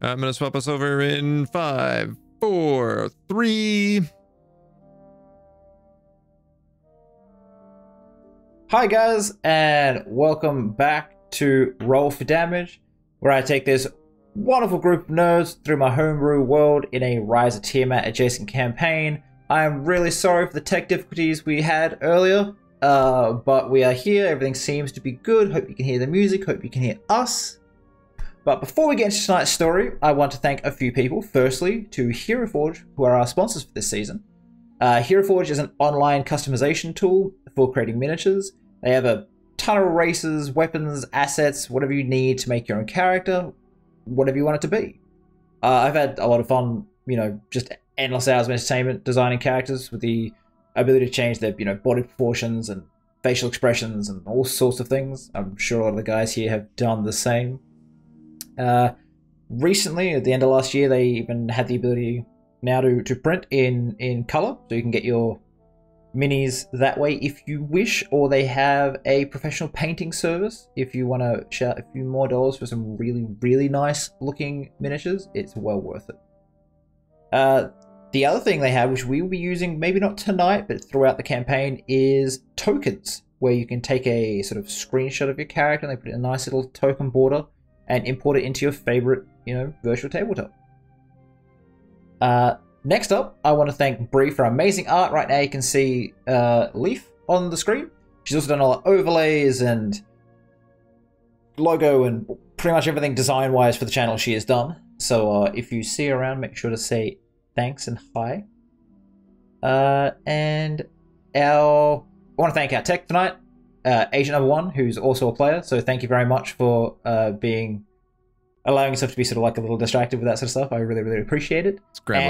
I'm gonna swap us over in five, four, three. Hi guys, and welcome back to Role for Damage, where I take this wonderful group of nerds through my homebrew world in a Rise of Tiamat adjacent campaign. I am really sorry for the tech difficulties we had earlier, uh, but we are here. Everything seems to be good. Hope you can hear the music. Hope you can hear us. But before we get into tonight's story, I want to thank a few people. Firstly, to Hero Forge, who are our sponsors for this season. Uh, Hero Forge is an online customization tool for creating miniatures. They have a ton of races, weapons, assets, whatever you need to make your own character, whatever you want it to be. Uh, I've had a lot of fun, you know, just endless hours of entertainment designing characters with the ability to change their, you know, body proportions and facial expressions and all sorts of things. I'm sure a lot of the guys here have done the same. Uh, recently, at the end of last year, they even had the ability now to, to print in, in color, so you can get your minis that way if you wish, or they have a professional painting service if you want to shout a few more dollars for some really, really nice looking miniatures. It's well worth it. Uh, the other thing they have, which we will be using maybe not tonight, but throughout the campaign, is tokens, where you can take a sort of screenshot of your character and they put in a nice little token border and import it into your favorite, you know, virtual tabletop. Uh, next up, I want to thank Bree for amazing art. Right now, you can see uh, Leaf on the screen. She's also done all the overlays and logo and pretty much everything design wise for the channel she has done. So uh, if you see her around, make sure to say thanks and hi. Uh, and our, I want to thank our tech tonight, uh, Agent Number One, who's also a player. So thank you very much for uh, being allowing yourself to be sort of like a little distracted with that sort of stuff. I really, really appreciate it.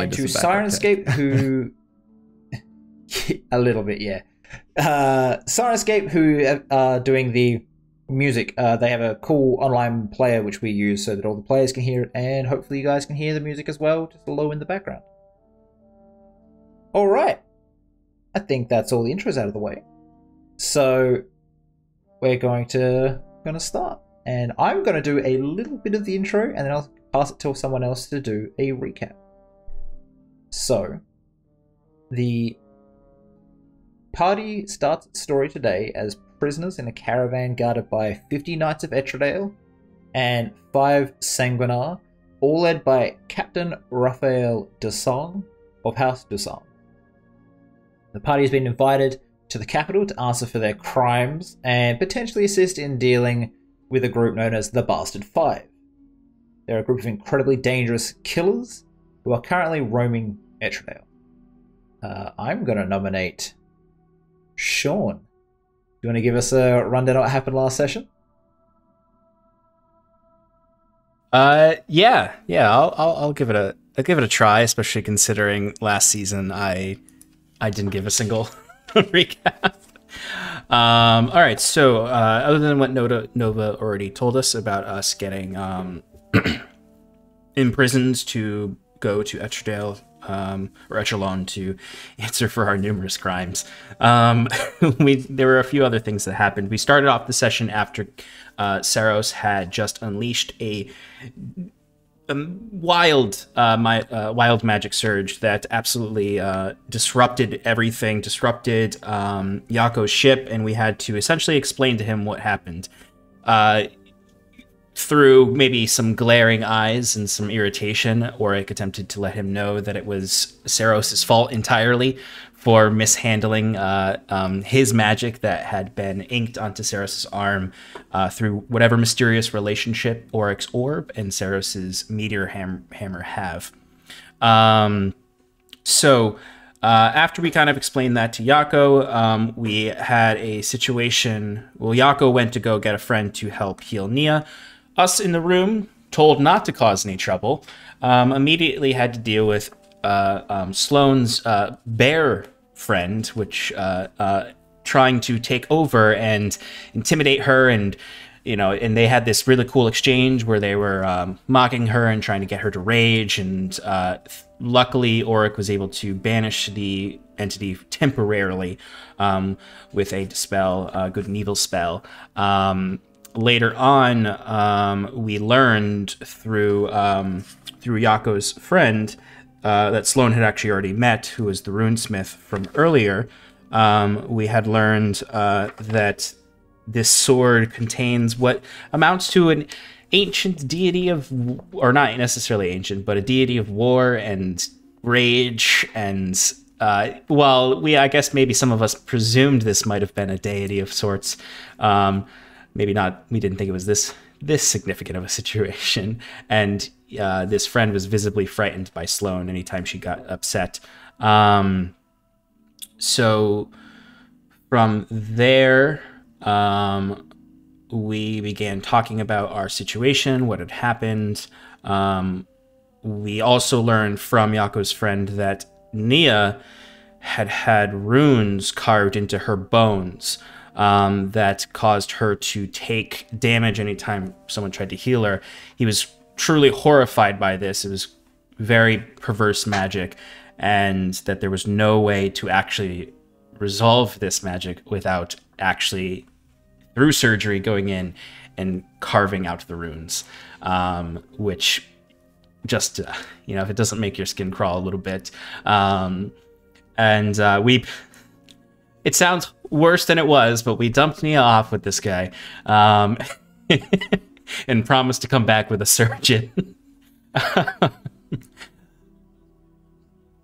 And to to some backup Syrinscape, who a little bit, yeah. Uh, Syrinscape, who are doing the music. Uh, they have a cool online player which we use so that all the players can hear it, and hopefully you guys can hear the music as well, just low in the background. All right, I think that's all the intros out of the way. So we're going to to start, and I'm going to do a little bit of the intro, and then I'll pass it to someone else to do a recap. So the party starts its story today as prisoners in a caravan guarded by 50 Knights of Etredale and 5 Sanguinar, all led by Captain Raphael Du Sang of House Du Sang. The party has been invited to the capital to answer for their crimes and potentially assist in dealing with a group known as the Bastard Five. They're a group of incredibly dangerous killers who are currently roaming Etredale. Uh, I'm going to nominate Sean. Do you want to give us a rundown of what happened last session? Uh, yeah, yeah. I'll, I'll I'll give it a I'll give it a try, especially considering last season I I didn't give a single recap. Um, all right, so uh, other than what Nova, Nova already told us about us getting um, imprisoned to go to Etredale um, or to answer for our numerous crimes. Um, we there were a few other things that happened. We started off the session after uh, Saros had just unleashed a um, wild, uh, my uh, wild magic surge that absolutely uh, disrupted everything, disrupted um, Yako's ship, and we had to essentially explain to him what happened. Uh, through maybe some glaring eyes and some irritation, Oric attempted to let him know that it was Saros' fault entirely for mishandling uh, um, his magic that had been inked onto Saros' arm uh, through whatever mysterious relationship Oric's orb and Saros' meteor ham- hammer have. Um, so. Uh, after we kind of explained that to Yako, um, we had a situation. Well, Yako went to go get a friend to help heal Nia, us in the room, told not to cause any trouble, um, immediately had to deal with uh, um, Sloane's uh, bear friend, which uh, uh, trying to take over and intimidate her and you know and they had this really cool exchange where they were um, mocking her and trying to get her to rage and uh, luckily Oric was able to banish the entity temporarily um, with a dispel uh, good and evil spell. Um, later on, um, we learned through um, through Yako's friend uh, that Sloan had actually already met, who was the runesmith from earlier. Um, we had learned uh, that this sword contains what amounts to an ancient deity of, or not necessarily ancient, but a deity of war and rage and. Uh, well, we I guess maybe some of us presumed this might have been a deity of sorts. Um, maybe not. We didn't think it was this this significant of a situation. And uh, this friend was visibly frightened by Sloan anytime she got upset. Um, so from there, um, we began talking about our situation, what had happened. Um, we also learned from Yako's friend that Nia had had runes carved into her bones um, that caused her to take damage anytime someone tried to heal her. He was truly horrified by this. It was very perverse magic, and that there was no way to actually resolve this magic without actually, through surgery, going in and carving out the runes, um, which just, uh, you know, if it doesn't make your skin crawl a little bit. Um, and uh, we, it sounds worse than it was, but we dumped Nia off with this guy. Um, and promised to come back with a surgeon.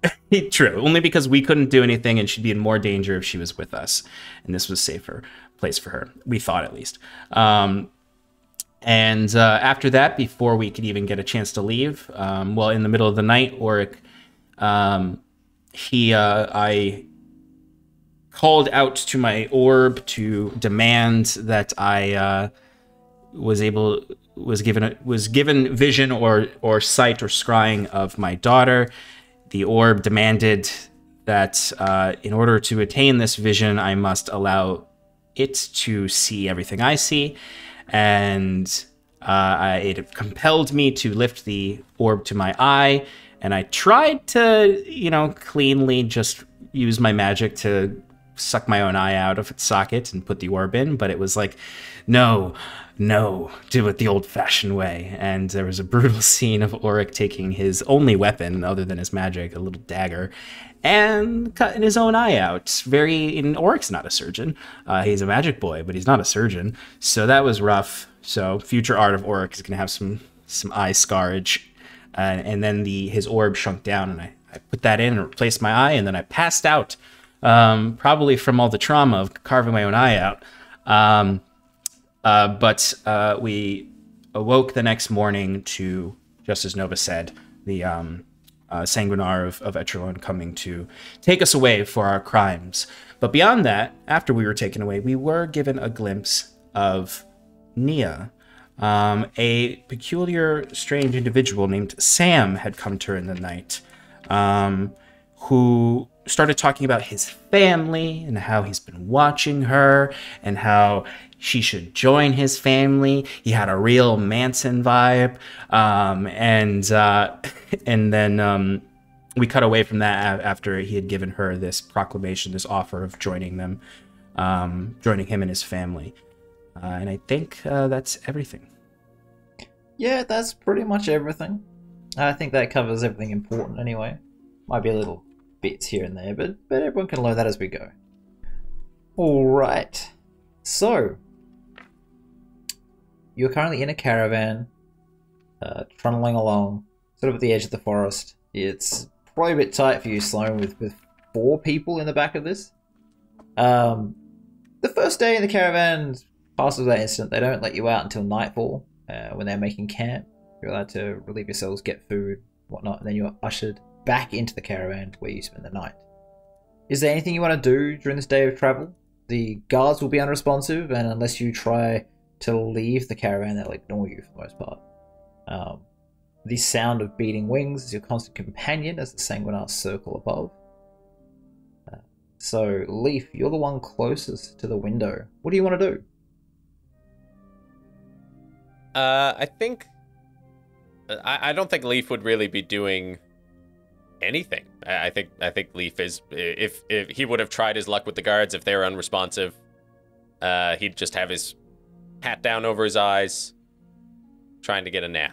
True, only because we couldn't do anything and she'd be in more danger if she was with us. And this was a safer place for her. We thought at least. Um, and uh, after that, before we could even get a chance to leave, um, well, in the middle of the night, Auric, um, he, uh, I called out to my orb to demand that I uh, was able was given was given vision or or sight or scrying of my daughter. The orb demanded that uh, in order to attain this vision, I must allow it to see everything I see, and uh, it compelled me to lift the orb to my eye. And I tried to, you know, cleanly just use my magic to suck my own eye out of its socket and put the orb in, but it was like, no, no, do it the old fashioned way. And there was a brutal scene of Auric taking his only weapon, other than his magic, a little dagger, and cutting his own eye out. Very, and Auric's not a surgeon. Uh, he's a magic boy, but he's not a surgeon. So that was rough. So future art of Auric is going to have some some eye scarage. Uh, and then the his orb shrunk down, and I, I put that in and replaced my eye, and then I passed out, um, probably from all the trauma of carving my own eye out. Um, uh, but uh, we awoke the next morning to, just as Nova said, the um, uh, Sanguinar of, of coming to take us away for our crimes. But beyond that, after we were taken away, we were given a glimpse of Nia. Um, a peculiar, strange individual named Sam had come to her in the night, um, who started talking about his family and how he's been watching her and how she should join his family. He had a real Manson vibe, um, and uh, and then um, we cut away from that after he had given her this proclamation, this offer of joining them, um, joining him and his family. Uh, and I think uh, that's everything. Yeah, that's pretty much everything. I think that covers everything important anyway. Might be a little bits here and there, but but everyone can learn that as we go. All right. So, you're currently in a caravan, uh, trundling along, sort of at the edge of the forest. It's probably a bit tight for you, Sloan, with, with four people in the back of this. Um, the first day in the caravan passes that incident. They don't let you out until nightfall uh, when they're making camp. You're allowed to relieve yourselves, get food, whatnot, and then you're ushered back into the caravan where you spend the night. Is there anything you want to do during this day of travel? The guards will be unresponsive, and unless you try to leave the caravan, they'll ignore you for the most part. Um, the sound of beating wings is your constant companion as the sanguinar circle above. Uh, so, Leaf, you're the one closest to the window. What do you want to do? Uh, I think. I, I don't think Leaf would really be doing anything. I, I think I think Leaf is if if he would have tried his luck with the guards if they were unresponsive, uh, he'd just have his hat down over his eyes, trying to get a nap.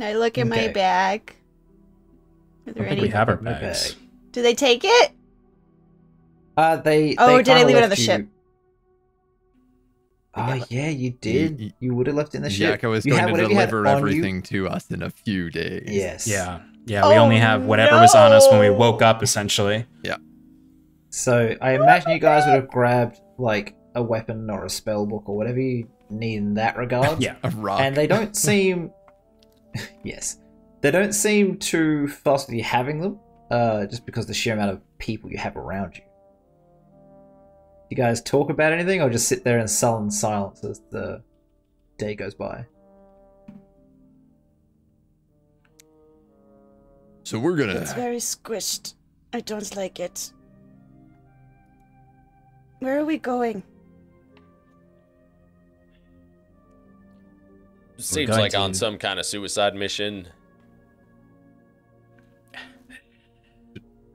I look in my bag. Are there don't think any? we have our No bag. bags. Do they take it? Uh, they. Oh, they did I leave it on the you- ship? Ah, yeah, you did. y- You would have left it in the ship. Yaka was You going to whatever you had deliver on you. everything to us in a few days. Yes. Yeah. Yeah, we only Oh, have whatever was on us when we woke up, essentially. Yeah. So I imagine you guys would have grabbed like a weapon or a spell book or whatever you need in that regard. Yeah. A rock. And they don't seem. yes. They don't seem too fussed with you having them, uh, just because the sheer amount of people you have around you. You guys talk about anything, or just sit there in sullen silence as the day goes by? so we're gonna. It's very squished. I don't like it. Where are we going? Seems going like on some kind of suicide mission.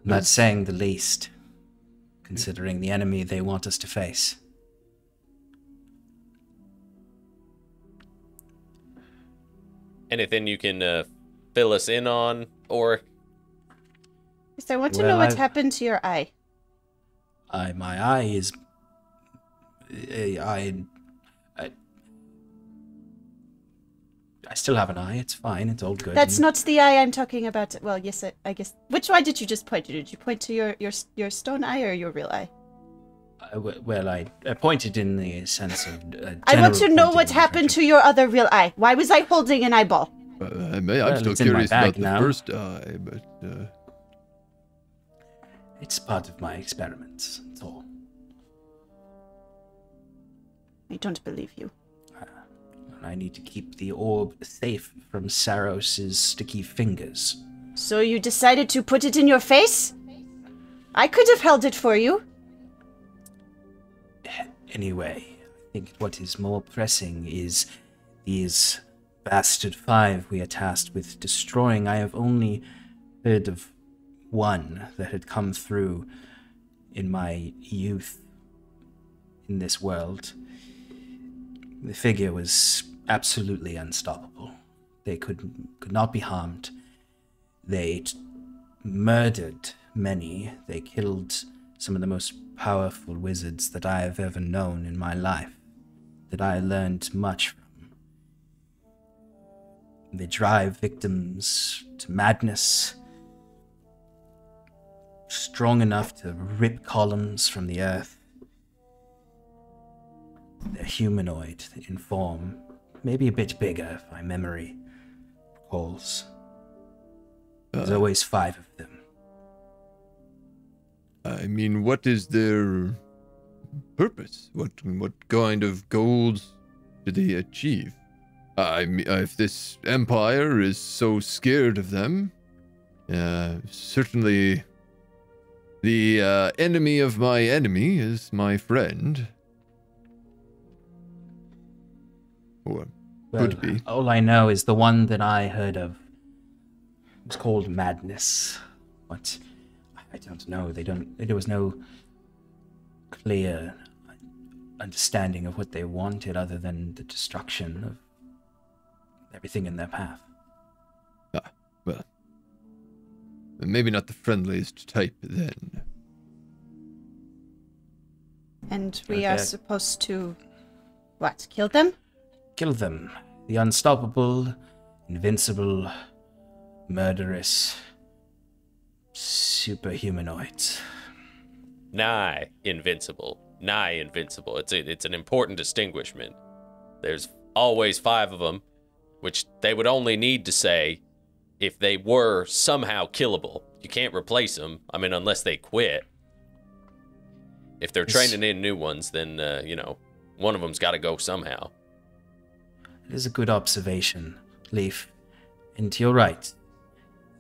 Not saying the least, considering the enemy they want us to face. Anything you can uh, fill us in on, or Yes, I want to Well, know what's I've- happened to your eye. I, my eye is. I, I, I, I still have an eye. It's fine. It's all good. That's not the eye I'm talking about. Well, yes, I, I guess. Which eye did you just point to? Did you point to your your your stone eye or your real eye? Uh, well, I, I pointed in the sense of. Uh, I want to know what happened to your other real eye. Why was I holding an eyeball? Uh, I may, I'm Well, still it's in my curious bag about the first eye, but uh, It's part of my experiments. That's all. I don't believe you. I need to keep the orb safe from Saros's sticky fingers. So you decided to put it in your face? I could have held it for you. Anyway, I think what is more pressing is these bastard five we are tasked with destroying. I have only heard of one that had come through in my youth in this world. The figure was absolutely unstoppable. They could could not be harmed. They murdered many. They killed some of the most powerful wizards that I have ever known in my life, that I learned much from. They drive victims to madness, strong enough to rip columns from the earth. They're humanoid in form, maybe a bit bigger if my memory recalls. There's Uh. always five of them. I mean, what is their purpose? What what kind of goals do they achieve? I mean, if this empire is so scared of them, uh, certainly the uh, enemy of my enemy is my friend. Or could be. All I know is the one that I heard of. was called Madness. But I don't know. They don't. There was no clear understanding of what they wanted other than the destruction of everything in their path. Ah, well, maybe not the friendliest type then. And we are Okay. supposed to. What? Kill them? Kill them. The unstoppable, invincible, murderous, superhumanoids. nigh invincible. Nigh invincible. It's a, it's an important distinguishment. There's always five of them, which they would only need to say if they were somehow killable. You can't replace them. I mean, unless they quit. If they're training in new ones, then uh, you know one of them's got to go somehow. It is a good observation, Leaf. And you're right.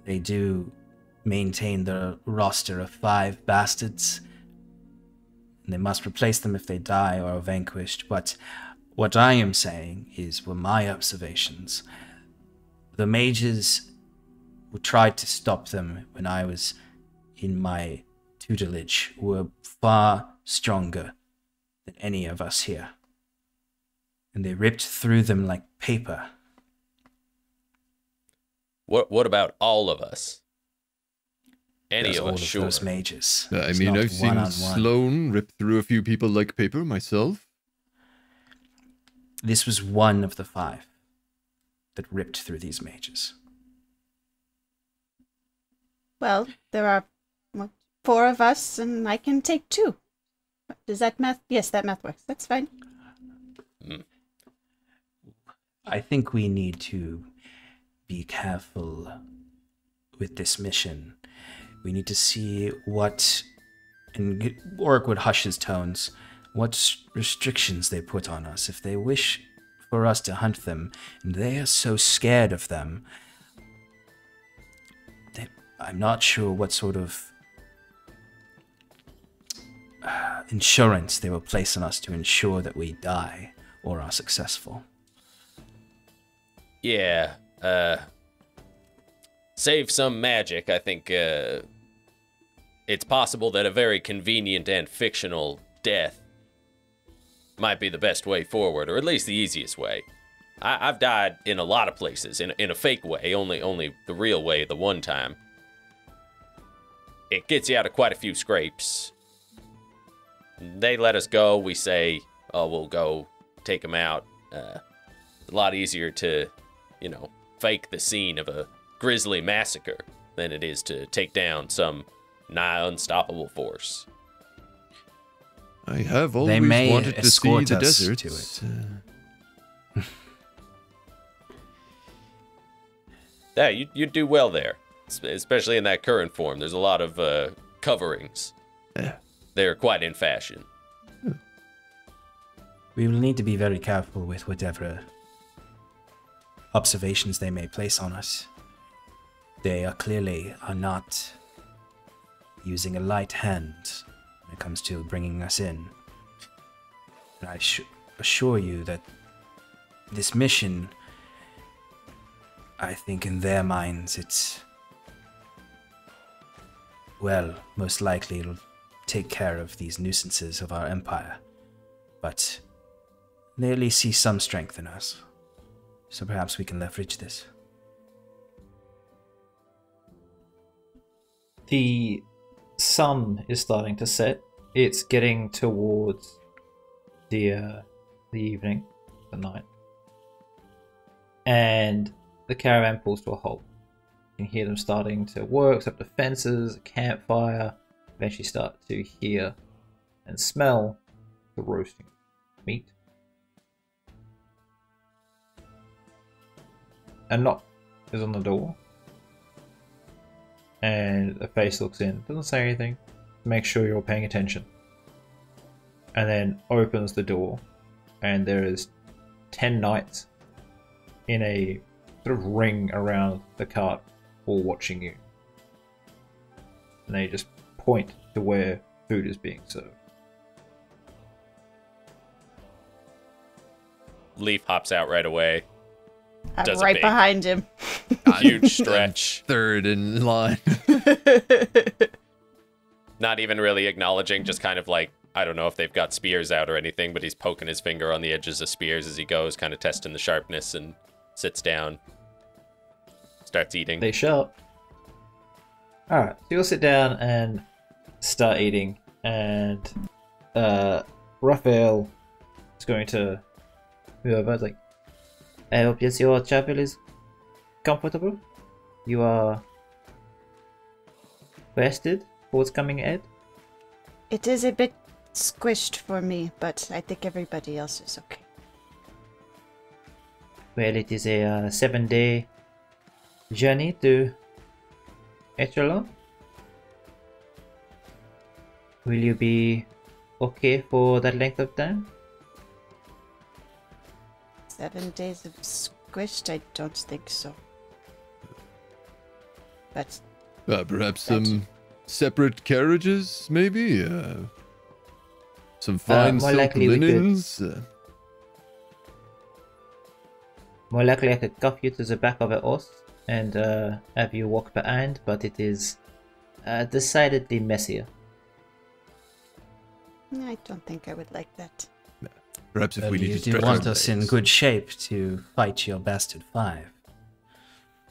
They do maintain the roster of five bastards. And they must replace them if they die or are vanquished. But what I am saying is, were my observations. The mages who tried to stop them when I was in my tutelage were far stronger than any of us here. And they ripped through them like paper. What what about all of us? Any There's of all us, of sure. those mages. Uh, I It's mean, I've seen one-on-one. Sloane rip through a few people like paper myself. This was one of the five that ripped through these mages. Well, there are what, four of us, and I can take two. Does that math? Yes, that math works. That's fine. I think we need to be careful with this mission. We need to see what, and Oric would hush his tones, what restrictions they put on us. If they wish for us to hunt them, and they are so scared of them, they, I'm not sure what sort of uh, insurance they will place on us to ensure that we die or are successful. Yeah. Uh save some magic. I think uh it's possible that a very convenient and fictional death might be the best way forward, or at least the easiest way. I, I've died in a lot of places in in a fake way, only only the real way the one time. It gets you out of quite a few scrapes. They let us go. We say, "Oh, we'll go take them out." Uh, a lot easier to, you know, fake the scene of a grisly massacre than it is to take down some nigh unstoppable force. I have always They may wanted to see escort the us to deserts. uh, Yeah, you you do well there, especially in that current form. There's a lot of uh, coverings. Yeah. They're quite in fashion. We will need to be very careful with whatever observations they may place on us. They are clearly are not using a light hand when it comes to bringing us in. And I assure you that this mission, I think in their minds, it's well, most likely it'll take care of these nuisances of our empire. But they at least see some strength in us. So perhaps we can leverage this. The sun is starting to set. It's getting towards the uh, the evening, the night, and the caravan pulls to a halt. You can hear them starting to work up the fences, campfire. Eventually, start to hear and smell the roasting meat. A knock is on the door. And a face looks in, doesn't say anything, make sure you're paying attention, and then opens the door, and there is ten knights in a sort of ring around the cart, all watching you, and they just point to where food is being served. Leaf hops out right away. I'm Does right big- behind him. Huge stretch. Third in line. Not even really acknowledging, just kind of like, I don't know if they've got spears out or anything, but he's poking his finger on the edges of spears as he goes, kind of testing the sharpness and sits down. Starts eating. They sharp. Alright, so you'll sit down and start eating, and uh, Raphael is going to move over. It's like, I hope yes, your travel is comfortable. You are rested for what's coming ahead. It is a bit squished for me, but I think everybody else is okay. Well, it is a uh, seven day journey to Etralogne. Will you be okay for that length of time? Seven days of squished? I don't think so. But Uh, perhaps some separate carriages, maybe? Uh, some fine more silk likely we could. linens? Uh, More likely, I could cuff you to the back of a horse and uh, have you walk behind, but it is uh, decidedly messier. I don't think I would like that. Perhaps if Well, we need you to do want our us in good shape to fight your bastard five.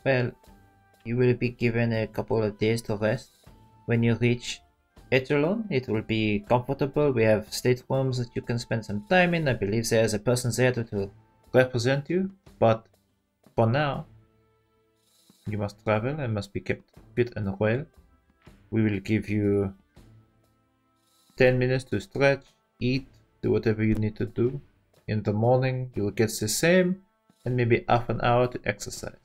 Well, you will be given a couple of days to rest. When you reach Etralogne, it will be comfortable. We have staterooms that you can spend some time in. I believe there's a person there that will represent you. But for now, you must travel and must be kept fit and well. We will give you 10 minutes to stretch, eat, do whatever you need to do. In the morning, you will get the same, and maybe half an hour to exercise.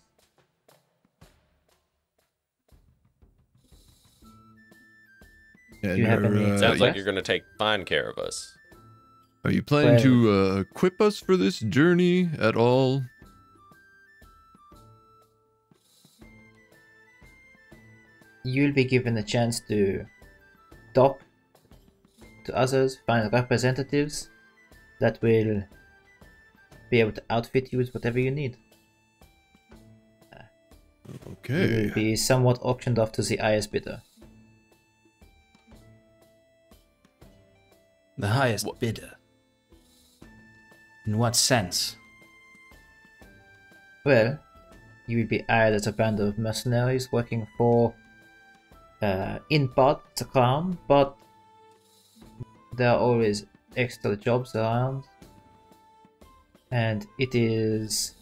And you have any- uh, Sounds like yes? you're going to take fine care of us. Are you planning Well- to uh, equip us for this journey at all? you'll be given a chance to talk to others, find representatives that will be able to outfit you with whatever you need. Okay. You Okay. will be somewhat auctioned off to the highest bidder. The highest Wha- bidder. In what sense? Well, you will be hired as a band of mercenaries working for, uh, in part, the crown, but there are always extra jobs around. And it is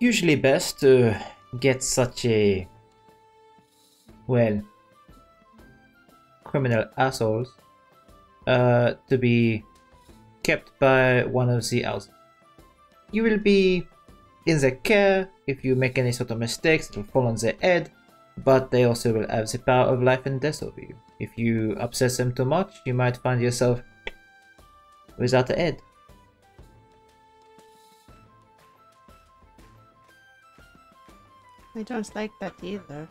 usually best to get such a, well, criminal assholes uh, to be kept by one of the elves. you will be in their care. If you make any sort of mistakes, it will fall on their head. But they also will have the power of life and death over you. If you obsess them too much, you might find yourself without a head. I don't like that either.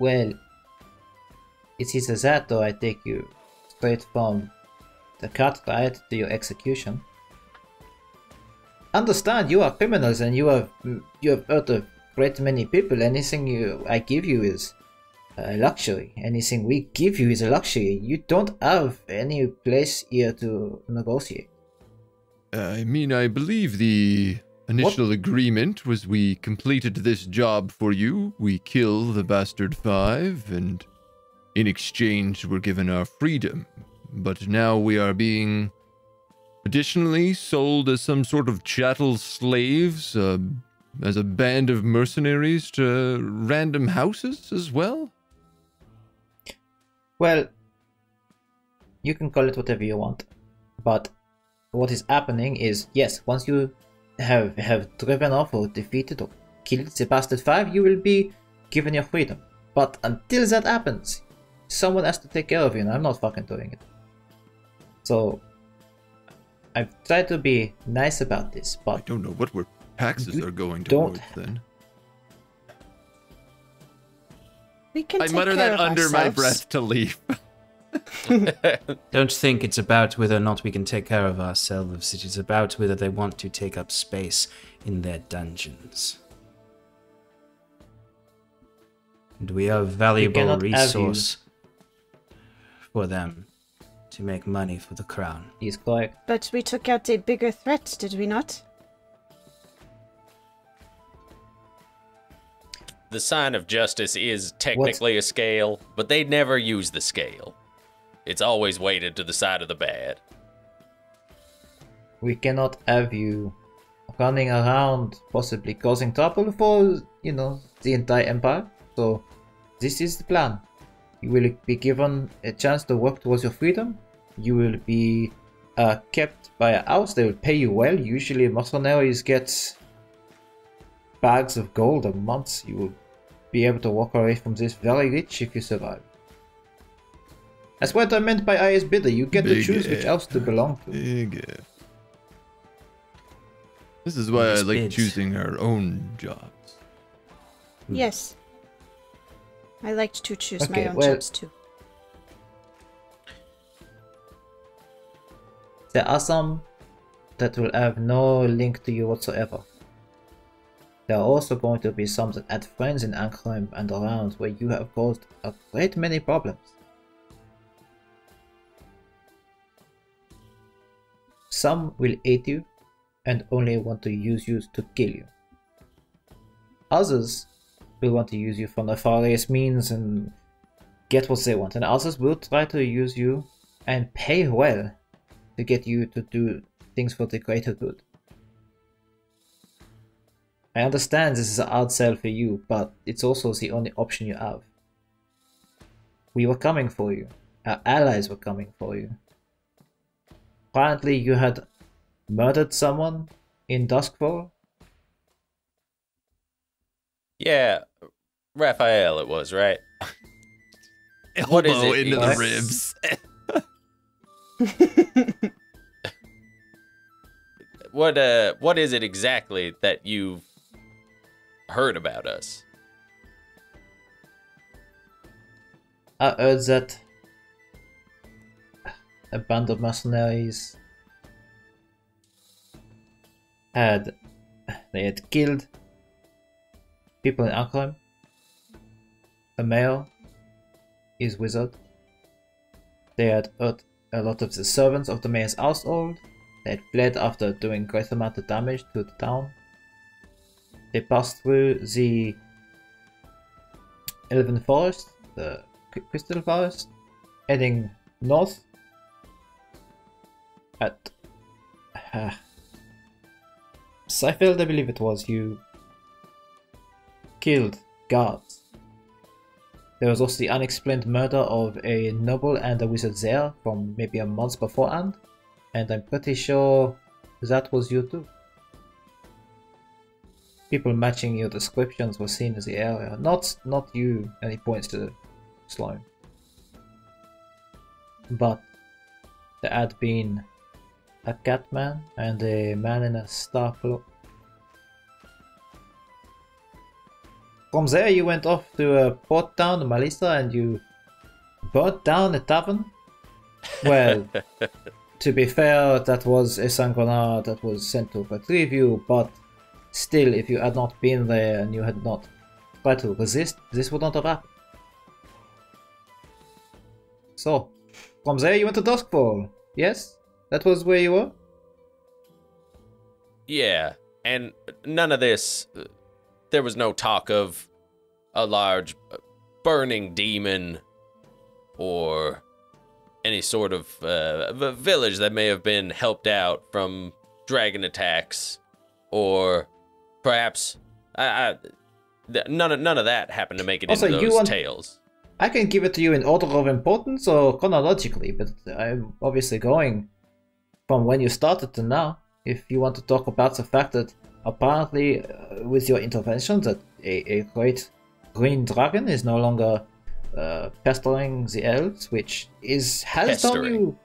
Well, it is that, or I take you straight from the cartwright to your execution. Understand, you are criminals, and you have you have hurt a great many people. Anything you I give you is a luxury. Anything we give you is a luxury. You don't have any place here to negotiate. I mean, I believe the initial agreement was we completed this job for you. We kill the bastard five, and in exchange, we're given our freedom. But now we are being additionally sold as some sort of chattel slaves, uh, as a band of mercenaries to random houses as well. Well, you can call it whatever you want, but what is happening is yes, once you have have driven off or defeated or killed the bastard five, you will be given your freedom. But until that happens, someone has to take care of you, and I'm not fucking doing it. So I've tried to be nice about this, but I don't know what we're taxes You are going don't towards then. We can I mutter that of under my breath to leave. Don't think it's about whether or not we can take care of ourselves. It is about whether they want to take up space in their dungeons. And we are a valuable cannot have you- resource for them to make money for the crown. he's correct. But we took out a bigger threat, did we not? The sign of justice is technically a scale, but they never use the scale. It's always weighted to the side of the bad. We cannot have you running around, possibly causing trouble for, you know, the entire empire. So, this is the plan. You will be given a chance to work towards your freedom. You will be uh, kept by a house. They will pay you well. Usually, mercenaries get bags of gold a month. You will be able to walk away from this very rich if you survive. That's what I meant by highest bidder. You get to Big choose which F. house to belong to. Big F. This is why I like bids. choosing our own jobs. Hmm. Yes. I liked to choose Okay, my own well- jobs too. There are some that will have no link to you whatsoever. There are also going to be some that had friends in Ankheim and around where you have caused a great many problems. Some will hate you and only want to use you to kill you. Others will want to use you for nefarious means and get what they want, and others will try to use you and pay well to get you to do things for the greater good. I understand this is a hard sell for you, but it's also the only option you have. We were coming for you. Our allies were coming for you. Apparently you had murdered someone in Duskfall? Yeah, Raphael, it was right. What is Elbow it into the ribs. What uh, what is it exactly that you've heard about us? I heard that a band of mercenaries had they had killed people in Arkham. A male is wizard. They had hurt a lot of the servants of the mayor's household. They had fled after doing great amount of damage to the town. They passed through the Elven Forest, the Crystal Forest, heading north at uh, Seifeld, I believe it was, you killed guards. There was also the unexplained murder of a noble and a wizard there from maybe a month beforehand, and I'm pretty sure that was you too. People matching your descriptions were seen in the area, not not you, and he points to Sloan. But there had been a catman and a man in a star cloak. From there, you went off to a port town, Malisa, and you burnt down a tavern. Well, to be fair, that was a sanguinar that was sent to retrieve you, but still, if you had not been there and you had not tried to resist, this would not have happened. So, from there, you went to Duskfall. Yes? That was where you were? Yeah, and none of this. There was no talk of a large uh, burning demon or any sort of uh, village that may have been helped out from dragon attacks or perhaps I, I, th- none of none of that happened to make it Also, into you those want- tales. I can give it to you in order of importance or chronologically, but I'm obviously going from when you started to now. If you want to talk about the fact that apparently, uh, with your intervention, that a, a great green dragon is no longer uh, pestering the elves, which is has done you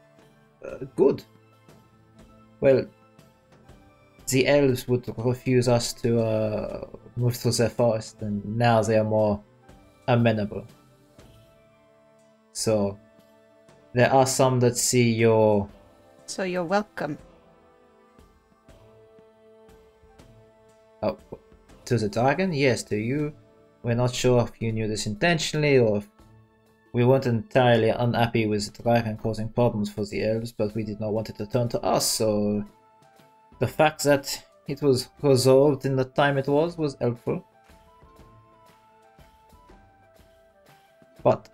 uh, good. Well, the elves would refuse us to uh, move through their forest, and now they are more amenable. So, there are some that see your So you're welcome. Oh, to the dragon? Yes, to you. We're not sure if you knew this intentionally or if we weren't entirely unhappy with the dragon causing problems for the elves, but we did not want it to turn to us, so the fact that it was resolved in the time it was was helpful. But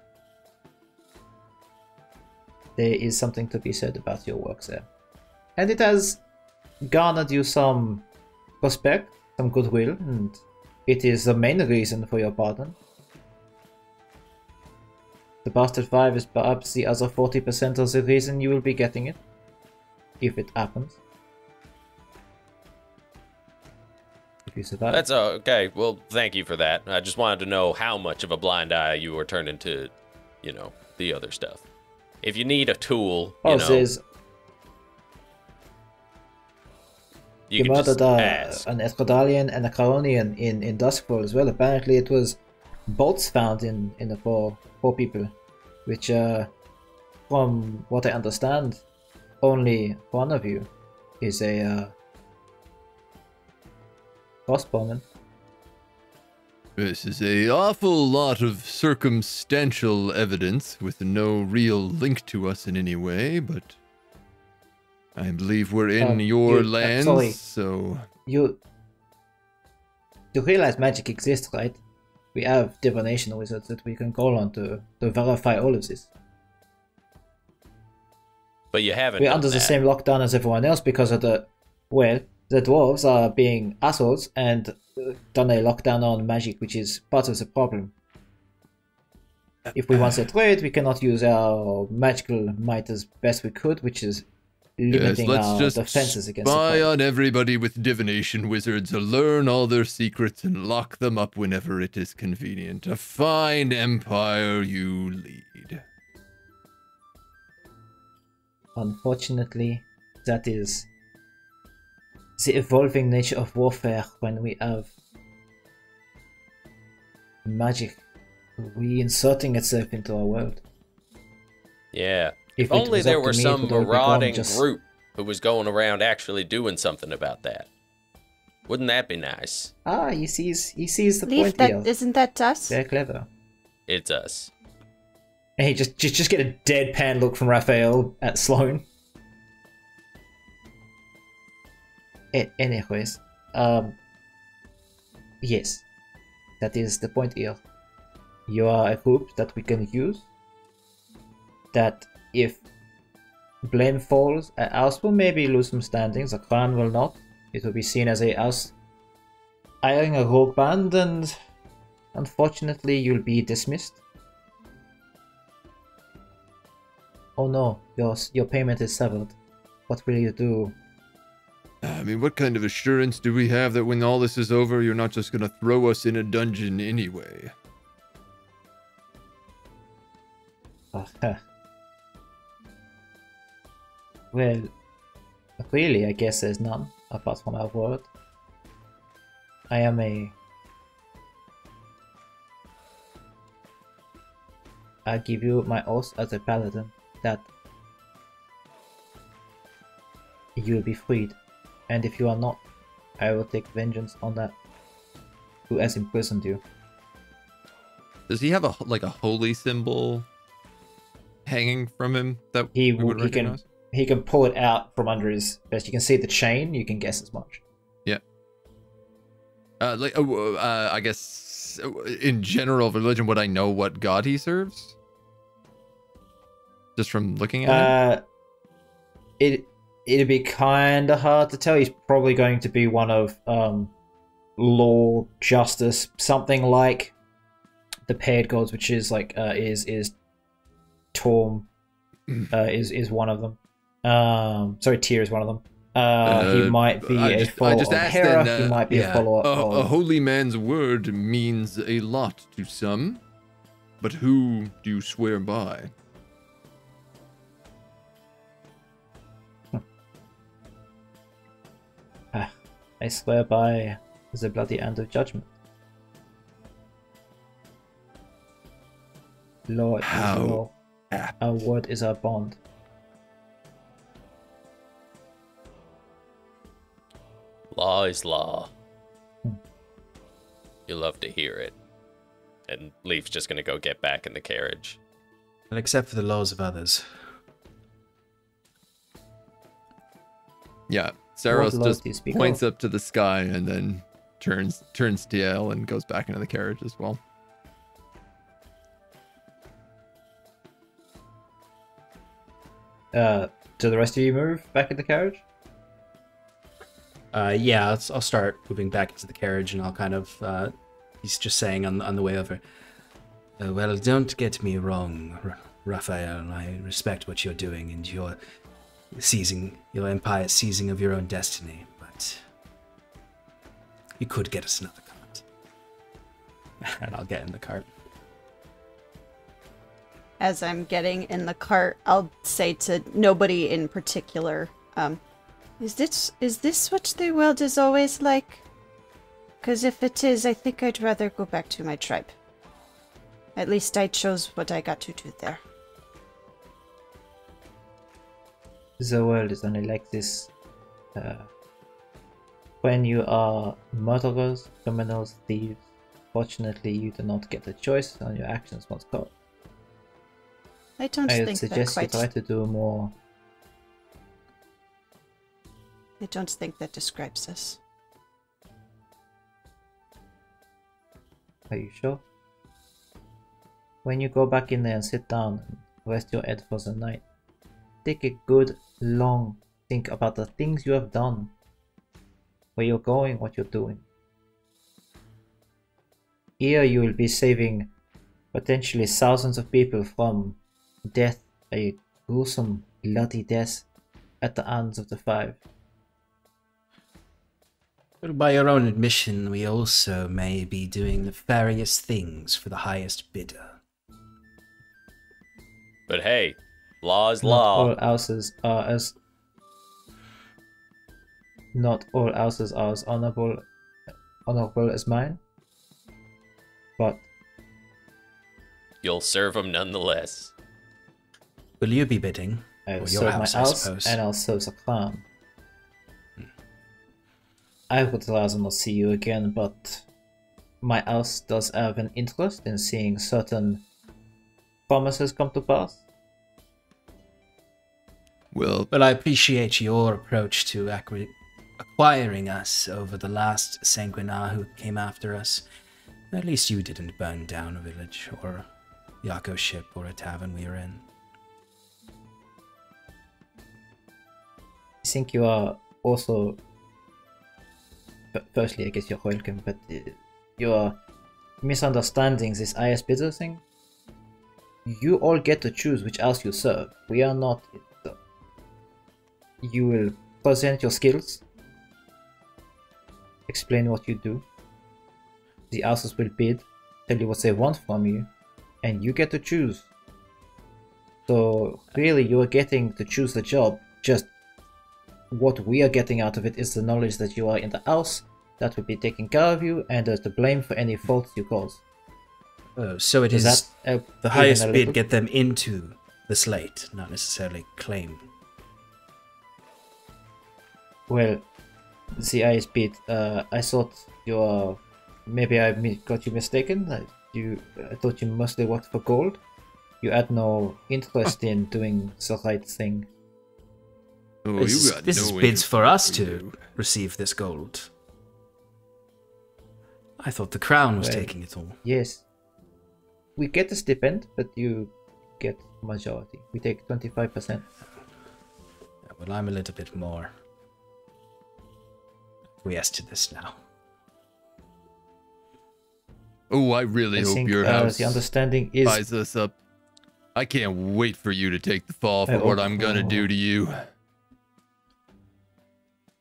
there is something to be said about your work there. And it has garnered you some respect, some goodwill, and it is the main reason for your pardon. The Bastard 5 is perhaps the other 40% of the reason you will be getting it. If it happens. You survive. That's uh, okay. Well, thank you for that. I just wanted to know how much of a blind eye you were turning to, you know, the other stuff. If you need a tool, you oh, know, there's you you can just murdered uh, an Escadalian and a Caronian in, in Duskfall as well. Apparently it was bolts found in, in the four, four people, which uh, from what I understand, only one of you is a uh, crossbowman. This is a awful lot of circumstantial evidence with no real link to us in any way, but I believe we're in Um, your you- uh, lands, sorry. so You you realize magic exists, right? We have divination wizards that we can call on to, to verify all of this. But you haven't. We're done under the same lockdown as everyone else because of the well, the dwarves are being assholes and uh, done a lockdown on magic, which is part of the problem. If we want to trade, we cannot use our magical might as best we could, which is yes, limiting let's our just defenses against spy on everybody with divination wizards, learn all their secrets, and lock them up whenever it is convenient. A fine empire you lead. Unfortunately, that is the evolving nature of warfare when we have magic reinserting itself into our world. Yeah. If If only there were me, some would all be gone marauding just- group who was going around actually doing something about that. Wouldn't that be nice? Ah, he sees he sees the Leave point that here. isn't that us? Very clever. It's us. And he just, just just get a deadpan look from Raphael at Sloane. Anyways, um, yes, that is the point here. You are a group that we can use. That if blame falls, a house will maybe lose some standings. A clan will not. It will be seen as a house hiring a rogue band, and unfortunately, you'll be dismissed. Oh no, your your payment is severed. What will you do? I mean, what kind of assurance do we have that when all this is over, you're not just gonna throw us in a dungeon anyway? well, really, I guess there's none apart from our word. I am a. I give you my oath as a paladin that you will be freed, and if you are not, I will take vengeance on that who has imprisoned you. Does he have a like a holy symbol hanging from him that He would he can recognize? he can pull it out from under his vest. You can see the chain. You can guess as much. Uh, like, uh, uh, I guess uh, in general religion, would I know what god he serves? Just from looking at. Uh, it it'd be kind of hard to tell. He's probably going to be one of um, law, justice, something like the paired gods, which is like uh, is is Torm, uh, is is one of them. Um, sorry, Tyr is one of them. Uh, he might be I a just, follower just of asked Hera. then, he might be yeah, a follower a, a holy man's word means a lot to some, but who do you swear by? I swear by the bloody end of judgment. Law is How law. apt. Our word is our bond. Law is law. Hmm. You love to hear it. And Leaf's just gonna go get back in the carriage. Well, except for the laws of others. Yeah, What Saros just do you speak points of? up to the sky and then turns turns to Yale and goes back into the carriage as well. Uh, do the rest of you move back in the carriage? Uh, yeah, I'll, I'll start moving back into the carriage, and I'll kind of. Uh, he's just saying on on the way over. Uh, well, don't get me wrong, R- Raphael. I respect what you're doing and your seizing, your empire seizing of your own destiny, but you could get us another cart. and I'll get in the cart. As I'm getting in the cart, I'll say to nobody in particular, um, is this is this what the world is always like? Because if it is, I think I'd rather go back to my tribe. At least I chose what I got to do there. The world is only like this. Uh, when you are murderers, criminals, thieves, fortunately you do not get a choice on your actions once caught. I don't I think suggest you try to do more. I don't think that describes us. Are you sure? When you go back in there and sit down and rest your head for the night, take a good long think about the things you have done, where you're going, what you're doing. Here you will be saving potentially thousands of people from death, a gruesome, bloody death at the hands of the five. But by your own admission, we also may be doing nefarious things for the highest bidder. But hey, law is Not law. all houses are uh, as not all houses are as honorable honorable as mine. But You'll serve them nonetheless. Will you be bidding? I Or will your serve house, my house and I'll serve the crown. Hmm. I would rather not see you again, but my house does have an interest in seeing certain promises come to pass. Well, Well, I appreciate your approach to acqui- acquiring us over the last Sanguinar who came after us. At least you didn't burn down a village, or Yako ship, or a tavern we were in. I think you are also. f- Firstly, I guess you're welcome, but uh, you are misunderstanding this IS bidder thing. You all get to choose which house you serve. We are not. You will present your skills, explain what you do. The houses will bid, tell you what they want from you, and you get to choose. So, really, you are getting to choose the job, just what we are getting out of it is the knowledge that you are in the house that will be taking care of you and there's the blame for any faults you cause. Oh, so it Is is that uh, the highest bid get them into the slate, not necessarily claim. Well, the eyes bid. Uh, I thought you are. Maybe I got you mistaken. That you, I thought you mostly worked for gold. You had no interest in doing the right thing. oh, this you is, got this no is bids for us to you. receive this gold. I thought the crown was Well- taking it all. Yes, we get a stipend, but you get majority. We take twenty five percent. Well, I'm a little bit more. Yes to this now. Oh, I really I hope think your uh, house the understanding is buys us up. I can't wait for you to take the fall for I what I'm gonna do to you.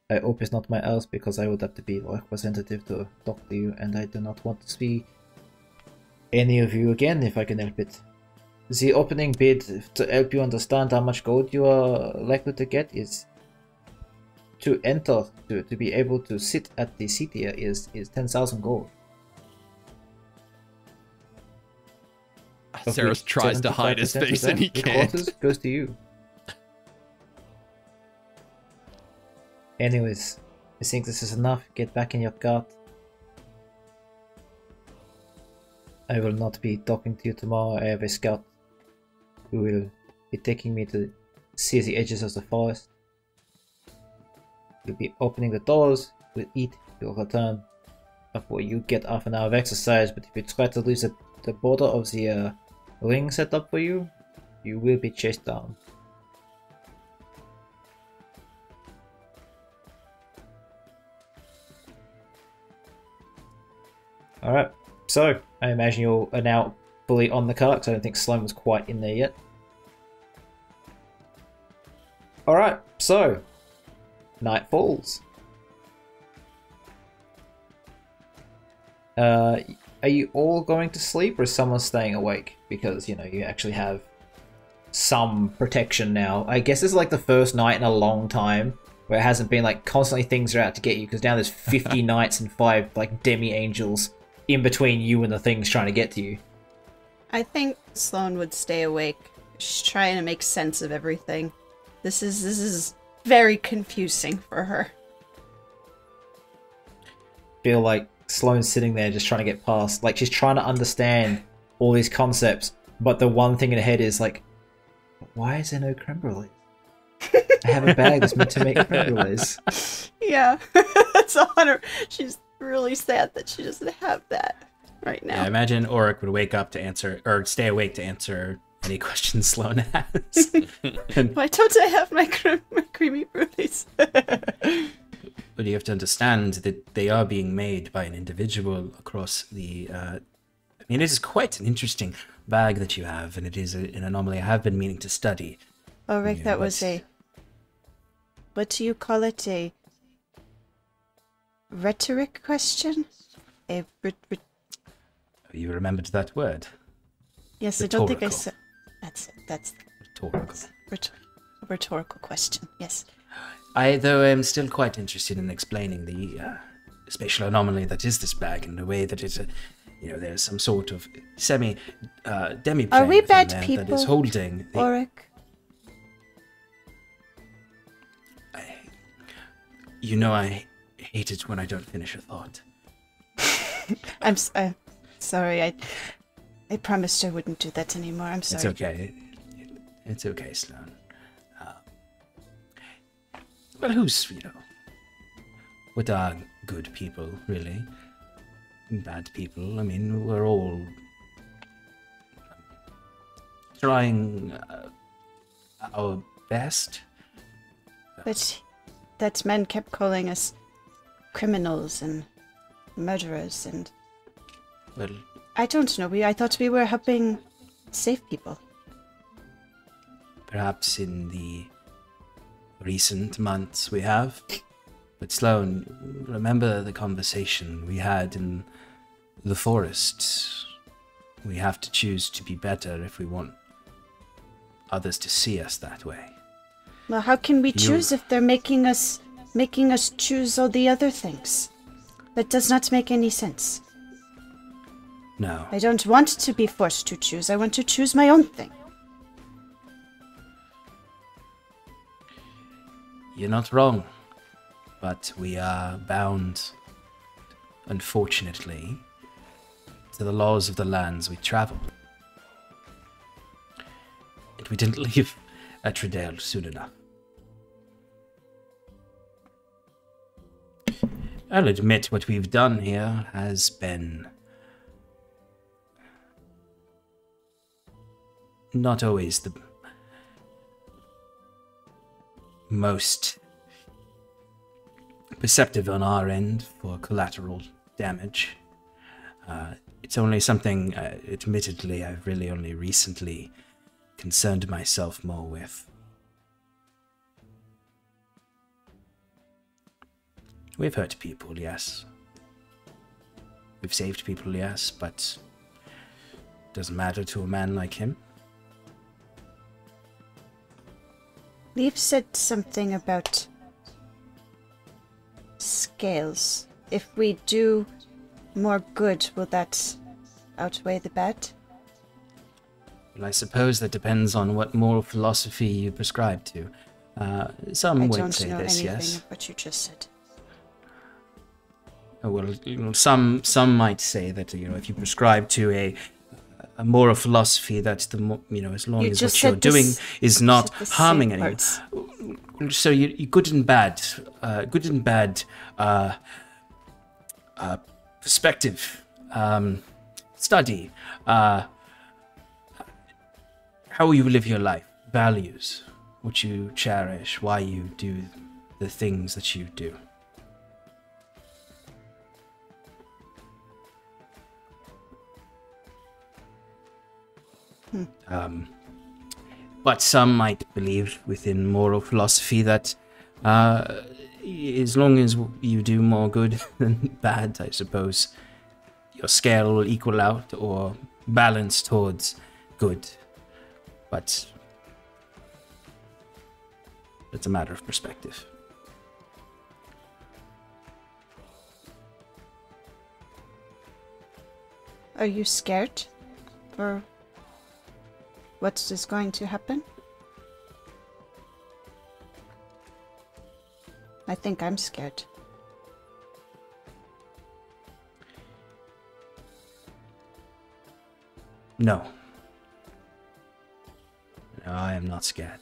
I hope it's not my house because I would have to be representative to talk to you, and I do not want to see any of you again if I can help it. The opening bid to help you understand how much gold you are likely to get is to enter to, to be able to sit at the seat here is is ten thousand gold. of Sarah's which tries to hide his face and he can't. goes to you. Anyways, I think this is enough. Get back in your cart. I will not be talking to you tomorrow. I have a scout who will be taking me to see the edges of the forest. You'll be opening the doors, we'll eat, you'll return. Before you get half an hour of exercise, but if you try to leave the, the border of the uh, ring set up for you, you will be chased down. Alright, so I imagine you are now fully on the cart, 'cause I don't think Sloan was quite in there yet. Alright, so night falls. Uh, are you all going to sleep or is someone staying awake? Because, you know, you actually have some protection now. I guess this is like the first night in a long time where it hasn't been like constantly things are out to get you because now there's 50 knights and five like demi angels in between you and the things trying to get to you. I think Sloane would stay awake. She's trying to make sense of everything. This is this is very confusing for her. Feel like Sloane's sitting there just trying to get past. Like she's trying to understand all these concepts, but the one thing in her head is like, why is there no creme brulee? I have a bag that's meant to make creme brulees. Yeah, that's a hundred. She's really sad that she doesn't have that right now. Yeah, I imagine Oric would wake up to answer or stay awake to answer any questions Sloan has. and, Why don't I have my, cre- my creamy brulees? but you have to understand that they are being made by an individual across the. Uh, I mean, it is quite an interesting bag that you have, and it is a, an anomaly I have been meaning to study. oh, Rick, Yeah, that was what's- a. What do you call it? A rhetoric question? A rit- rit- You remembered that word? yes, I don't think I said. That's. That's Rhetorical. rhetor- a rhetorical question. Yes. I, though, am still quite interested in explaining the uh, spatial anomaly that is this bag and the way that it's a, you know, there's some sort of semi uh, demi Are we bad that is people, holding. The, Oric. you know, I hate it when I don't finish a thought. I'm I'm sorry. I I promised I wouldn't do that anymore. I'm sorry. It's okay. It's okay, Sloan. Uh, well, who's, you know, what are good people, really? Bad people. I mean, we're all trying uh, our best. But that man kept calling us criminals and murderers, and Well, I don't know. We I thought we were helping save people. perhaps in the recent months we have. But Sloan, remember the conversation we had in the forest? We have to choose to be better if we want others to see us that way. Well, how can we You- choose if they're making us making us choose all the other things? That does not make any sense. No. I don't want to be forced to choose. I want to choose my own thing. You're not wrong. But we are bound, unfortunately, to the laws of the lands we travel. And we didn't leave Etredale soon enough. I'll admit what we've done here has been not always the most perceptive on our end for collateral damage. Uh, it's only something, uh, admittedly, I've really only recently concerned myself more with. We've hurt people, yes. We've saved people, yes, but doesn't matter to a man like him. Leaf said something about scales. If we do more good, will that outweigh the bad? Well, I suppose that depends on what moral philosophy you prescribe to. Uh, some I would don't say know this, anything yes. what you just said. Oh, Well, some some might say that you know if you prescribe to a a moral philosophy that the mo- you know as long You as what you're doing is not harming anyone. So you, you good and bad, uh, good and bad uh, uh, perspective, um, study, uh, how you live your life, values, what you cherish, why you do the things that you do. Um, but some might believe within moral philosophy that uh, as long as you do more good than bad, I suppose, your scale will equal out or balance towards good. But it's a matter of perspective. Are you scared for What's this going to happen? I think I'm scared. No. No, I am not scared.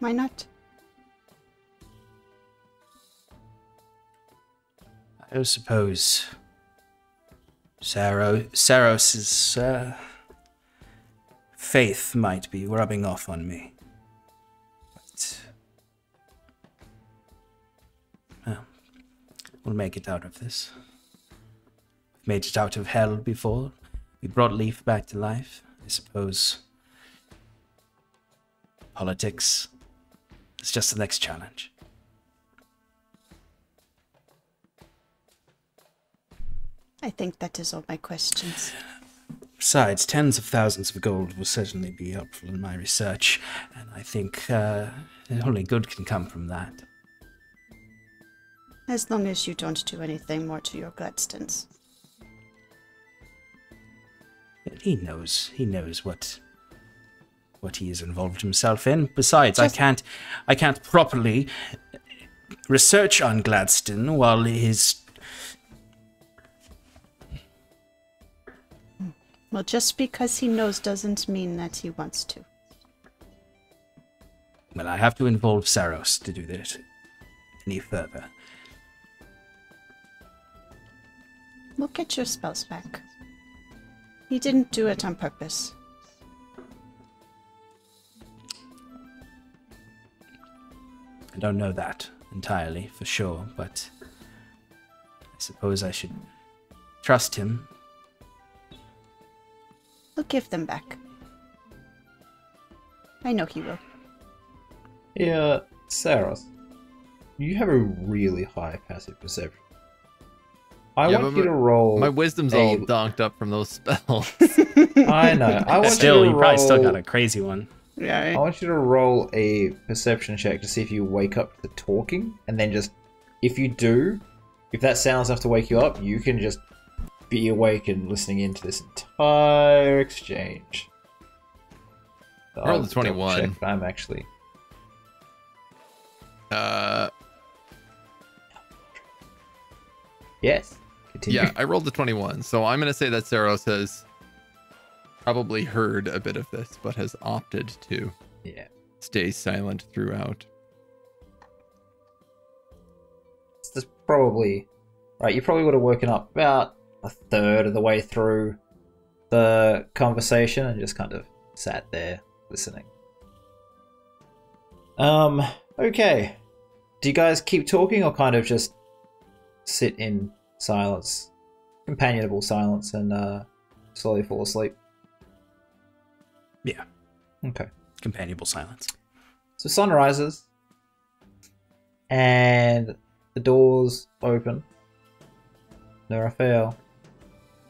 Why not? I suppose Saros, Saros's uh, faith might be rubbing off on me. But well, we'll make it out of this. Made it out of hell before. We brought Leaf back to life. I suppose politics is just the next challenge. I think that is all my questions. Besides, tens of thousands of gold will certainly be helpful in my research, and I think uh, only good can come from that. As long as you don't do anything more to your Gladstones. He knows. He knows what what he has involved himself in. Besides, I can't I can't properly research on Gladstone while his Well, just because he knows doesn't mean that he wants to. well, I have to involve Saros to do this any further. We'll get your spells back. He didn't do it on purpose. I don't know that entirely for sure, but I suppose I should trust him. We'll give them back. I know he will. Yeah, Saros, you have a really high passive perception. I Yeah, want you to roll. My wisdom's a- all donked up from those spells. I know. I want Still, you to you to probably still got a crazy one. Yeah. I want you to roll a perception check to see if you wake up to the talking, and then just if you do, if that sounds enough to wake you up, you can just be awake and listening into this entire exchange. So Roll the 21. check if I'm actually uh, yes. Continue. yeah, I rolled the 21. So I'm going to say that Saros has probably heard a bit of this, but has opted to yeah. stay silent throughout. It's just probably right. You probably would have woken up about a third of the way through the conversation and just kind of sat there listening. Um. Okay. Do you guys keep talking or kind of just sit in silence, companionable silence, and uh, slowly fall asleep? Yeah, Okay. companionable silence. So sun rises, and the doors open. No Raphael,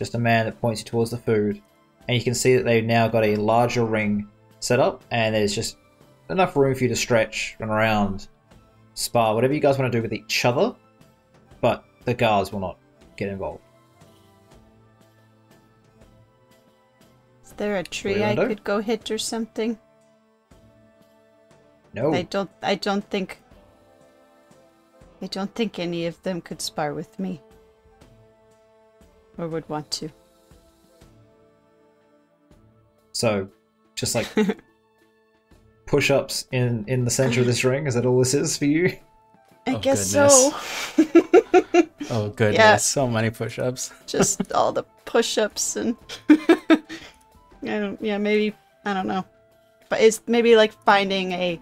just a man that points you towards the food, and you can see that they've now got a larger ring set up, and there's just enough room for you to stretch, run around, spar, whatever you guys want to do with each other, but the guards will not get involved. Is there a tree I do? could go hit or something? No, I don't I don't think I don't think any of them could spar with me. Or would want to. so just like push-ups in in the center of this ring. Is that all this is for you? I Oh, guess goodness. so. Oh goodness, Yeah. so many push-ups. Just all the push-ups and I don't yeah, maybe I don't know. But it's maybe like finding a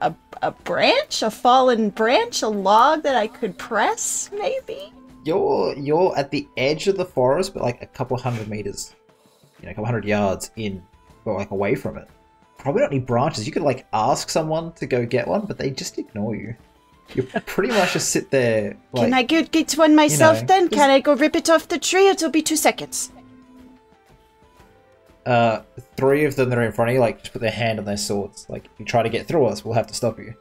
a a branch, a fallen branch, a log that I could press, maybe? You're you're at the edge of the forest, but like a couple hundred meters, you know, a couple hundred yards in, or like away from it. Probably not any branches. You could like ask someone to go get one, but they just ignore you. You pretty much just sit there. Like, Can I go get one myself know, then? just- Can I go rip it off the tree? It'll be two seconds. Uh, three of them that are in front of you, like, just put their hand on their swords. Like, if you try to get through us, we'll have to stop you.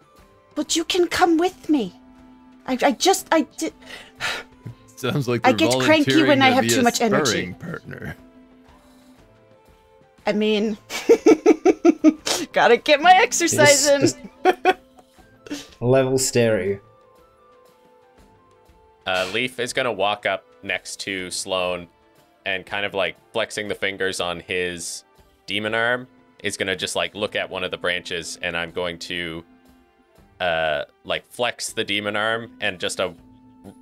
But you can come with me. I, I just I did. Sounds like I get cranky when volunteering I have too a much energy. sparring partner. I mean, gotta get my exercise Just- in. just level stare at you. Uh, Leaf is gonna walk up next to Sloane and kind of like flexing the fingers on his demon arm is gonna just like look at one of the branches, and I'm going to uh like flex the demon arm, and just a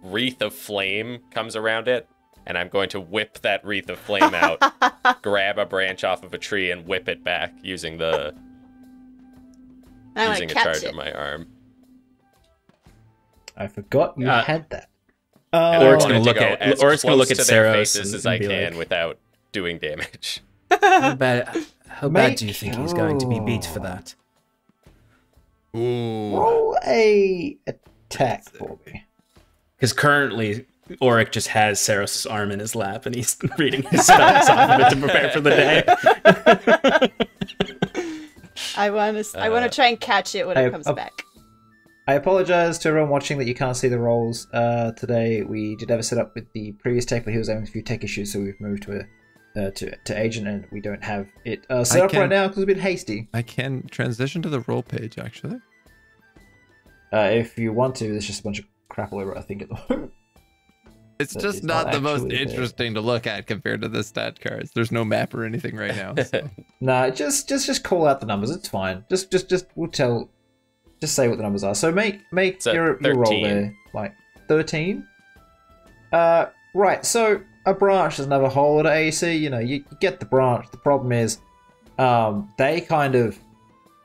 wreath of flame comes around it, and I'm going to whip that wreath of flame out, grab a branch off of a tree, and whip it back using the I want using a charge it. on my arm. I forgot you Uh, had that. And Or it's gonna to look go at- as or it's gonna look at to their Saros faces and- as I and be can like- without doing damage. How bad, how bad do you think he's going to be beat for that? Ooh. Roll a attack for me. Because currently, Auric just has Saros' arm in his lap and he's reading his spells off of it to prepare for the day. I want to. I want Uh, to try and catch it when I- it comes uh, back. I apologize to everyone watching that you can't see the rolls uh, today. We did have a setup with the previous tech, but he was having a few tech issues, so we've moved to a uh, to to agent, and we don't have it uh, set I up right now because it's a bit hasty. I can transition to the roll page actually. Uh, if you want to, there's just a bunch of crap all over. I think at the moment. It's That just is not, not the most there. interesting to look at compared to the stat cards. There's no map or anything right now. So. Nah, just just just call out the numbers. It's fine. Just just just we'll tell. Just say what the numbers are. So make make It's a your your roll there like thirteen. Uh, right. So a branch doesn't have a whole lot of AC. You know, you, you get the branch. The problem is, um, they kind of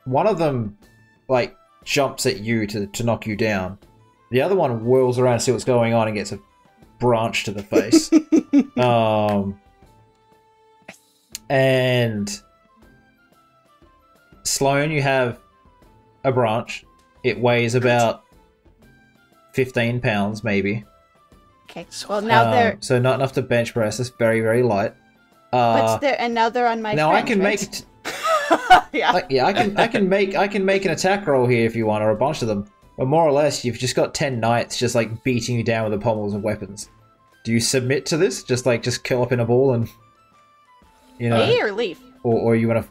one of them like jumps at you to to knock you down. The other one whirls around to see what's going on and gets a branch to the face. um, and Sloan, you have a branch. It weighs about fifteen pounds, maybe. Okay. Well, now Um, they're. so not enough to bench press. It's very very light. Uh, but they're and now they're on my. now I can right? make it. yeah. Like, yeah, I can I can make I can make an attack roll here if you want, or a bunch of them. But more or less, you've just got ten knights just like beating you down with the pommels of weapons. Do you submit to this? Just like just curl up in a ball and you know, Me or Leaf? or or you want to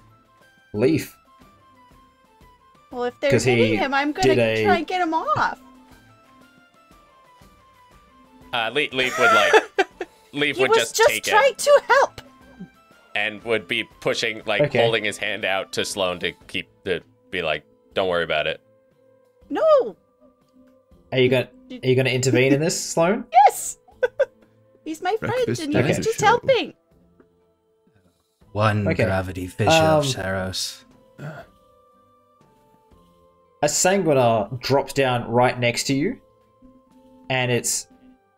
leaf? Well, if they're 'Cause he hitting him, I'm gonna a- try and get him off. Uh, Le- Leaf would like Leaf He would was just, just, take trying it to help. and would be pushing like Okay. holding his hand out to Sloan to keep to be like, don't worry about it. No. Are you gonna are you gonna intervene in this, Sloan? Yes. He's my friend, Breakfast and he was just helping. One Okay. gravity fissure Um, of Saros. A sanguinar drops down right next to you, and it's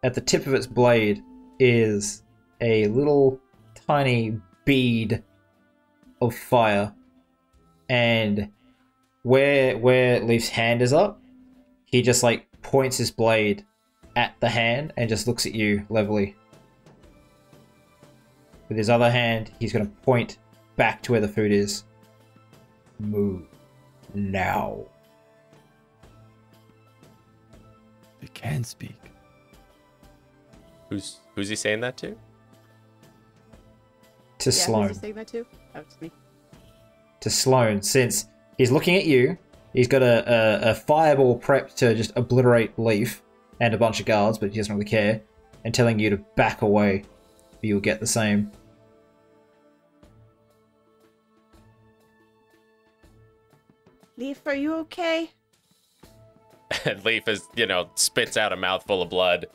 at the tip of its blade is a little tiny bead of fire, and where where Leaf's hand is up, he just like points his blade at the hand and just looks at you levelly. With his other hand, he's gonna point back to where the food is. Move now. They can speak. Who's who's he saying that to? to yeah, Sloan. who's he saying that too? Oh, it's me. To Sloan, since he's looking at you, he's got a, a, a fireball prepped to just obliterate Leaf and a bunch of guards, but he doesn't really care, and telling you to back away. You'll get the same. Leaf, are you okay? And Leaf is, you know, spits out a mouthful of blood,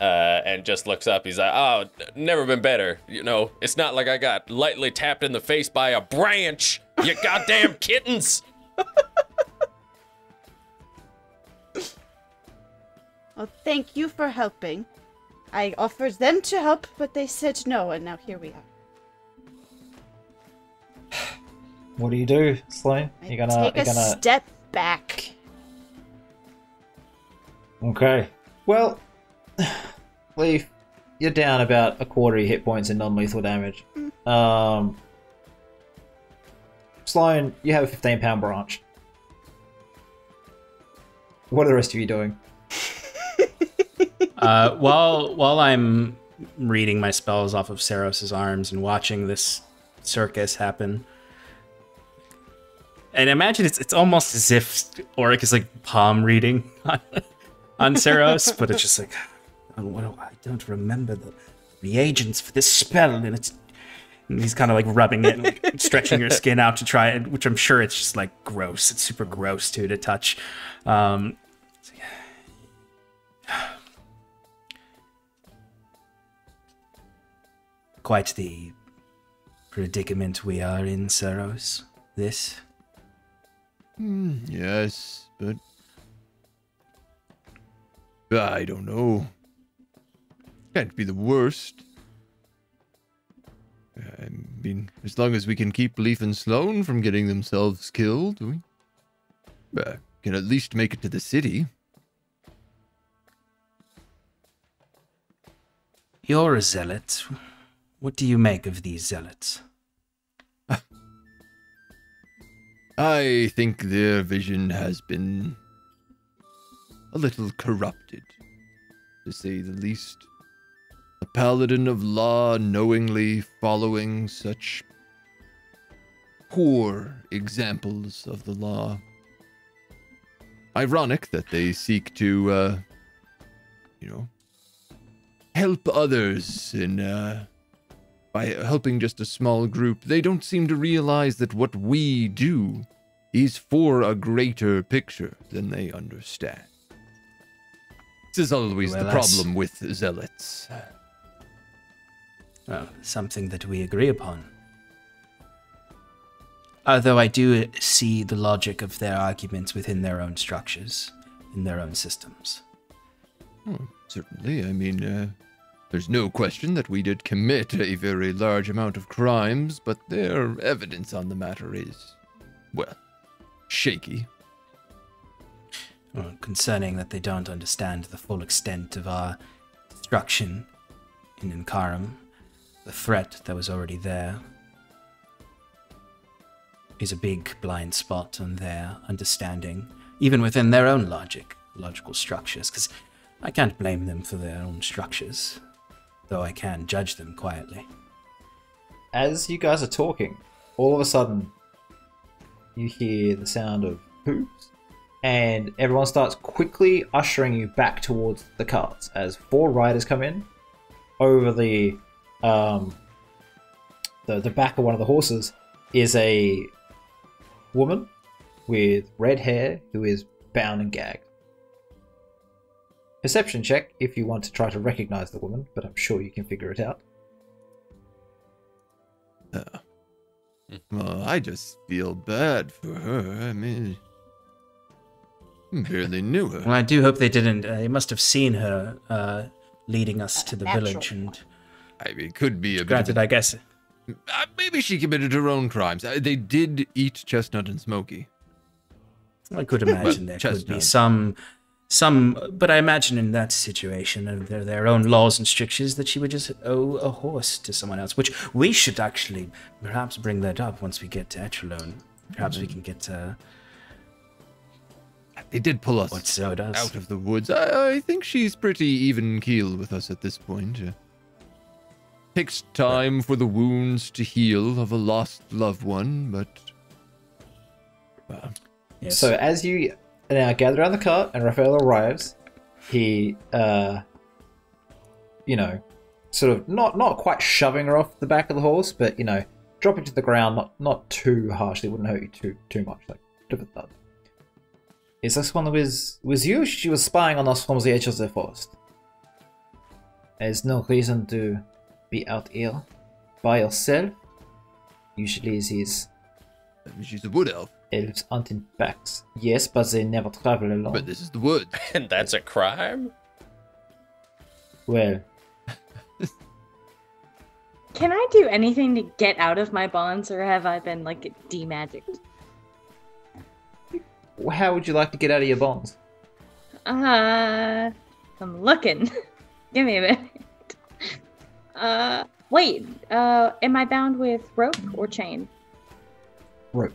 uh, and just looks up. He's like, "Oh, never been better. You know, it's not like I got lightly tapped in the face by a branch. You goddamn kittens." Well, thank you for helping. I offered them to help, but they said no, and now here we are. What do you do, Sloan? I You're gonna, take a gonna. step back. Okay. Well, Leaf, you're down about a quarter of your hit points in non-lethal damage. Um, Sloan, you have a 15 pound branch. What are the rest of you doing? Uh, while while I'm reading my spells off of Saros's arms and watching this circus happen, and imagine it's it's almost as if Auric is like palm reading on, on Saros, but it's just like I don't, I don't remember the reagents for this spell, and it's. And he's kind of like rubbing it, and like, stretching your skin out to try it, which I'm sure it's just like gross. It's super gross too to touch. Um, quite the predicament we are in, Saros. This. Hmm, yes, but I don't know. Can't be the worst. I mean, as long as we can keep Leaf and Sloan from getting themselves killed, we uh, can at least make it to the city. You're a zealot. What do you make of these zealots? I think their vision has been a little corrupted, to say the least. A paladin of law knowingly following such poor examples of the law. Ironic that they seek to, uh, you know, help others in, uh, by helping just a small group. They don't seem to realize that what we do is for a greater picture than they understand. This is always Well, the problem with zealots. Well, something that we agree upon. Although I do see the logic of their arguments within their own structures, in their own systems. Oh, certainly, I mean, uh, there's no question that we did commit a very large amount of crimes, but their evidence on the matter is, well, shaky. Well, concerning that they don't understand the full extent of our destruction in Inkaram, the threat that was already there is a big blind spot on their understanding, even within their own logic, logical structures, because I can't blame them for their own structures, though I can judge them quietly. As you guys are talking, all of a sudden, you hear the sound of hooves, and everyone starts quickly ushering you back towards the carts as four riders come in over the um, the the back of one of the horses is a woman with red hair who is bound and gagged. Perception check if you want to try to recognize the woman, but I'm sure you can figure it out. Well, I just feel bad for her. I mean, I barely knew her. Well, I do hope they didn't. Uh, they must have seen her uh, leading us to the natural village, and I mean, it could be a bit. granted, Of a, I guess uh, maybe she committed her own crimes. Uh, they did eat Chestnut and Smoky. I could imagine there could be chestnut. some, some, but I imagine in that situation, uh, there their own laws and strictures that she would just owe a horse to someone else. Which we should actually perhaps bring that up once we get to Etralogne. Perhaps we can get uh, They did pull us what Zoe does. out of the woods. I, I think she's pretty even keel with us at this point. Uh, takes time for the wounds to heal of a lost loved one, but well, Yes. So as you now gather around the cart and Raphael arrives, he, uh, you know, sort of not not quite shoving her off the back of the horse, but you know, dropping to the ground, not not too harshly, wouldn't hurt you too too much, like of a thud. Is this one was was you? She was spying on us from the edge of the forest. There's no reason to be out here by yourself. Usually she's. she's a wood elf. Elves hunt in packs. Yes, but they never travel alone. But this is the woods. And that's a crime? Well, Can I do anything to get out of my bonds, or have I been like demagicked? how would you like to get out of your bonds? Uh, I'm looking. Give me a minute. Uh, wait. Uh, am I bound with rope or chain? Rope.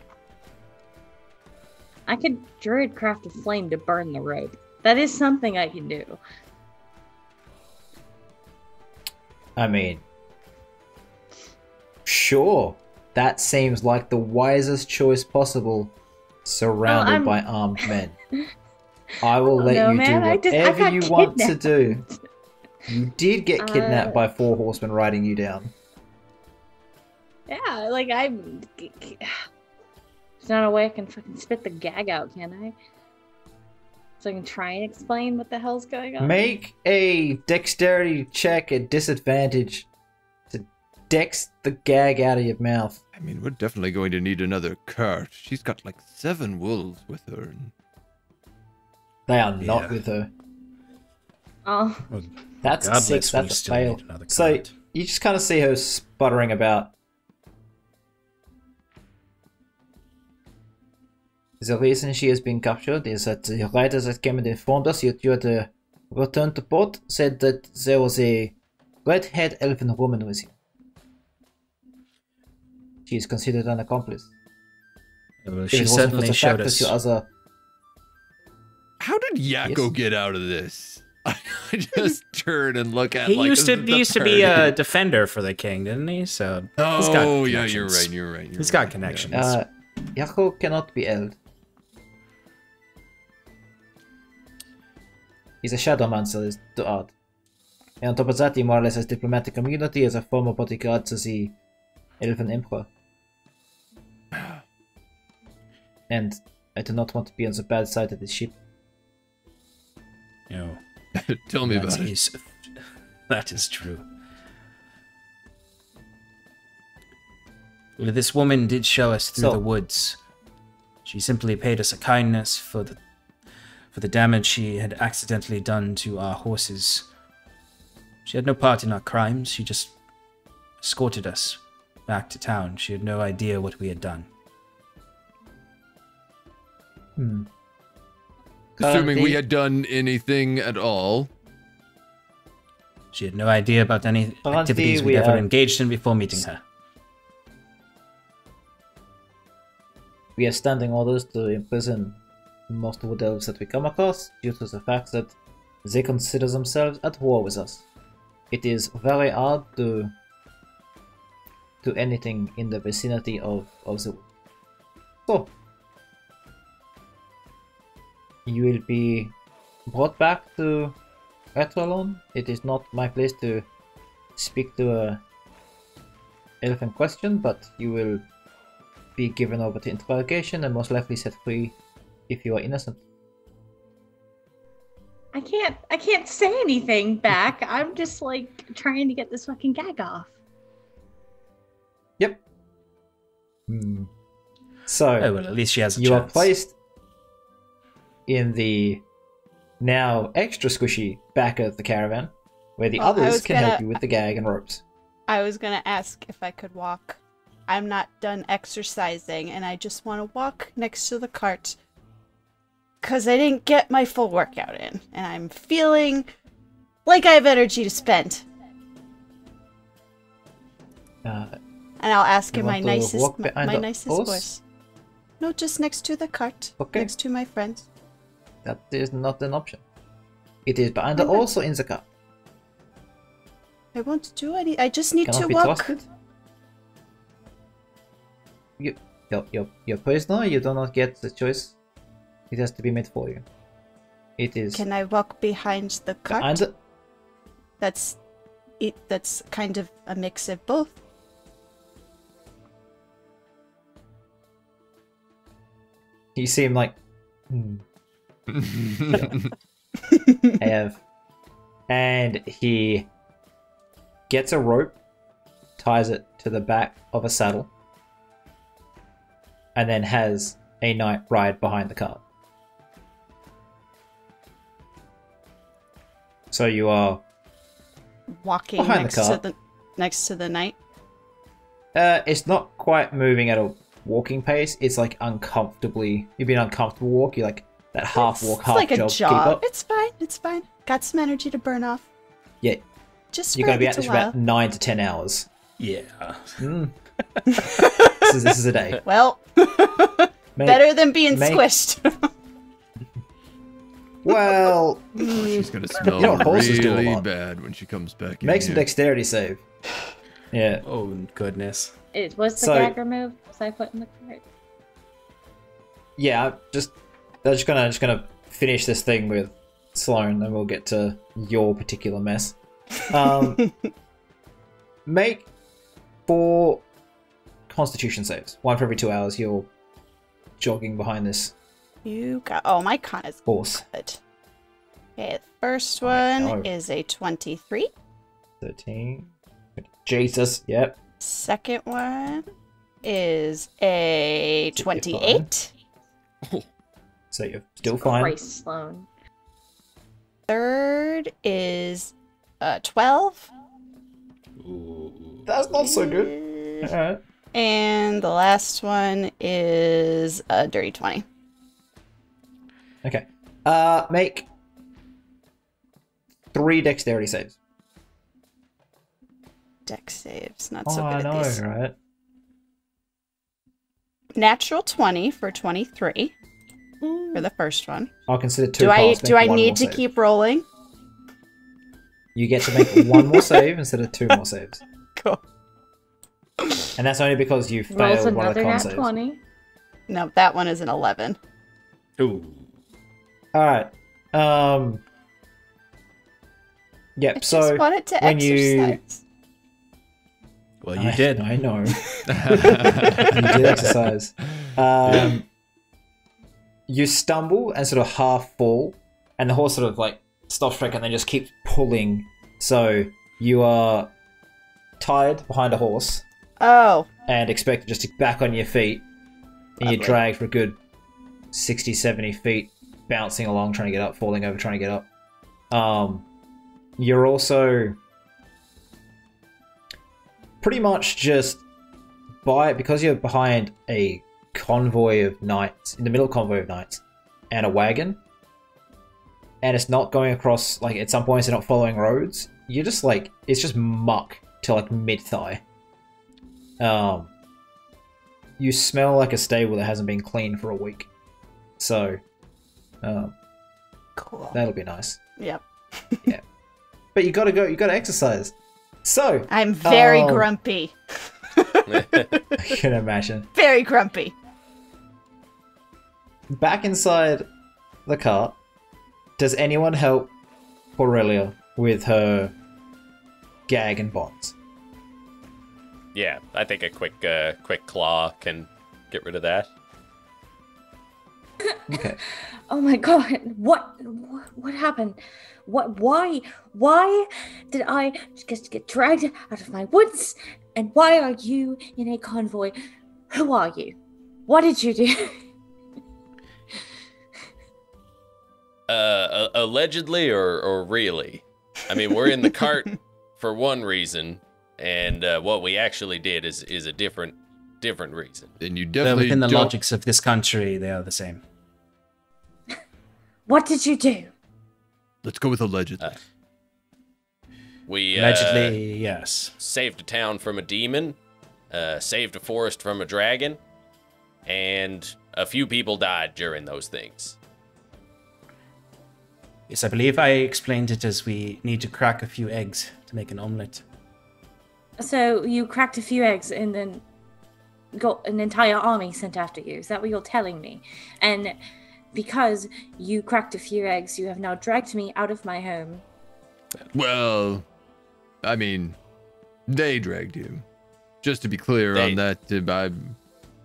I could druid craft a flame to burn the rope. That is something I can do. I mean, sure. That seems like the wisest choice possible, surrounded by armed men. I will don't let know, you man. Do whatever got you want to do. You did get kidnapped Uh, by four horsemen riding you down. Yeah, like I'm. There's not a way I can fucking spit the gag out, can I? So I can try and explain what the hell's going on. Make a dexterity check at disadvantage to dex the gag out of your mouth. I mean, we're definitely going to need another cart. She's got like seven wolves with her. And... They are not Yeah. with her. Oh, Well, That's six. That's a still fail. So you just kind of see her sputtering about. The reason she has been captured is that the riders that came and informed us that you had uh, returned to port said that there was a red-haired elven woman with you. She is considered an accomplice. Well, she it wasn't for certainly the showed us. your other How did Yakko Yes. get out of this? I just turn and look at He like used to he used to be a defender for the king, didn't he? So Oh, he's got yeah, you're connections. right. You're right. You're He's got right, yeah. connections. Uh, Yako cannot be held. He's a shadowmancer, is too odd. And on top of that, he more or less has diplomatic immunity as a former bodyguard to the Elven Emperor. And I do not want to be on the bad side of this ship. You know, Tell me that about it. That is true. This woman did show us through So- the woods. She simply paid us a kindness for the for the damage she had accidentally done to our horses. She had no part in our crimes. She just escorted us back to town. She had no idea what we had done. Hmm. Assuming we had done anything at all. She had no idea about any Currently, activities we we'd ever are- engaged in before meeting her. We are standing orders to imprison most of the elves that we come across due to the fact that they consider themselves at war with us. It is very hard to do anything in the vicinity of, of the. So, you will be brought back to Etralogne. It is not my place to speak to a in question, but you will be given over to interrogation and most likely set free if you are innocent. I can't. I can't say anything back. I'm just like trying to get this fucking gag off. Yep. Hmm. So Oh well, at least she has a you are placed in the now extra squishy back of the caravan, where the I others can help gonna- you with the gag and ropes. I was gonna ask if I could walk. I'm not done exercising, and I just want to walk next to the cart. Cause I didn't get my full workout in, and I'm feeling like I have energy to spend. Uh, And I'll ask You in my nicest, my, my nicest horse? voice. No, just next to the cart. Okay. Next to my friends. that is not an option. It is behind the also in the car. I won't do any. I just need Cannot to walk. trusted. You, you're, you're, you're prisoner. You do not get the choice. It has to be made for you. It is Can I walk behind the cart? behind the, That's it. That's kind of a mix of both. You seem like. Hmm, I have. And he gets a rope, ties it to the back of a saddle, and then has a knight ride behind the cart. So you are. Walking Behind the next to the next to the knight. Uh, it's not quite moving at a walking pace. It's like uncomfortably. You've been uncomfortable walk. You're like that half It's- walk, it's half like jog. a Keep up. It's fine. It's fine. Got some energy to burn off. Yeah, Just you're gonna be a at this for about nine to ten hours. Yeah. Mm. this, is, this is a day. Well, Make- better than being make- squished. Well, She's gonna smell know, horses do a really lot. bad when she comes back. in make some here. dexterity save. Yeah. Oh goodness. It was the So- gag removed. Was I put in the cart? Yeah, just I'm just gonna just gonna finish this thing with Sloan, and we'll get to your particular mess. Um, make four Constitution saves. One for every two hours. You're jogging behind this You got. Oh, my con is horse. good. Okay, the first oh one is a 23. 13. Jesus. Yep. Second one is a 28. So you're still fine. Christ, Sloan. Third is a 12. That's not so good. All right. And the last one is a dirty 20. Okay. Uh, make three dexterity saves. Dex saves. Not Oh, so I good know, at these. right? Natural 20 for 23 for the first one. I'll consider two. Do I do I need to save. keep rolling? You get to make one more save instead of two more saves, Cool. and that's only because you Rolls failed one of the another con nat saves. 20. No, that one is an 11. Ooh. All right. Um. Yep. I so just wanted to when you- exercise. Well, you I- did. I know. you did exercise. Um, You stumble and sort of half fall, and the horse sort of like stops track and then just keeps pulling. So you are tied behind a horse Oh, and expected just to back on your feet, and you're Lovely. dragged for a good 60, 70 feet, bouncing along, trying to get up, falling over, trying to get up. Um, you're also pretty much just by because you're behind a convoy of knights in the middle convoy of knights and a wagon and it's not going across like at some points they're not following roads you're just like it's just muck to like mid thigh um you smell like a stable that hasn't been cleaned for a week so um cool. that'll be nice Yep. yeah. but you gotta go you gotta exercise so I'm very Oh. grumpy. i can imagine Very grumpy. back inside the cart, does anyone help Aurelia with her gag and bonds? Yeah, I think a quick uh, quick claw can get rid of that. Okay. Oh my god, what what, what happened? What why why did I just get dragged out of my woods? And why are you in a convoy? Who are you? What did you do? Uh, allegedly or or really? I mean, we're in the cart for one reason, and uh, what we actually did is is a different different reason. And you Though definitely within the don't... logics of this country, they are the same. What did you do? Let's go with allegedly. Uh, We uh, Allegedly, yes. saved a town from a demon, uh, saved a forest from a dragon, and a few people died during those things. Yes, I believe I explained it as we need to crack a few eggs to make an omelette. So you cracked a few eggs and then got an entire army sent after you. Is that what you're telling me? And because you cracked a few eggs, you have now dragged me out of my home. Well, I mean, they dragged you. Just to be clear They- on that, uh, I,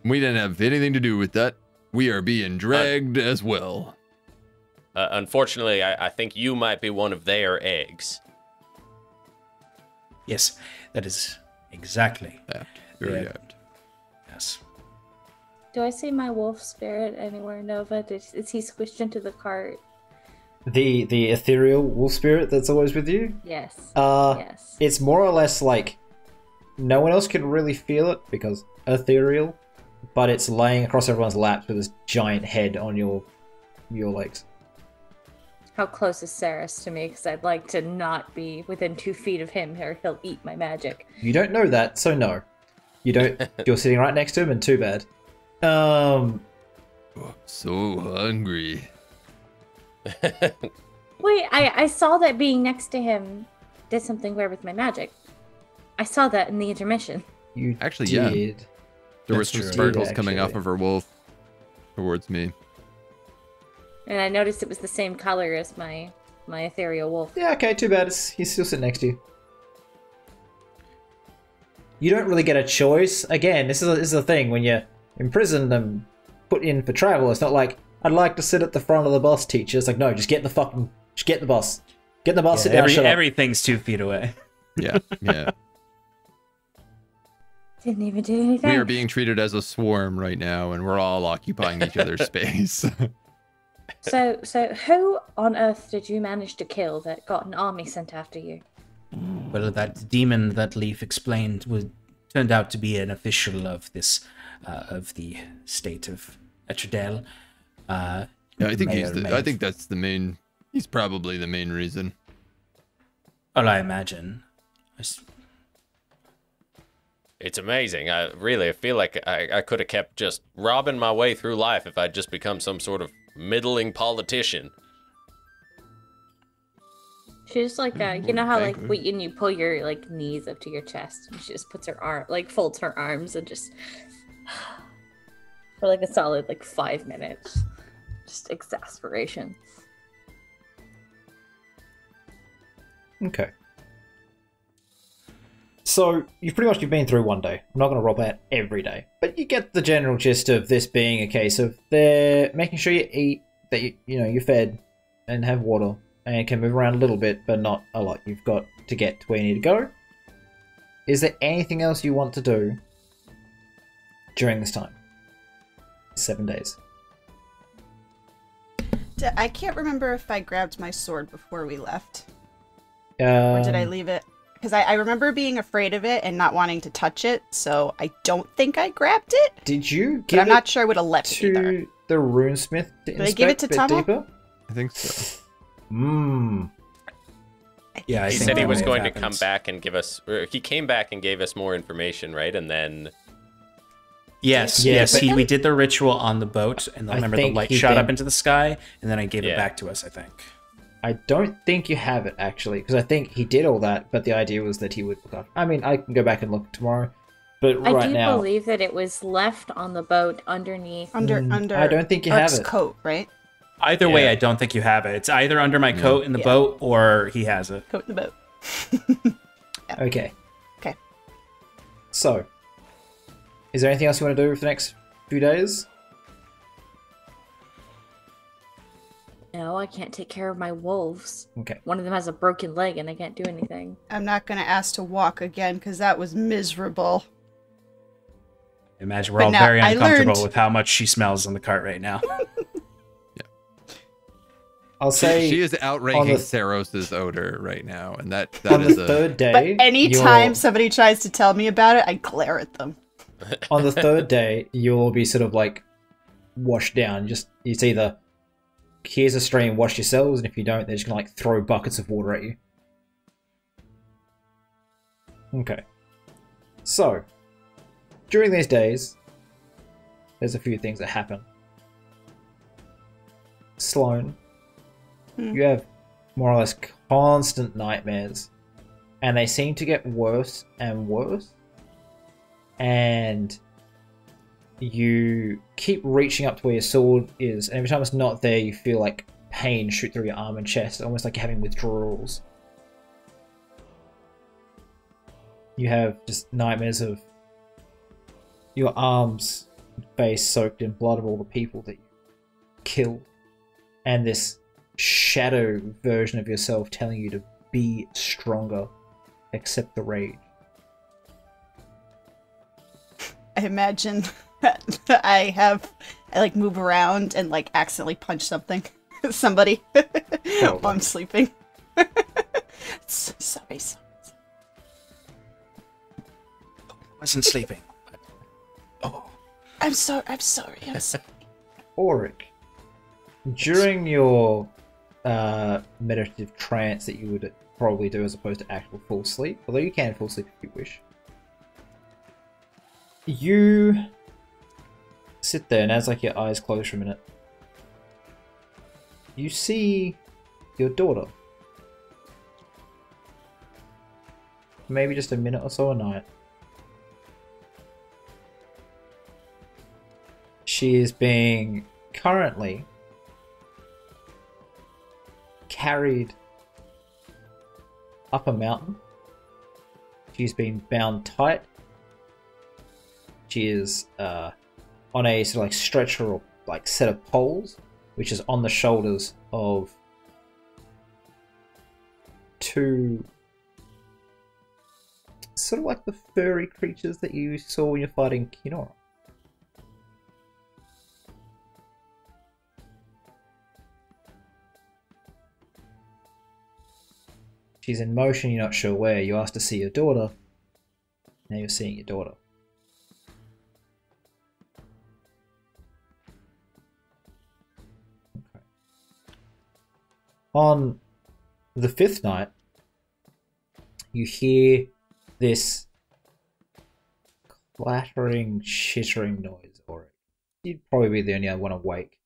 we didn't have anything to do with that. We are being dragged as well. Uh, unfortunately, I, I think you might be one of their eggs. Yes, that is exactly. Apt. Very Yeah. apt. Yes. Do I see my wolf spirit anywhere, Nova? Is, is he squished into the cart? The the ethereal wolf spirit that's always with you. Yes. Uh, yes. it's more or less like no one else can really feel it because ethereal, but it's laying across everyone's laps with this giant head on your your legs. How close is Saros to me? Because I'd like to not be within two feet of him, or he'll eat my magic. You don't know that, so no. You don't. you're sitting right next to him, and too bad. Um, so hungry. Wait, I, I saw that being next to him did something weird with my magic. I saw that in the intermission. you Actually, yeah. did. There were some true. sparkles Did coming off of her wolf towards me. And I noticed it was the same color as my my ethereal wolf. Yeah, okay, too bad. It's, he's still sitting next to you. You don't really get a choice. Again, this is a, this is a thing when you're imprisoned and put in for travel. It's not like I'd like to sit at the front of the bus, teacher. It's like no, just get in the fucking, just get in the bus, get in the bus, sit down, Every, shut up. everything's two feet away. Yeah, yeah. Didn't even do anything. we are being treated as a swarm right now, and we're all occupying each other's space. So, so who on earth did you manage to kill that got an army sent after you? Well, that demon that Leaf explained was turned out to be an official of this, uh, of the state of Etredale. Uh, yeah, I think he's. The, may I think that's the main. He's probably the main reason. Well, I imagine. I s- It's amazing. I really I feel like I, I could have kept just robbing my way through life if I'd just become some sort of middling politician. She's just like uh, you know how like when you pull your like knees up to your chest, and she just puts her arm like folds her arms and just for like a solid like five minutes, just exasperation. Okay. So you've pretty much you've been through one day. I'm not going to rob that every day, but you get the general gist of this being a case of they're making sure you eat, that you, you know you're fed, and have water, and can move around a little bit, but not a lot. You've got to get to where you need to go. Is there anything else you want to do during this time? Seven days. I can't remember if I grabbed my sword before we left. Um, Or did I leave it? Because I, I remember being afraid of it and not wanting to touch it, so I don't think I grabbed it. Did you But give I'm it not sure I would have left it either. to the runesmith to I give it inspect to a bit Tama? deeper? I think so. Mmm. yeah, he said he was may have going to come back and give us. Or he came back and gave us more information, right? And then Yes, Yeah, yes. He, we did the ritual on the boat, and I remember the light he shot up into the sky, and then I gave Yeah. it back to us. I think. I don't think you have it actually, because I think he did all that, but the idea was that he would look after. I mean, I can go back and look tomorrow, but right now, I do now, believe that it was left on the boat underneath. Under Mm, under. I don't think you have it. coat, right? Either way, I don't think you have it. It's either under my coat in the Yeah. boat, or he has it. Coat in the boat. okay. Okay. So, is there anything else you want to do for the next few days? No, I can't take care of my wolves. Okay. One of them has a broken leg and I can't do anything. I'm not gonna ask to walk again because that was miserable. Imagine we're But all very uncomfortable learned- with how much she smells on the cart right now. Yeah. I'll say she is outranking the- Saros's odor right now, and that that on the a third But day. anytime you'll- somebody tries to tell me about it, I glare at them. On the third day, you'll be sort of like washed down. Just it's either here's a stream, wash yourselves, and if you don't, they're just gonna like throw buckets of water at you. Okay. So during these days, there's a few things that happen. Sloane, Hmm. you have more or less constant nightmares, and they seem to get worse and worse and you keep reaching up to where your sword is, and every time it's not there, you feel like pain shoot through your arm and chest, almost like you're having withdrawals. You have just nightmares of your arms, face soaked in blood of all the people that you killed, and this shadow version of yourself telling you to be stronger, accept the rage. I imagine that I have I like move around and like accidentally punch something. Somebody while I'm sleeping. S- sorry, sorry. Wasn't sleeping. I'm sorry. I'm sorry. I'm sorry. Auric, during your uh, meditative trance that you would probably do as opposed to actual full sleep, although you can full sleep if you wish, you sit there and as like your eyes close for a minute, you see your daughter. Maybe just a minute or so a night. She is being currently carried up a mountain. She's been bound tight. She is uh, on a sort of like stretcher or like set of poles, which is on the shoulders of two sort of like the furry creatures that you saw when you're fighting Kinora. She's in motion, you're not sure where. You asked to see your daughter. Now you're seeing your daughter. On the fifth night, you hear this clattering, chittering noise, or you'd probably be the only one awake.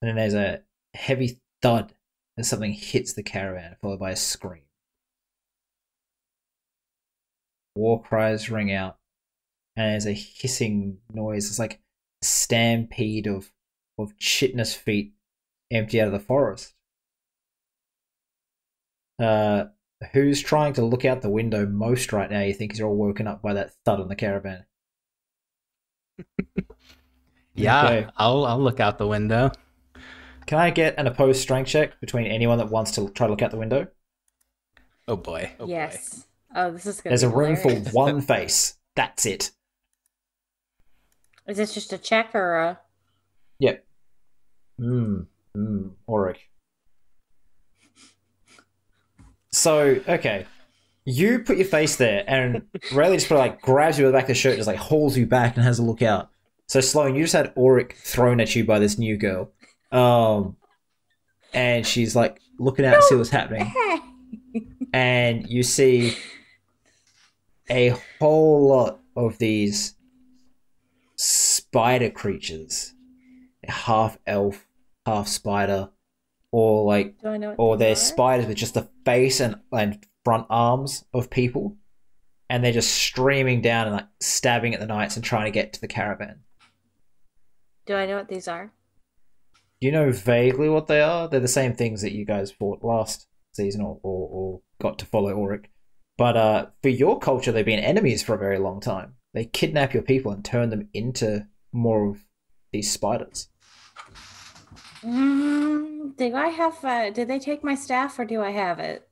And then there's a heavy thud as something hits the caravan, followed by a scream. War cries ring out, and there's a hissing noise. It's like a stampede of of chitinous feet empty out of the forest. Uh, who's trying to look out the window most right now? You think is all woken up by that thud on the caravan? Yeah, Okay. I'll I'll look out the window. Can I get an opposed strength check between anyone that wants to try to look out the window? Oh boy. Oh yes. Oh, this is gonna There's be a room for one face. That's it. Is this just a check or a? Yep. Hmm. Hmm. Auric. So, okay. You put your face there, and Rayleigh just put, like grabs you by the back of the shirt, just like hauls you back and has a look out. So Sloan, you just had Auric thrown at you by this new girl. Um and she's like looking out to see what's happening. and you see a whole lot of these spider creatures half elf half spider or like Do I know? Or they're are? spiders with just the face and, and front arms of people and they're just streaming down and like stabbing at the knights and trying to get to the caravan Do I know what these are? you know vaguely what they are they're the same things that you guys fought last season or, or, or got to follow Auric. But uh, for your culture, they've been enemies for a very long time. They kidnap your people and turn them into more of these spiders. Mm, do I have? Uh, did they take my staff or do I have it?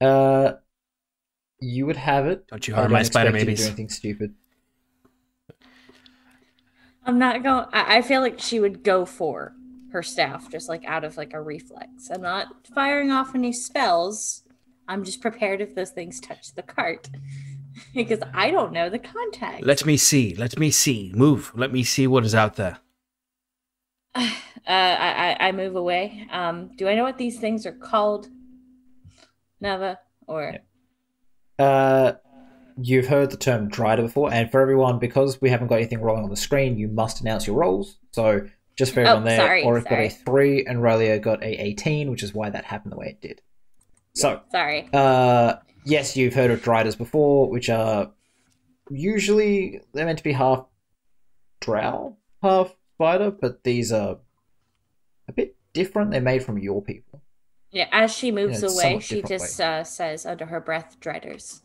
Uh, you would have it. Don't you I harm my spider expect babies. do anything stupid. I'm not going. I, I feel like she would go for her staff, just like out of like a reflex. I'm not firing off any spells. I'm just prepared if those things touch the cart, because I don't know the context. Let me see. Let me see. Move. Let me see what is out there. uh, I, I I move away. Um, do I know what these things are called? Nova or Uh, you've heard the term Drider before, and for everyone, because we haven't got anything rolling on the screen, you must announce your rolls. So just for Oh, everyone there, sorry, Auric got a three and Ralia got a eighteen, which is why that happened the way it did. So sorry. Uh, yes, you've heard of driders before, which are usually they're meant to be half drow, half spider, but these are a bit different. They're made from your people. Yeah, as she moves it's away, she just uh, says under her breath, "Dreaders."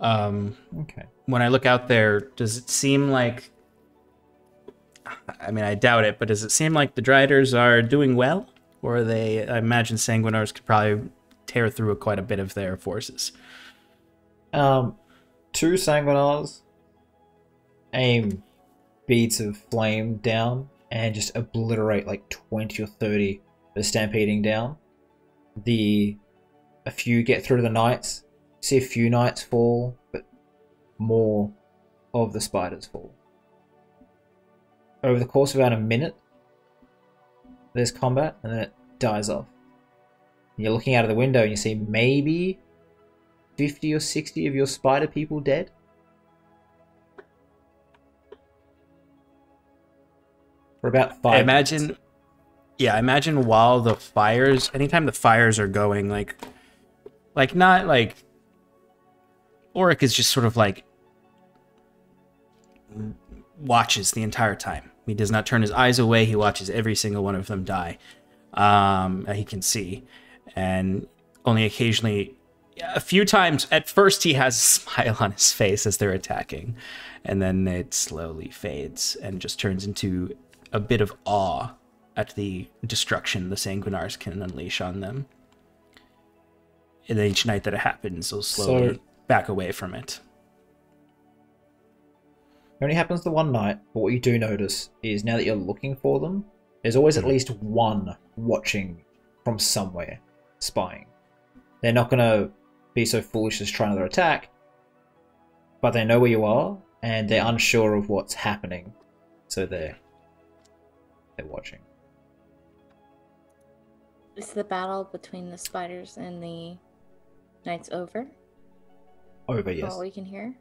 Um, Okay. when I look out there, does it seem like? I mean, I doubt it, but does it seem like the Driders are doing well, or are they? I imagine Sanguinars could probably tear through quite a bit of their forces. Um, two sanguinars aim beads of flame down and just obliterate like twenty or thirty that are stampeding down. The a few get through the knights. See a few knights fall, but more of the spiders fall. Over the course of about a minute, there's combat and then it dies off. And you're looking out of the window and you see maybe 50 or 60 of your spider people dead. For about five. I imagine. minutes. Yeah, imagine while the fires, anytime the fires are going, like, like not like. Auric is just sort of like watches the entire time, He does not turn his eyes away. He watches every single one of them die. Um, he can see, and only occasionally, a few times. At first, he has a smile on his face as they're attacking, and then it slowly fades and just turns into a bit of awe at the destruction the Sanguinars can unleash on them. And each night that it happens, they'll slowly So- back away from it. It only happens the one night, but what you do notice is now that you're looking for them, there's always at hmm. least one watching from somewhere, spying. They're not gonna be so foolish as try another attack, but they know where you are and they're unsure of what's happening, so they're they're watching. Is the battle between the spiders and the knights over? Over, yes, all we can hear.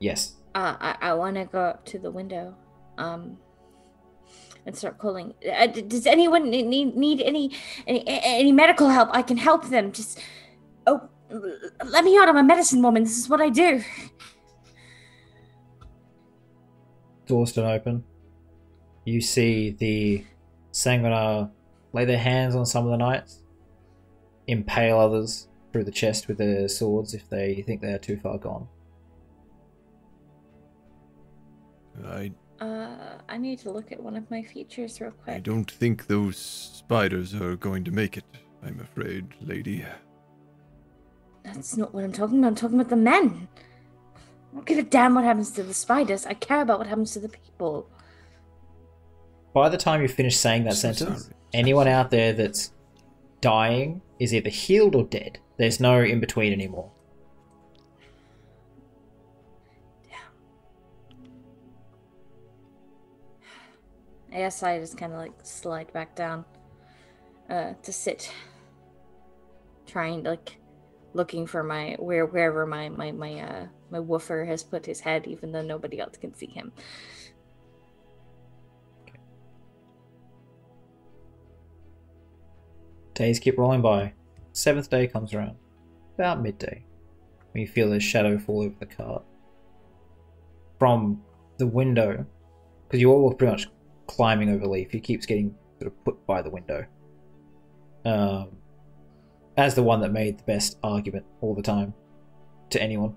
yes. Uh, I, I want to go up to the window, um, and start calling. Uh, d- does anyone need need any, any any medical help? I can help them. Just oh, let me out. I'm a medicine woman. This is what I do. Doors don't open. You see the Sanguinar lay their hands on some of the knights, impale others through the chest with their swords if they think they are too far gone. I Uh, I need to look at one of my features real quick. I don't think those spiders are going to make it. I'm afraid, lady. That's not what I'm talking about. I'm talking about the men. I don't give a damn what happens to the spiders. I care about what happens to the people. By the time you finish saying that So sentence, sorry. anyone out there that's dying is either healed or dead. There's no in between anymore. I guess I just kind of like slide back down uh, to sit, trying like looking for my where wherever my my my uh my woofer has put his head, even though nobody else can see him. Days keep rolling by. Seventh day comes around. About midday. When you feel a shadow fall over the cart. From the window, because you're all pretty much climbing over Leaf, he keeps getting sort of put by the window. Um, as the one that made the best argument all the time to anyone.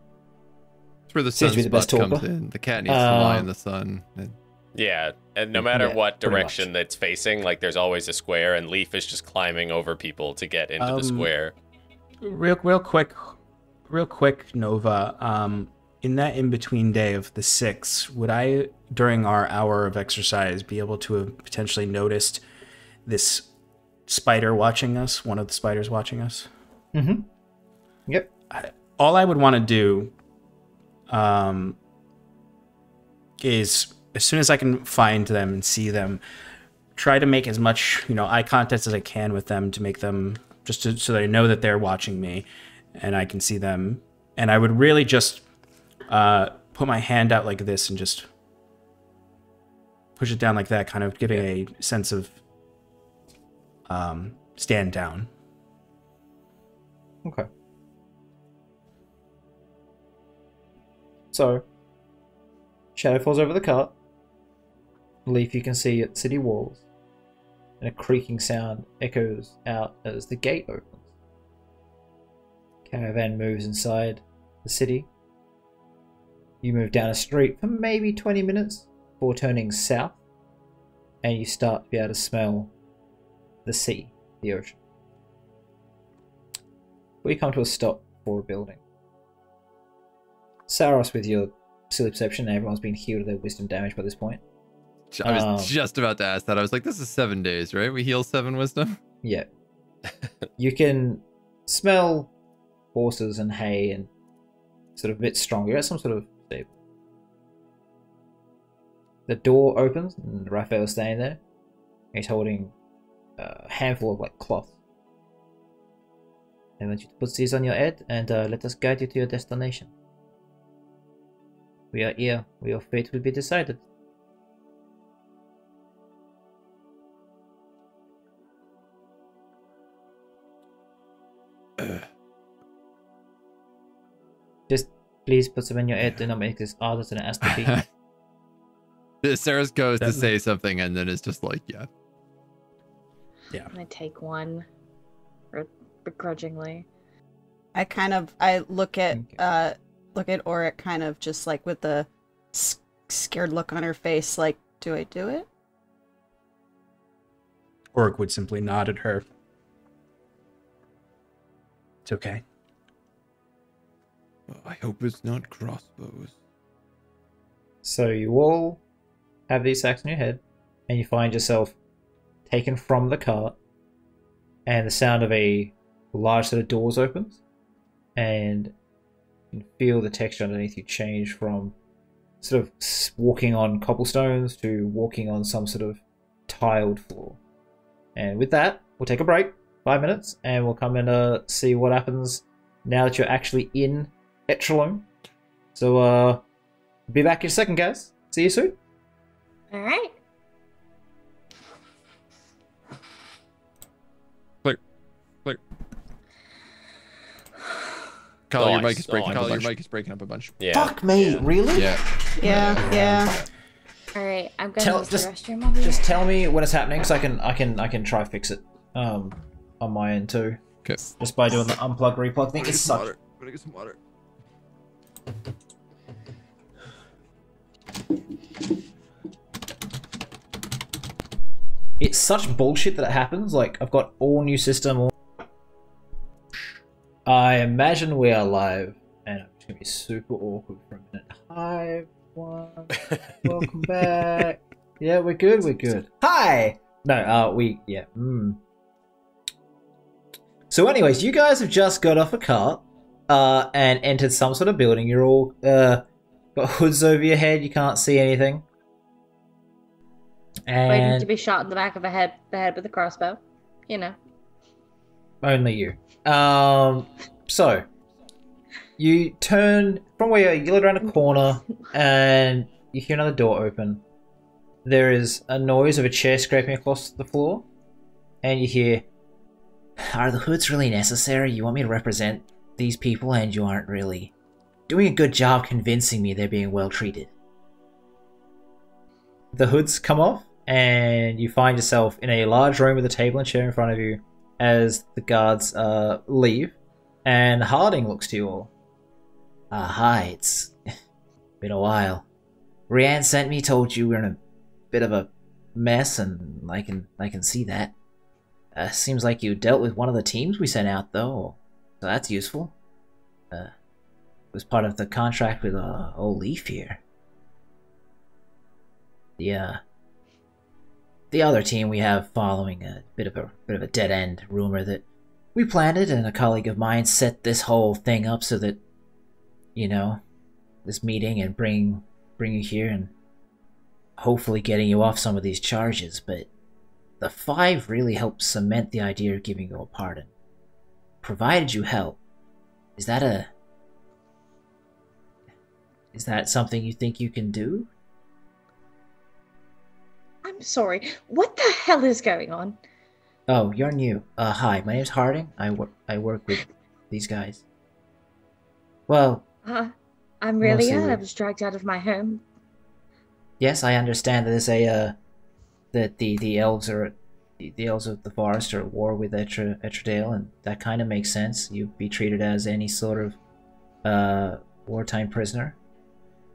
That's where the Seems to be the best comes talker. in. The cat needs to lie in the sun. And Yeah, and no matter Yeah, what direction that's facing, like there's always a square, and Leaf is just climbing over people to get into the Um, square. Real, real quick, real quick, Nova. Um, in that in between day of the six, would I, during our hour of exercise, be able to have potentially noticed this spider watching us? One of the spiders watching us. Mm-hmm. Yep. all I would want to do um, is as soon as I can find them and see them, try to make as much you know eye contact as I can with them to make them just to, so that I know that they're watching me and I can see them. And I would really just uh, put my hand out like this and just push it down like that, kind of giving a sense of um, stand down. Okay. So, shadow falls over the cart. Leaf you can see at city walls, and a creaking sound echoes out as the gate opens. Caravan moves inside the city. You move down a street for maybe 20 minutes before turning south, and you start to be able to smell the sea, the ocean. We come to a stop for a building. Saros, with your silly perception, everyone's been healed of their wisdom damage by this point. I was Um, just about to ask that. I was like, this is seven days, right? We heal seven wisdom. Yeah. you can smell horses and hay and sort of a bit stronger. You're at some sort of stable. The door opens and Raphael is standing there. He's holding a handful of like cloth. I want you to put these on your head and uh, let us guide you to your destination. We are here. Your fate will be decided. Just please put them in your head. Do not make this harder than it has to be. Sarah goes to say something and then it's just like, yeah. Yeah. I'm gonna take one, begrudgingly. I kind of I look at uh look at Auric kind of just like with the scared look on her face like do I do it? Auric would simply nod at her. It's okay. I hope it's not crossbows. So you all have these sacks in your head, and you find yourself taken from the cart, and the sound of a large set of doors opens, and you can feel the texture underneath you change from sort of walking on cobblestones to walking on some sort of tiled floor. And with that, we'll take a break, five minutes, and we'll come and uh, see what happens now that you're actually in Etralogne. So, uh, be back in a second, guys. See you soon. All right. Carl, your Nice, mic is breaking. nice. Carl, your mic is breaking up a bunch. Yeah. Fuck me, yeah. really? Yeah. Yeah, yeah. All right. I'm gonna Tell- use just- the restroom over Just here. tell me when it's happening, so I can I can I can try fix it. Um, on my end too, Okay. just by doing the unplug replug thing. It's such. I'm gonna get some water. It's such bullshit that it happens. Like I've got all new system. All... I imagine we are live, and I'm gonna be super awkward for a minute. Hi, everyone. Welcome back. Yeah, we're good. We're good. Hi. No, uh, we yeah. Mm. So, anyways, you guys have just got off a cart, uh, and entered some sort of building. You're all uh, got hoods over your head. You can't see anything. Waiting And to be shot in the back of the head, the head with a crossbow. You know. Only you. Um, so you turn from where you look around a corner and you hear another door open. There is a noise of a chair scraping across the floor, and you hear, "Are the hoods really necessary? You want me to represent these people, and you aren't really doing a good job convincing me they're being well treated." The hoods come off, and you find yourself in a large room with a table and chair in front of you as the guards uh, leave, and Harding looks to you all. Ah, hi, it's been a while. Rianne sent me, told you we're in a bit of a mess, and I can I can see that. Uh, seems like you dealt with one of the teams we sent out, though, so that's useful. Uh, it was part of the contract with uh, old Leaf here. The uh, the other team we have following a bit of a bit of a dead end rumor that we planted and a colleague of mine set this whole thing up so that you know this meeting and bring bring you here and hopefully getting you off some of these charges but the five really helped cement the idea of giving you a pardon provided you help is that a is that something you think you can do I'm sorry. What the hell is going on? Oh, you're new. Uh, hi, my name's Harding. I work. I work with these guys. Well, Uh, I'm really Mostly ill. I was dragged out of my home. yes, I understand that there's a uh, that the the elves are the, elves of the forest are at war with Etra, Etradale, and that kind of makes sense. You'd be treated as any sort of uh wartime prisoner.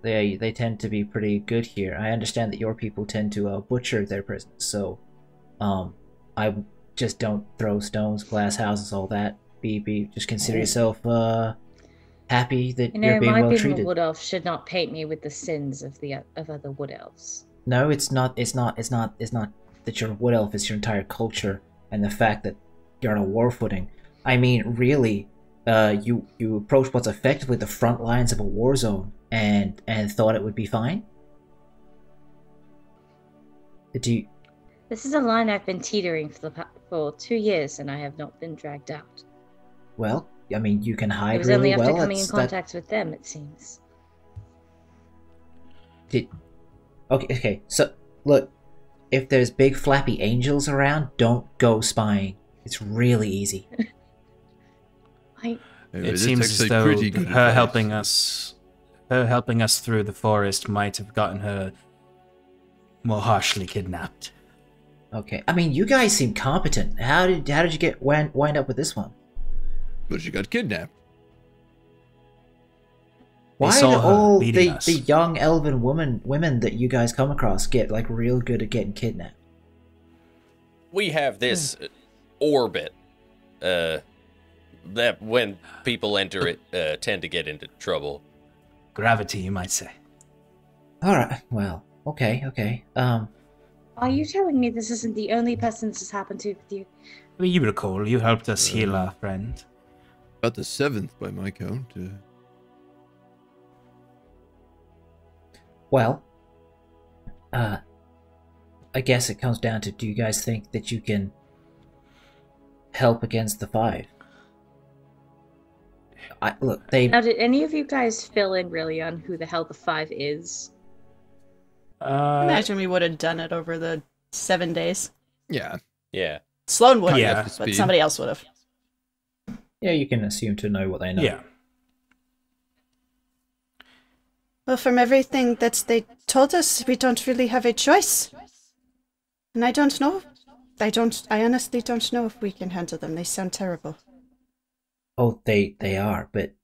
They they tend to be pretty good here. I understand that your people tend to uh, butcher their prisoners, so um, I just don't throw stones, glass houses, all that. Be be just consider yourself uh happy that You know, you're being my well being a wood elf should not paint me with the sins of the of other wood elves. No, it's not. It's not. It's not. It's not that you're a wood elf. is your entire culture and the fact that you're on a war footing. I mean, really, uh, you you approached what's effectively the front lines of a war zone and and thought it would be fine. Do you, This is a line I've been teetering for the for two years, and I have not been dragged out. well, I mean, you can hide. It was really only after well. coming in That's- that- contact with them, it seems. Did okay? Okay. So look, if there's big flappy angels around, don't go spying. It's really easy. I It That's seems as though pretty good her advice. helping us, her helping us through the forest might have gotten her more harshly kidnapped. Okay. I mean, you guys seem competent. How did how did you get wind, wind up with this one? But she got kidnapped. Why do saw her all the, us. the young elven women women that you guys come across get like real good at getting kidnapped? We have this uh, orbit uh, that when people enter it uh, tend to get into trouble. Gravity, you might say. All right. Well, okay, okay. Um, Are you telling me this isn't the only person this has happened to with you? I mean, you recall you helped us heal our friend. About the seventh by my count. Uh, well, uh, I guess it comes down to: Do you guys think that you can help against the five? I look. They Now, did any of you guys fill in really on who the hell the five is? Uh, Imagine we would have done it over the seven days. yeah. Yeah. Sloan wouldn't Yeah. have, Up to but somebody else would have. yeah, you can assume to know what they know. yeah. Well, from everything that they told us, we don't really have a choice. And I don't know. I don't. I honestly don't know if we can handle them. They sound terrible. Oh, they they are, but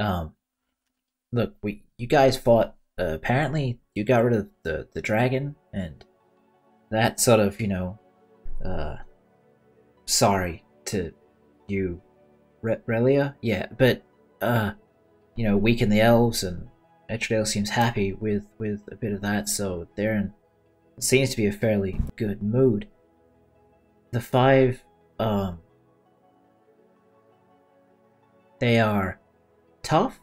um, look, we you guys fought. Uh, apparently, you got rid of the the dragon, and that sort of you know, uh, sorry to you, Re- Relia. Yeah, but uh, you know, weaken the elves, and Etredale seems happy with with a bit of that, so they're in seems to be a fairly good mood. The five, um, they are tough,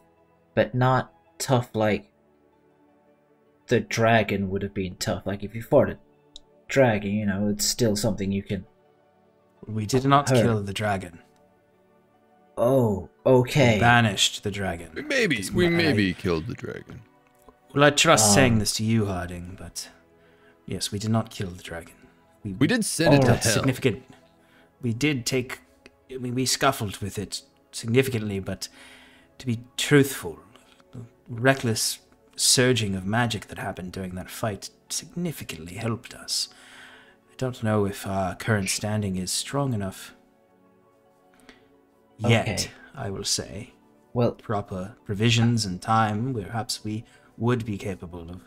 but not tough like the dragon would have been tough. Like if you fought a dragon, you know, it's still something you can. We did not Her. kill the dragon. Oh, We okay. banished the dragon. Maybe. It's We my- maybe killed the dragon. Well, I trust Um, saying this to you, Harding, but yes, we did not kill the dragon. We did send it to hell. significant. We did take. I mean, we scuffled with it significantly, but to be truthful, the reckless surging of magic that happened during that fight significantly helped us. I don't know if our current standing is strong enough yet. Okay. I will say Well, proper provisions and time, perhaps we would be capable of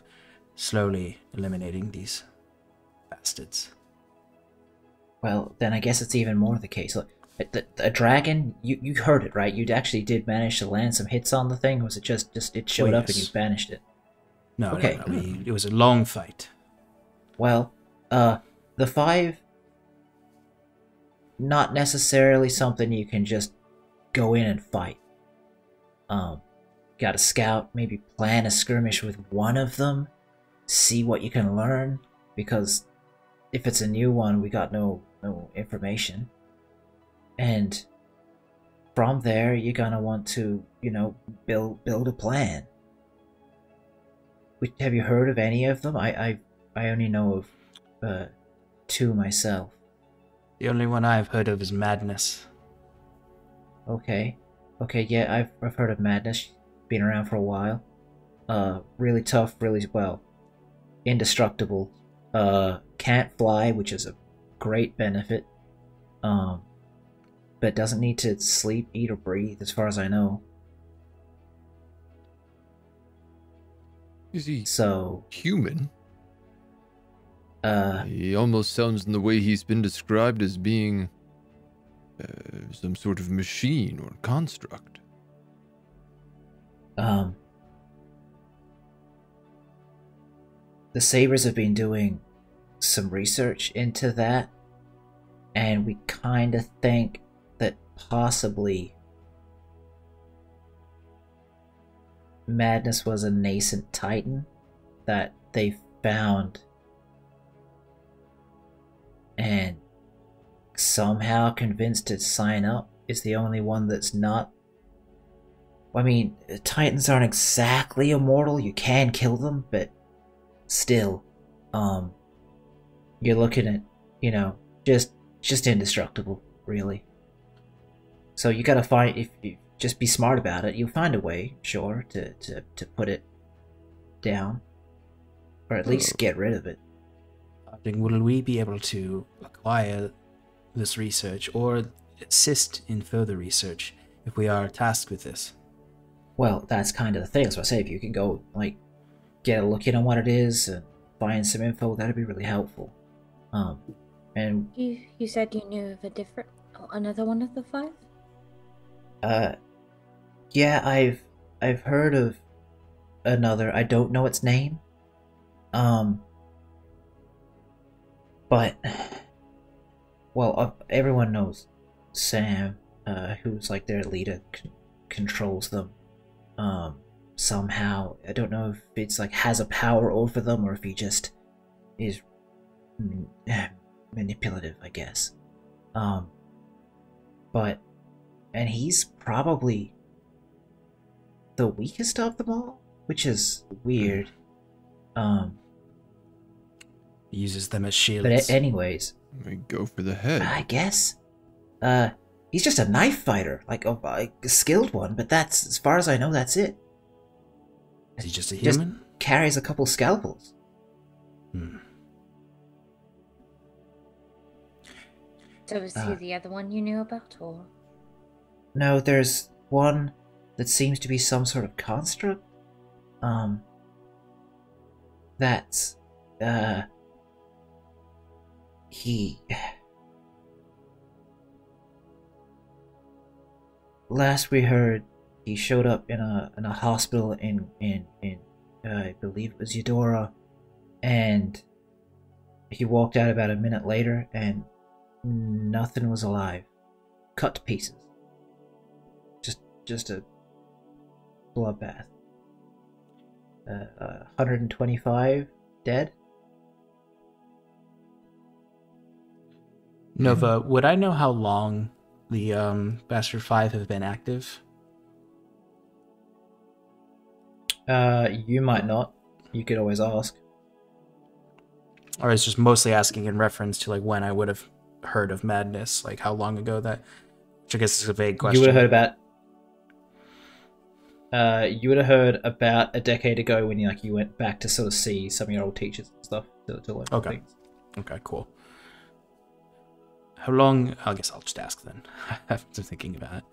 slowly eliminating these bastards. well, then I guess it's even more the case. Look, the, a dragon. You you heard it right. You actually did manage to land some hits on the thing. Was it just just it showed Oh, up and you banished it? No, Okay. no, no. We, it was a long fight. Well, uh, the five, not necessarily something you can just go in and fight. Um, got to scout, maybe plan a skirmish with one of them, see what you can learn, because if it's a new one, we got no no information, and from there you're gonna want to, you know, build build a plan. Which, have you heard of any of them? I I I only know of uh, two myself. The only one I've heard of is Madness. Okay, okay, yeah, I've I've heard of Madness. Been around for a while. Uh, really tough, really well, indestructible. Uh, can't fly, which is a great benefit. Um, but doesn't need to sleep, eat, or breathe, as far as I know. Is he So, human? uh, He almost sounds in the way he's been described as being some sort of machine or construct. Um, the Sabres have been doing some research into that, and we kind of think that possibly Madness was a nascent Titan that they found and somehow convinced to sign up is the only one that's not I mean, Titans aren't exactly immortal. You can kill them, but still, um, you're looking at, you know, just just indestructible, really. So you gotta find if you just be smart about it. You'll find a way, sure, to to to put it down, or at least Oh. get rid of it. asking, will we be able to acquire this research or assist in further research if we are tasked with this? Well, that's kind of the thing. So I say if you can go like get a look in on what it is and find some info, that'd be really helpful. Um, and You you said you knew of a different another one of the five? uh, yeah, I've I've heard of another. I don't know its name. Um, but well, uh, everyone knows Sam, uh, who's like their leader, controls them. Um, somehow I don't know if it's like has a power over them or if he just is manipulative, I guess. Um, but and he's probably the weakest of them all, which is weird. Um, He uses them as shields. but anyways, We go for the head. I guess. Uh, he's just a knife fighter, like a, a skilled one, but that's as far as I know. That's it. Is he just a human? Just carries a couple scalpels. Hmm. So is he Uh. the other one you knew about, or No, there's one that seems to be some sort of construct. Um, that's uh, he. Last we heard, he showed up in a in a hospital in in in uh, I believe it was Eudora, and he walked out about a minute later, and nothing was alive, cut to pieces just just a bloodbath. Uh, uh, 125 dead. Nova, would I know how long the um, Bastard Five have been active? Uh, you might not. You could always ask. Or was just mostly asking in reference to like when I would have heard of madness, like how long ago that? Which I guess is a vague question. You would have heard about. Uh, you would have heard about a decade ago when you like you went back to sort of see some of your old teachers and stuff to, to learn Okay. things. Okay, cool. How long? I guess I'll just ask then. After thinking about it,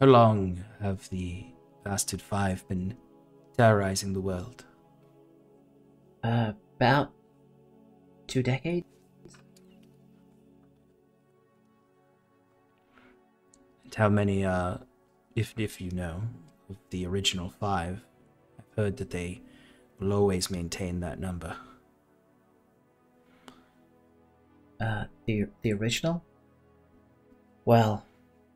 how long have the Bastard Five been terrorizing the world? Uh, about two decades. And how many, uh, if if you know, of the original five? I've heard that they will always maintain that number. Uh, the the original. Well,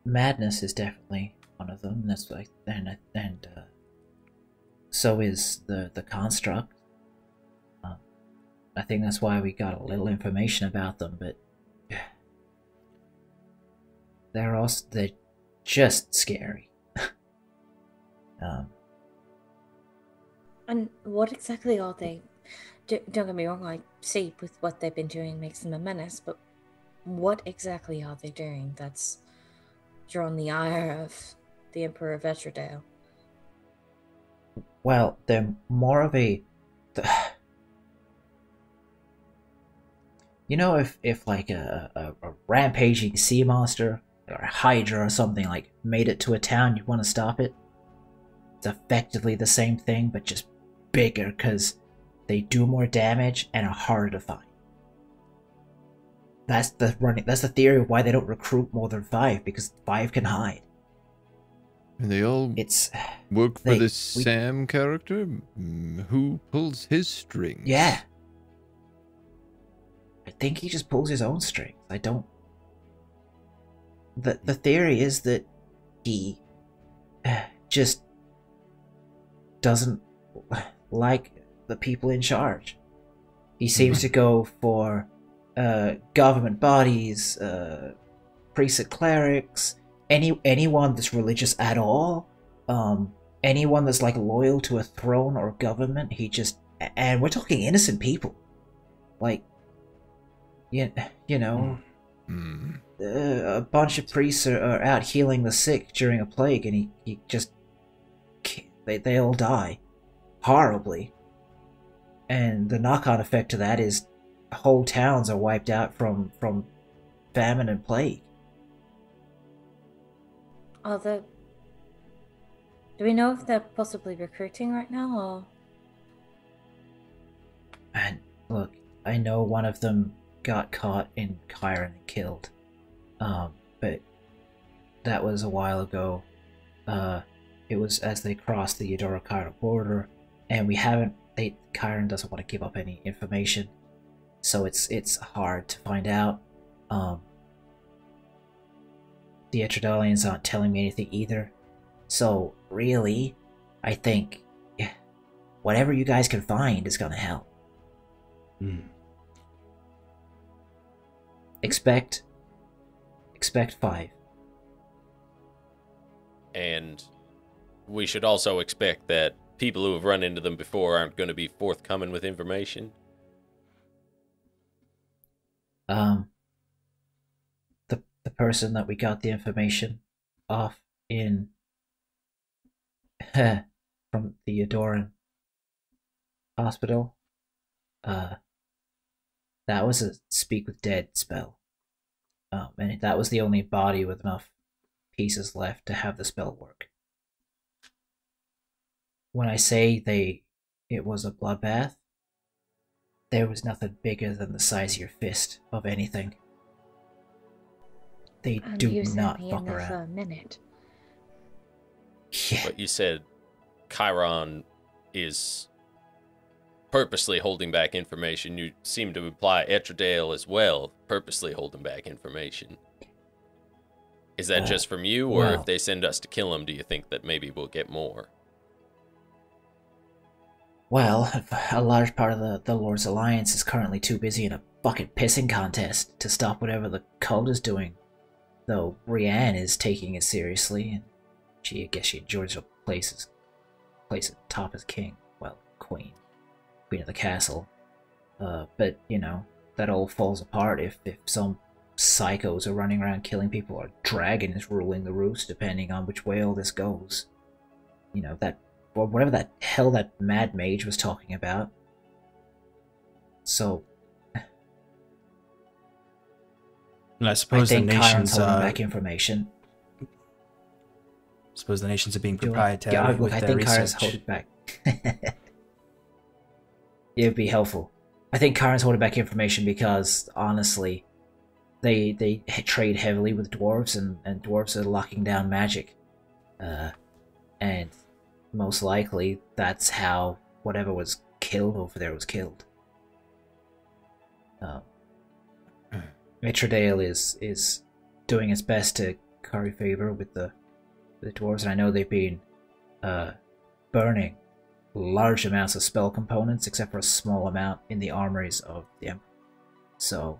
madness is definitely one of them. That's like and and uh, so is the the construct. Um, I think that's why we got a little information about them, but they're also they're just scary. um, and what exactly are they? Don't get me wrong. I see with what they've been doing makes them a menace, but what exactly are they doing? That's drawn the ire of the Emperor of Etredale. Well, they're more of a. You know, if if like a, a, a rampaging sea monster or a hydra or something like made it to a town, you want to stop it. It's effectively the same thing, but just bigger because they do more damage and are harder to find. That's the running. That's the theory of why they don't recruit more than five because five can hide. And they all It's work for they- we- Sam character? Mm, Who pulls his strings? Yeah. I think he just pulls his own strings. I don't. The the theory is that he just doesn't like the people in charge. He seems to go for uh, government bodies, uh, priests and clerics, any anyone that's religious at all, um, anyone that's like loyal to a throne or government. He just and we're talking innocent people, like, you, you know, Mm. uh, a bunch of priests are, are out healing the sick during a plague, and he, he just they they all die horribly, and the knock-on effect to that is whole towns are wiped out from from famine and plague. Are the do we know if they're possibly recruiting right now or And look, I know one of them got caught in Chiron and killed. Um, but that was a while ago. Uh, it was as they crossed the Eudora Chiron border, and we haven't. They Chiron doesn't want to give up any information, so it's it's hard to find out. Um, the Etrodalians aren't telling me anything either, so really, I think yeah, whatever you guys can find is gonna help. Hmm. Expect. Expect five. And we should also expect that people who have run into them before aren't going to be forthcoming with information. Um. The the person that we got the information off in. from the Adoran hospital. Uh. That was a speak with dead spell. Um, and that was the only body with enough pieces left to have the spell work. When I say they, it was a bloodbath, there was nothing bigger than the size of your fist of anything. They and do not me fuck in there for around. a minute. Yeah, But you said Chiron is purposely holding back information. You seem to imply Etredale as well, purposely holding back information. Is that Uh, just from you, or well- if they send us to kill him, do you think that maybe we'll get more? Well, a large part of the, the Lord's Alliance is currently too busy in a fucking pissing contest to stop whatever the cult is doing. Though Rianne is taking it seriously, and she, I guess she enjoys her place, as, place at the top as king. Well, queen. Queen of the castle. Uh, but, you know, that all falls apart if, if some psychos are running around killing people or a dragon is ruling the roost, depending on which way all this goes. You know, that or whatever that hell that mad mage was talking about. So And I I suppose the think Chiron's nations, holding uh, back information. I suppose the nations are being Do you want- proprietary yeah, look, I think research. holding back. It'd be helpful. I think Chiron's holding back information because honestly, they they trade heavily with dwarves, and and dwarves are locking down magic, uh, and most likely that's how whatever was killed over there was killed. Um, Mitradale is is doing its best to curry favor with the the dwarves, and I know they've been uh, burning large amounts of spell components, except for a small amount in the armories of the Emperor. So,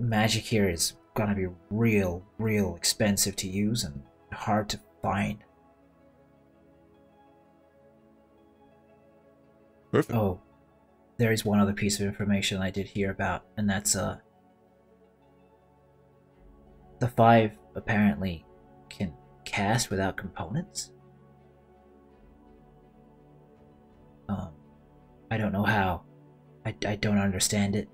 magic here is gonna be real, real expensive to use and hard to find. Perfect. Oh, there is one other piece of information I did hear about, and that's uh the five apparently can cast without components. Um, I don't know how. I, I don't understand it.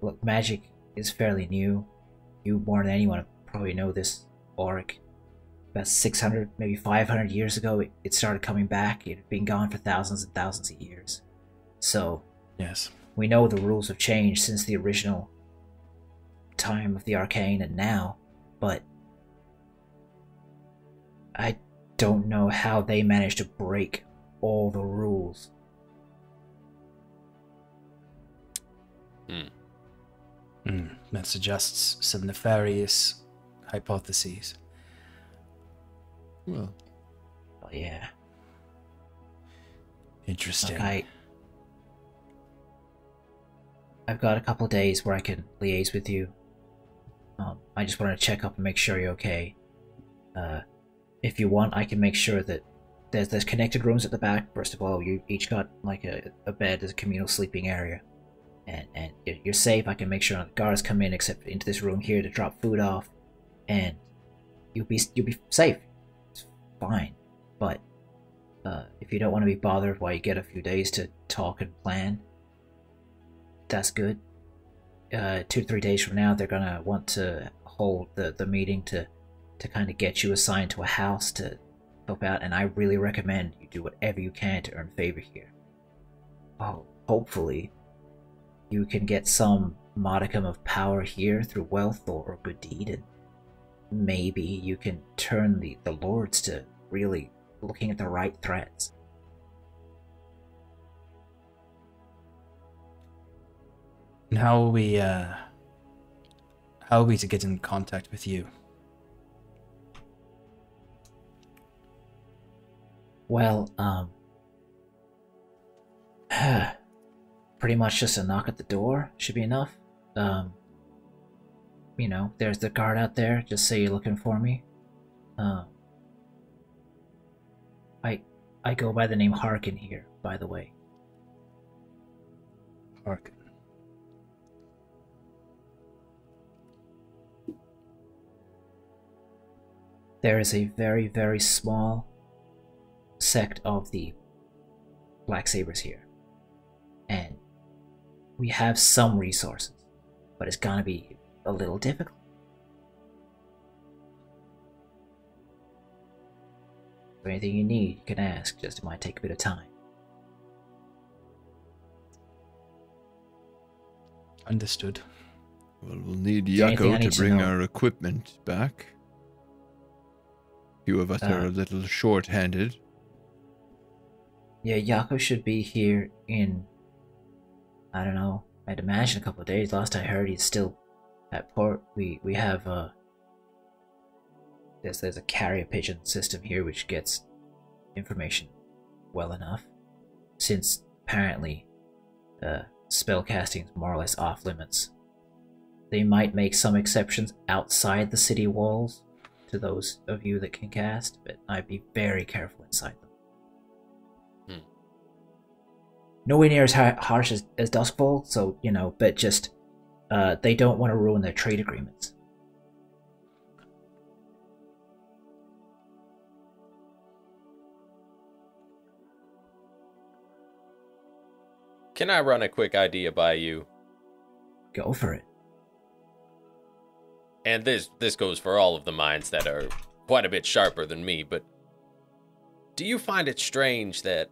Look, magic is fairly new. You more than anyone probably know this, Auric. About 600, maybe 500 years ago, it, it started coming back. It had been gone for thousands and thousands of years. So, Yes. we know the rules have changed since the original time of the arcane and now, but I don't know how they managed to break all the rules. Mm, that suggests some nefarious hypotheses. Well, But yeah, Interesting. look, I I've got a couple days where I can liaise with you. Um, I just want to check up and make sure you're okay. Uh, if you want, I can make sure that there's there's connected rooms at the back. First of all, you each got like a, a bed as a communal sleeping area, and and if you're safe. I can make sure the guards come in except into this room here to drop food off, and you'll be you'll be safe. Fine, but uh, if you don't want to be bothered while you get a few days to talk and plan, that's good. Uh, two to three days from now, they're gonna want to hold the, the meeting to to kind of get you assigned to a house to help out, and I really recommend you do whatever you can to earn favor here. Oh, hopefully, you can get some modicum of power here through wealth or, or good deed, and maybe you can turn the, the lords to really looking at the right threats. And how will we, uh, how are we to get in contact with you? Well, um, pretty much just a knock at the door should be enough. Um, you know, there's the guard out there. Just say you're looking for me. Um, I I go by the name Harkin here, by the way. Harkin. There is a very, very small sect of the Black Sabers here. And we have some resources, but it's gonna be a little difficult. For anything you need, you can ask, just it might take a bit of time. Understood. Well, we'll need there anything I Yako need to to bring know? our equipment back. Few of us are a Uh. little short-handed. Yeah, Yako should be here in, I don't know, I'd imagine a couple of days. Last I heard, he's still at port. We we have uh, there's there's a carrier pigeon system here which gets information well enough, since apparently, uh, spell casting is more or less off limits. They might make some exceptions outside the city walls to those of you that can cast, but I'd be very careful inside them. nowhere near as har- harsh as, as Duskfall, so, you know, but just, uh, they don't want to ruin their trade agreements. Can I run a quick idea by you? Go for it. And this this goes for all of the minds that are quite a bit sharper than me, but do you find it strange that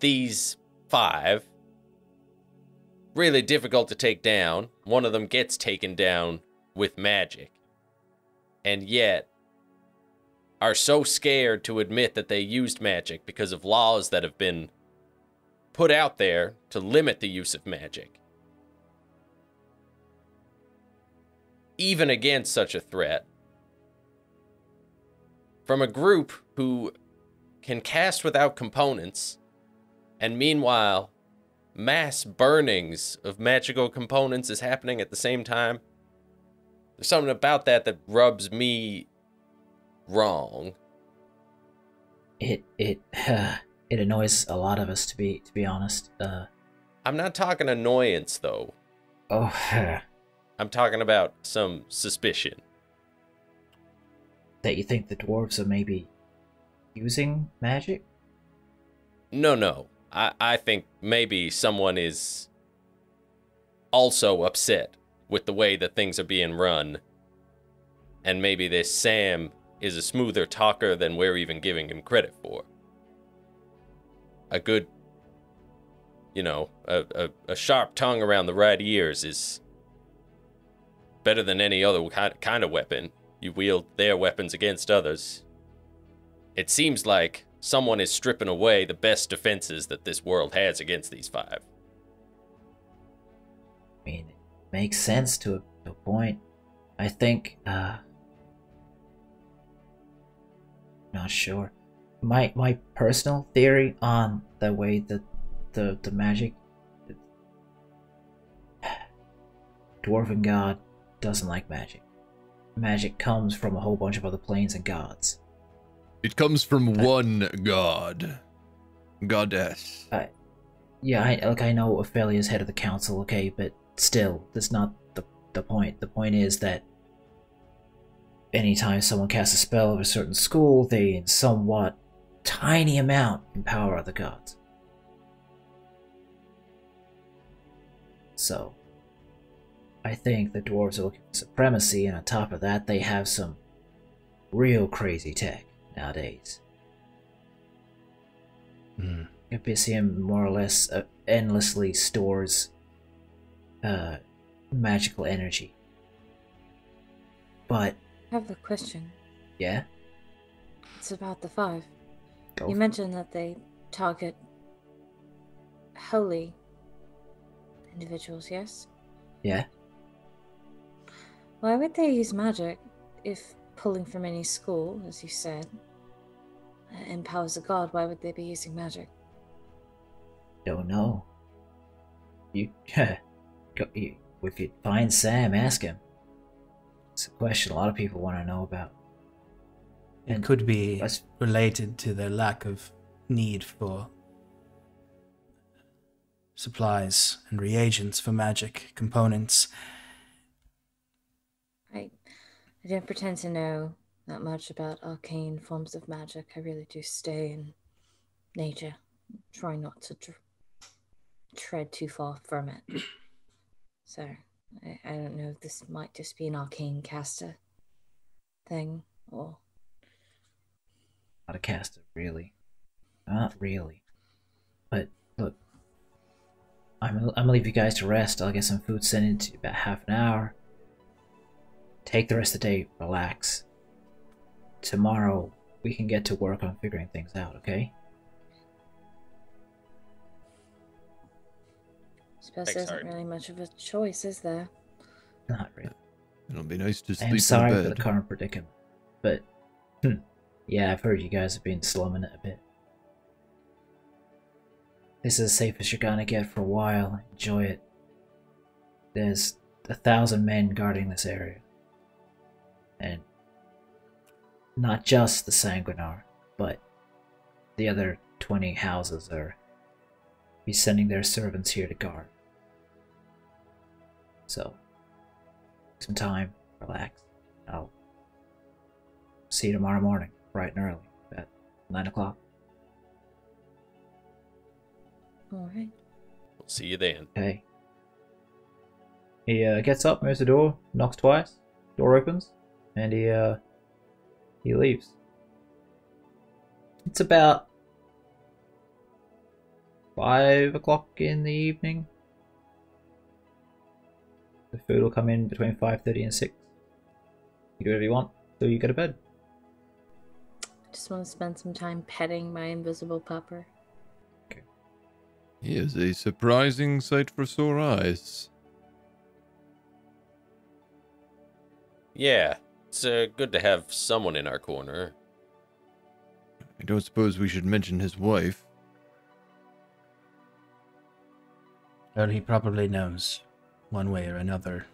these five really difficult to take down, one of them gets taken down with magic. And yet are so scared to admit that they used magic because of laws that have been put out there to limit the use of magic. Even against such a threat, from a group who can cast without components, and meanwhile, mass burnings of magical components is happening at the same time. There's something about that that rubs me wrong. It, it, it annoys a lot of us, to be, to be honest. Uh, I'm not talking annoyance though. oh, I'm talking about some suspicion. that you think the dwarves are maybe using magic? No, no. I, I think maybe someone is also upset with the way that things are being run. And maybe this Sam is a smoother talker than we're even giving him credit for. A good, you know, a, a, a sharp tongue around the right ears is better than any other kind of weapon. You wield their weapons against others. It seems like someone is stripping away the best defenses that this world has against these five. I mean, it makes sense to a, to a point. I think, uh, not sure. My my personal theory on the way that the the magic, dwarven god doesn't like magic. Magic comes from a whole bunch of other planes and gods. It comes from Uh, one god. Goddess. Yeah, I like I know Ophelia is head of the council, okay, but still, that's not the the point. The point is that anytime someone casts a spell of a certain school, they in somewhat tiny amount empower other gods. So, I think the dwarves are looking for supremacy, and on top of that, they have some real crazy tech nowadays. Abyssium more or less uh, endlessly stores uh, magical energy. But, I have a question. yeah, It's about the five. go You mentioned that they target holy individuals, yes? yeah. Why would they use magic if pulling from any school, as you said, uh, empowers a god? Why would they be using magic? Don't know. You, go, you if you find Sam, ask him. It's a question a lot of people want to know about. It And could be that's- related to their lack of need for supplies and reagents for magic components. I, don't pretend to know that much about arcane forms of magic. I really do stay in nature. Try not to dr- tread too far from it. So, I, I don't know if this might just be an arcane caster thing or. Not a caster, really. Not really. But look, I'm I'm gonna leave you guys to rest. I'll get some food sent in to you about half an hour. Take the rest of the day, relax. Tomorrow we can get to work on figuring things out. Okay? suppose Thanks, there isn't really much of a choice, is there? Not really. It'll be nice to sleep I sleep am sorry in for bed. the current predicament, but hmm, yeah, I've heard you guys have been slumming it a bit. This is as safe as you're gonna get for a while. Enjoy it. There's a thousand men guarding this area, and not just the Sanguinar, but the other twenty houses are be sending their servants here to guard. So, some time, relax. I'll see you tomorrow morning, bright and early, at 9 o'clock. All right. We'll see you then. Okay. He uh, gets up, moves the door, knocks twice, door opens, and he uh, he leaves. It's about five o'clock in the evening. The food will come in between five thirty and six. You do whatever you want till you go to bed. I just want to spend some time petting my invisible pupper. He is a surprising sight for sore eyes. Yeah, it's uh, good to have someone in our corner. I don't suppose we should mention his wife. Well, he probably knows, one way or another,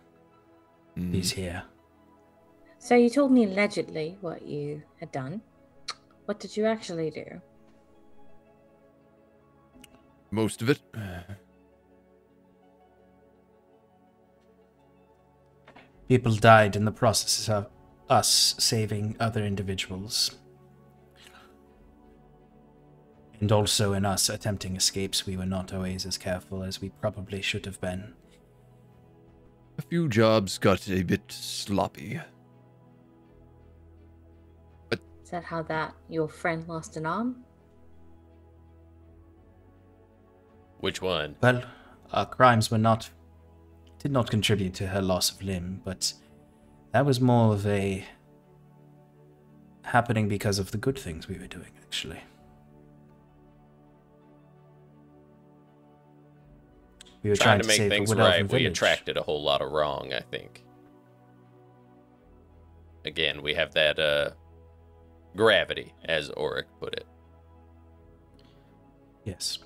Hmm. he's here. So you told me allegedly what you had done. What did you actually do? Most of it. People died in the process of us saving other individuals. And also in us attempting escapes, we were not always as careful as we probably should have been. A few jobs got a bit sloppy. But Is that how that your friend lost an arm? Which one? Well, our crimes were not. did not contribute to her loss of limb, but that was more of a. happening because of the good things we were doing, actually. We were Trying trying, to make save things a Wood right, we attracted a whole lot of wrong, I think. Again, we have that uh gravity, as Auric put it. Yes.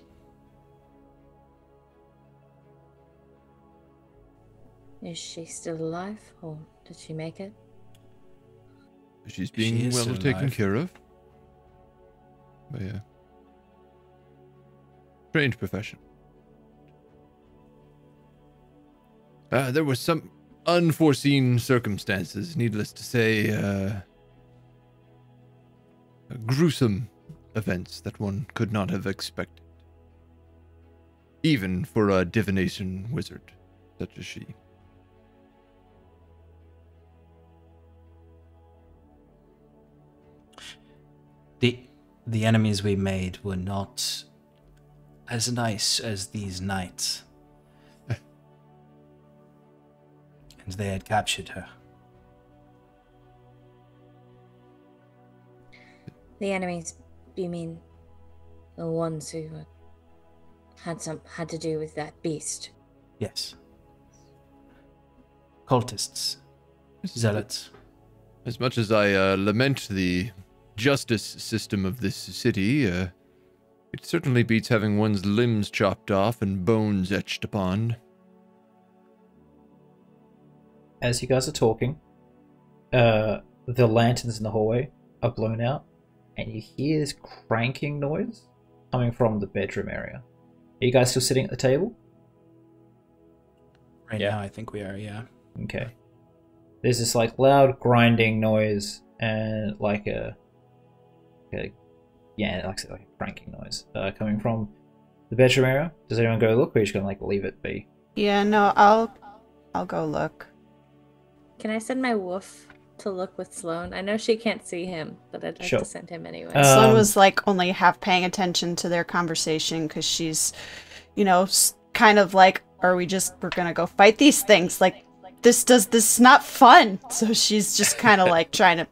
Is she still alive, or did she make it? She's being is well still taken alive. care of. But yeah. strange profession. Uh, there were some unforeseen circumstances, needless to say, uh, gruesome events that one could not have expected. Even for a divination wizard. such as she. The the enemies we made were not as nice as these knights. and they had captured her. The enemies, you mean the ones who uh, had some had to do with that beast? Yes. Cultists. Zealots. As much as I uh, lament the justice system of this city, uh, it certainly beats having one's limbs chopped off and bones etched upon. As you guys are talking, uh, the lanterns in the hallway are blown out, and you hear this cranking noise coming from the bedroom area. Are you guys still sitting at the table? Right Yeah. now, I think we are, yeah. Okay. There's this like loud grinding noise and like a, a yeah, like I said, like a cranking noise uh, coming from the bedroom area. Does anyone go look, or are you just gonna like leave it be? Yeah, no, I'll I'll go look. Can I send my wolf to look with Sloane? I know she can't see him, but I'd like Sure. to send him anyway. Uh, Sloan Um, was like only half paying attention to their conversation because she's, you know, kind of like, are we just we're gonna go fight these things? Like this does this is not fun. So she's just kind of like trying to,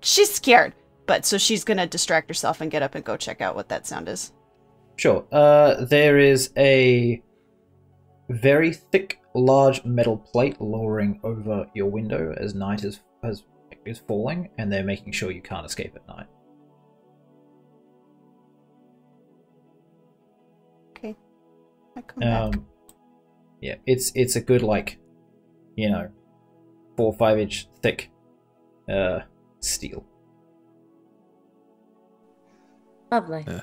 she's scared, but so she's gonna distract herself and get up and go check out what that sound is. Sure. Uh, there is a very thick, large metal plate lowering over your window as night is has, is falling, and they're making sure you can't escape at night. Okay, I come back. Um, yeah, it's it's a good like, you know, four or five inch thick, uh, steel. Lovely. Yeah.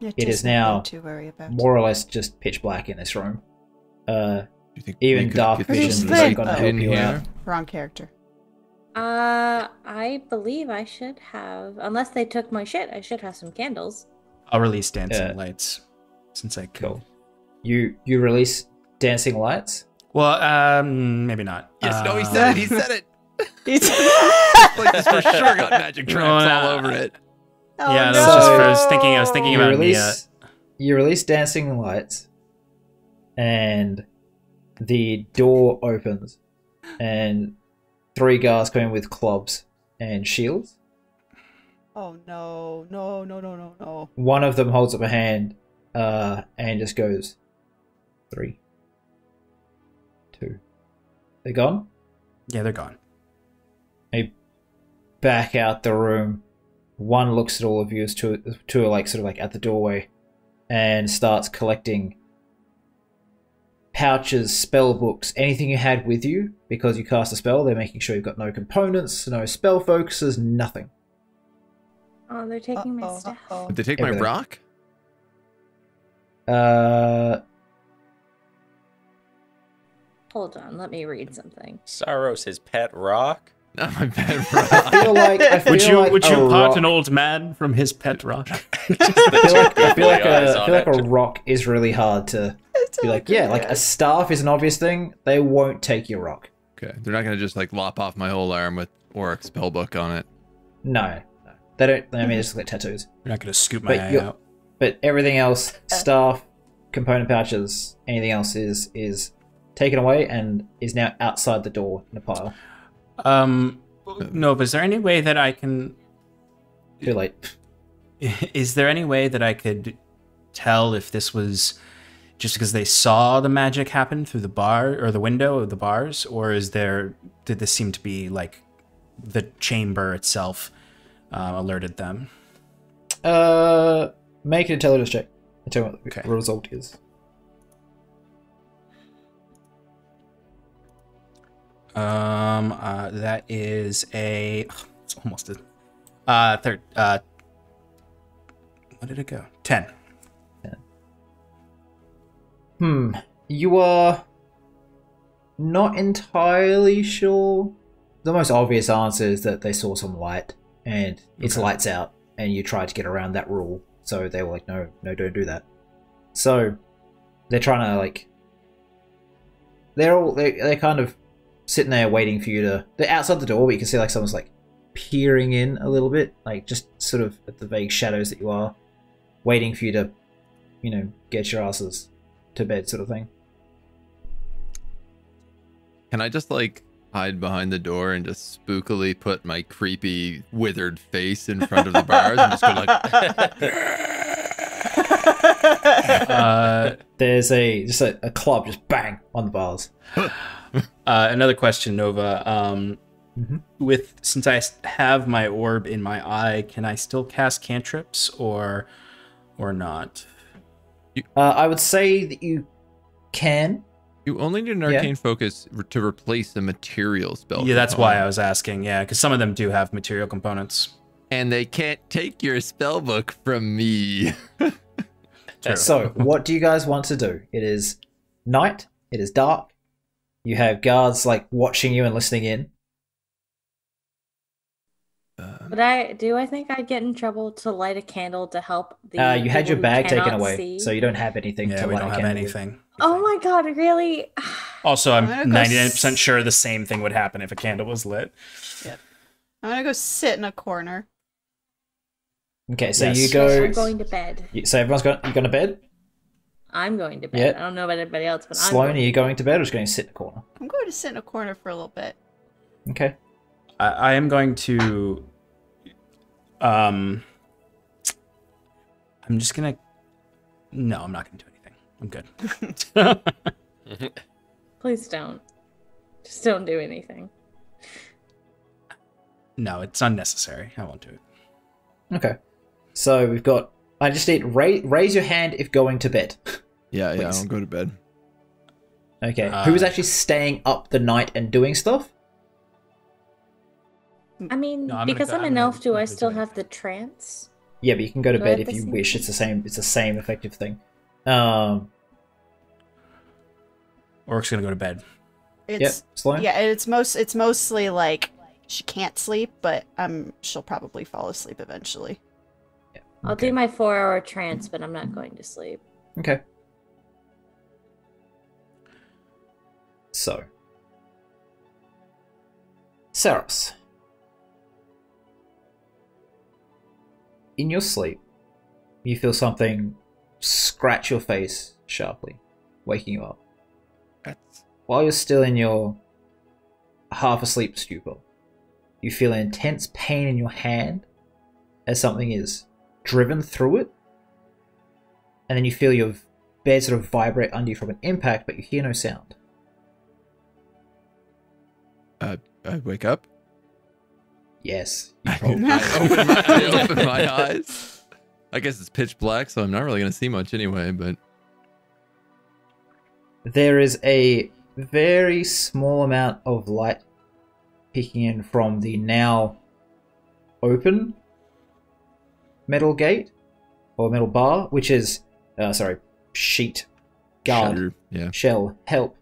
It, it is is now to worry about. More or less just pitch black in this room. Uh, Do you think Even we could dark get vision some is light gonna help in you here? out. Wrong character. Uh, I believe I should have, unless they took my shit, I should have some candles. I'll release dancing Uh, lights since I can. cool. You you release dancing lights. Well, um, maybe not. Yes, no, he Uh, said it. He said it. It's- like this for sure got magic traps No, all over it. Oh, yeah, no. that's just for, I was thinking. I was thinking You about release the. Uh, you release dancing lights, and the door opens, and three guards come in with clubs and shields. Oh no, no, no, no, no, no. One of them holds up a hand, uh, and just goes, three, two. They're gone. yeah, they're gone. They back out the room. One looks at all of you as two, two are like sort of like at the doorway, and starts collecting pouches, spell books, anything you had with you because you cast a spell. They're making sure you've got no components, no spell focuses, nothing. Oh, they're taking my Uh-oh, stuff. uh-oh. Did they take my rock? Uh, Hold on, let me read something. Saros, his pet rock. Not my bad I feel like I feel Would you like would a you part rock- an old man from his pet rock? I feel like, I feel like, a, I feel like a rock is really hard to be like. Yeah, like a staff is an obvious thing. They won't take your rock. Okay, they're not gonna just like lop off my whole arm with Auric spellbook on it. No, no. They don't. I mean, they just look like tattoos. You're not gonna scoop my But eye out. But everything else, staff, component pouches, anything else is is taken away and is now outside the door in a pile. Um, no, but is there any way that I can? Too late. Is there any way that I could tell if this was just because they saw the magic happen through the bar or the window of the bars, or is there did this seem to be like the chamber itself uh, alerted them? Uh, make an intelligence check. Tell me what the Okay. result is. Um, uh, that is a. It's almost a. Uh, third. Uh, what did it go? Ten. Hmm. You are not entirely sure. The most obvious answer is that they saw some light and it's Okay. lights out, and you tried to get around that rule. So they were like, no, no, don't do that. So they're trying to like they're all they're, they're kind of sitting there waiting for you to. They're outside the door, but you can see like someone's like peering in a little bit, like just sort of at the vague shadows that you are, waiting for you to, you know, get your asses to bed, sort of thing. Can I just like hide behind the door and just spookily put my creepy withered face in front of the bars and just go like, Uh, There's a just a, a club just bang on the bars. uh, another question, Nova. Um, Mhm. With since I have my orb in my eye, can I still cast cantrips or or not? Uh, I would say that you can. you only need an Yeah. arcane focus to replace the material spell. yeah, that's why I was asking. Yeah, because some of them do have material components. And they can't take your spell book from me. So, what do you guys want to do? It is night. It is dark. You have guards like watching you and listening in. Um, But I do. I think I'd get in trouble to light a candle to help the. Uh, you had your bag taken away, see. so you don't have anything yeah, to we light don't a have candle with. anything. Oh my god! Really? Also, I'm I'm gonna go 99 percent sure the same thing would happen if a candle was lit. Yep. I'm gonna go sit in a corner. Okay, so Yes. you I'm go. going to bed. you- So everyone's going. You going to bed? I'm going to bed. Yeah. I don't know about anybody else, but I'm Sloan, are going you going to bed or just going to sit in a corner? I'm going to sit in a corner for a little bit. Okay. I, I am going to. Um. I'm just gonna. No, I'm not gonna do anything. I'm good. Please don't. Just don't do anything. no, it's unnecessary. I won't do it. Okay. So we've got. I just need raise raise your hand if going to bed. yeah, yeah, I'll go to bed. Okay. Uh, Who's actually staying up the night and doing stuff? I mean, No, I'm because go- I'm I'm an elf, do I still to have the trance? Yeah, but you can go to Do bed if you wish. thing? It's the same. It's the same effective thing. Um. Orc's gonna go to bed. Yep. It's Sloan. yeah, it's most it's mostly like she can't sleep, but um she'll probably fall asleep eventually. I'll do my four hour trance, but I'm not going to sleep. Okay. So. Saros. In your sleep, you feel something scratch your face sharply, waking you up. That's While you're still in your half asleep stupor, you feel an intense pain in your hand as something is driven through it, and then you feel your bed sort of vibrate under you from an impact, but you hear no sound. Uh, I wake up. Yes, I open, my, I open my eyes. I guess it's pitch black, so I'm not really gonna see much anyway. But there is a very small amount of light peeking in from the now open metal gate or metal bar, which is uh, sorry, sheet guard Shutter, yeah, shell help.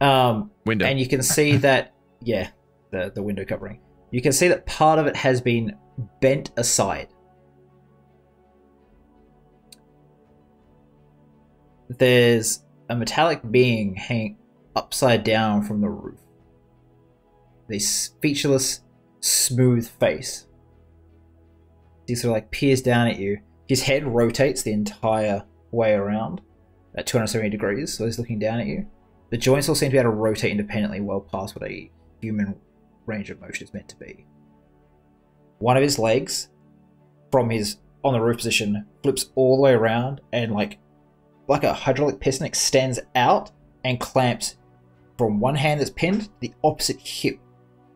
Um, window. and you can see that yeah, the the window covering. You can see that part of it has been bent aside. There's a metallic being hanging upside down from the roof. This featureless, smooth face. He sort of like peers down at you. His head rotates the entire way around at 270 degrees, so he's looking down at you. The joints all seem to be able to rotate independently well past what a human range of motion is meant to be. One of his legs, from his on the roof position, flips all the way around and like like a hydraulic piston extends out and clamps from one hand that's pinned to the opposite hip,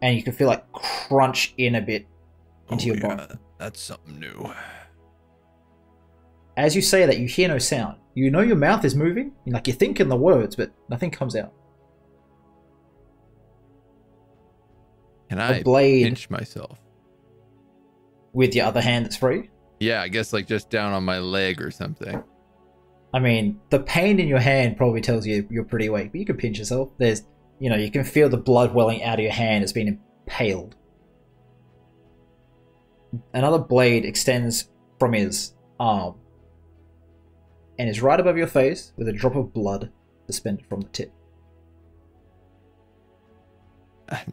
and you can feel like crunch in a bit into Oh, your yeah, bone. That's something new. As you say that, you hear no sound. You know your mouth is moving, like you're thinking the words, but nothing comes out. Can I blade pinch myself? with your other hand that's free. Yeah, I guess like just down on my leg or something. I mean, the pain in your hand probably tells you you're pretty weak, but you can pinch yourself. There's, you know, you can feel the blood welling out of your hand. It's been impaled. Another blade extends from his arm and is right above your face with a drop of blood suspended from the tip.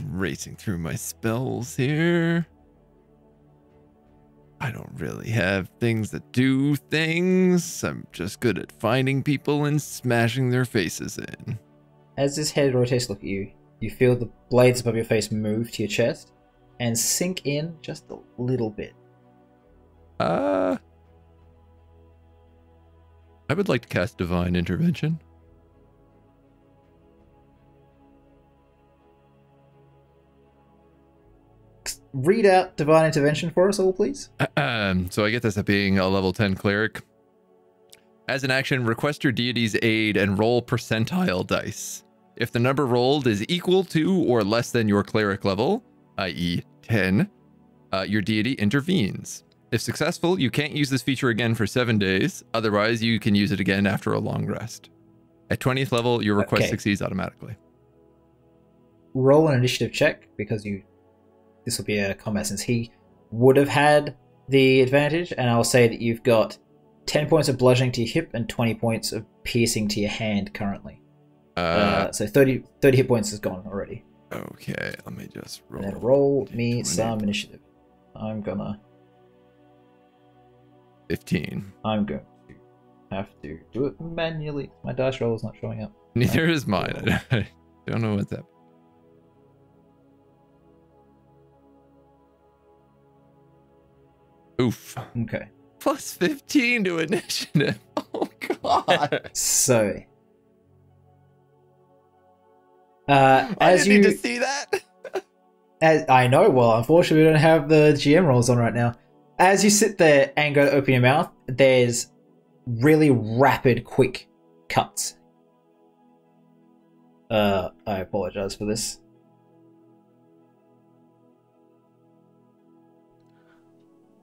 I'm just fucking racing through my spells here. I don't really have things that do things. I'm just good at finding people and smashing their faces in. As this head rotates look at you, you feel the blades above your face move to your chest and sink in just a little bit. Uh, I would like to cast Divine Intervention. Read out Divine Intervention for us all, please. Um, so I get this at being a level 10 cleric. As an action, request your deity's aid and roll percentile dice. If the number rolled is equal to or less than your cleric level, i.e., 10, uh, your deity intervenes. If successful, you can't use this feature again for seven days. Otherwise, you can use it again after a long rest. At 20th level, your request Okay. succeeds automatically. Roll an initiative check because you. This will be a combat since he would have had the advantage, and I'll say that you've got 10 points of bludgeoning to your hip and 20 points of piercing to your hand currently. Uh, Uh, so 30, 30 hit points is gone already. okay, let me just roll. And then roll me 20. some initiative. I'm gonna. 15. I'm going to have to do it manually. My dice roll is not showing up. Neither is mine. I don't know what's happening. Oof. Okay. Plus 15 to initiative. Oh, God. So. Uh, I as you, need to see that. as I know, well, unfortunately, we don't have the GM rolls on right now. As you sit there and go to open your mouth, there's really rapid, quick cuts. Uh, I apologize for this.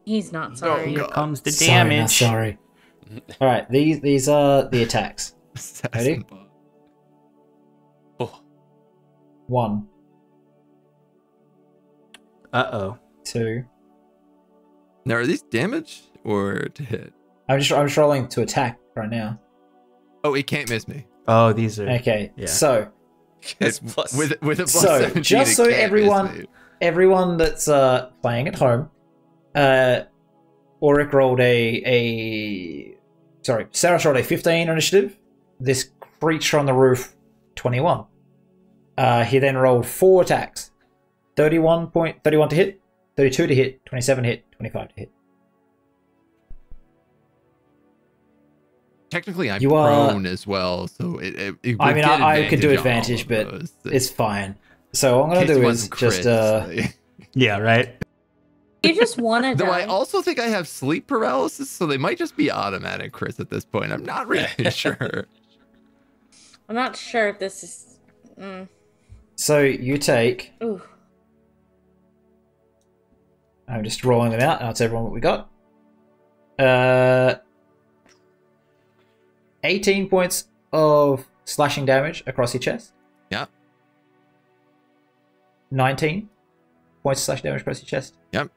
He's not sorry. Here God. comes the Sorry, not damage. sorry. All right, these these are the attacks. Assassin bot. Oh, One, Uh oh. two. Now, are these damage or to hit? I'm just I'm just rolling to attack right now. Oh, it can't miss me. Oh, these are. Okay, Yeah. so it's plus. with with a plus So, 17, just it so can't everyone- everyone that's uh, playing at home, uh, Auric rolled a a sorry, Saros rolled a 15 initiative. This creature on the roof, 21. Uh, he then rolled four attacks, 31 point 31 to hit, 32 to hit, 27 to hit, 25 to hit. Technically, I'm You are- prone as well, so it. it, it I mean, get I, I could do advantage advantage, on all but those. it's fine. So what I'm gonna case do is just uh, Yeah, right. You just want to Though I also think I have sleep paralysis, so they might just be automatic crits at this point. I'm not really sure. I'm not sure if this is. Mm. so you take. Ooh. I'm just rolling them out. and I'll tell everyone what we got. Uh, 18 points of slashing damage across your chest. Yep. 19 points of slash damage across your chest. Yep.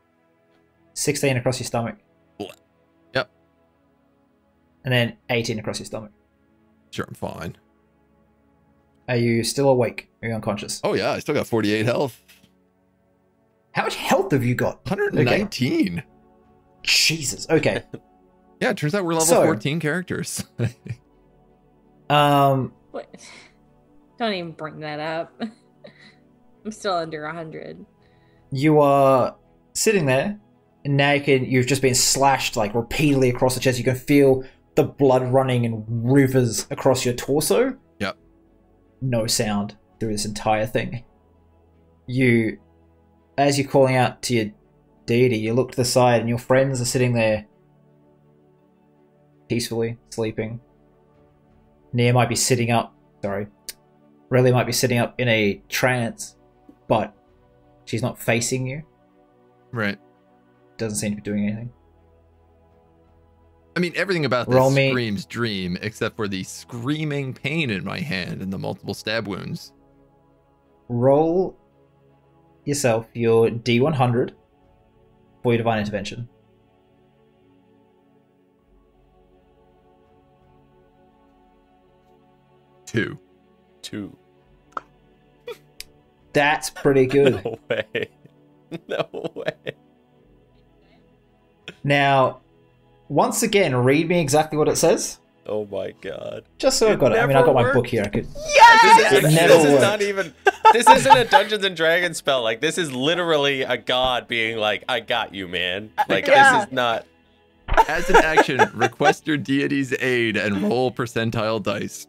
16 across your stomach. Yep. And then 18 across your stomach. Sure, I'm fine. Are you still awake? Are you unconscious? Oh yeah, I still got 48 health. How much health have you got? 119. Jesus. Okay. Yeah, it turns out we're level So- 14 characters. um. What? Don't even bring that up. I'm still under 100. you are sitting there and now you can you've just been slashed like repeatedly across the chest. You can feel the blood running in rivers across your torso. Yep. no sound through this entire thing. You as you're calling out to your deity you look to the side and your friends are sitting there peacefully sleeping. Nia might be sitting up sorry Riley might be sitting up in a trance but she's not facing you. Right. Doesn't seem to be doing anything. I mean, everything about this Roll me- screams dream, except for the screaming pain in my hand and the multiple stab wounds. Roll yourself your D100 for your divine intervention. Two. two. That's pretty good. No way. No way. Now, once again, read me exactly what it says. Oh my god. Just so It I've got it. I mean, I've never got my book here. I could. Yes! It This, never this is not even. This isn't a Dungeons and Dragons spell. Like this is literally a god being like, "I got you, man." Like Yeah. this is not. As an action, request your deity's aid and roll percentile dice.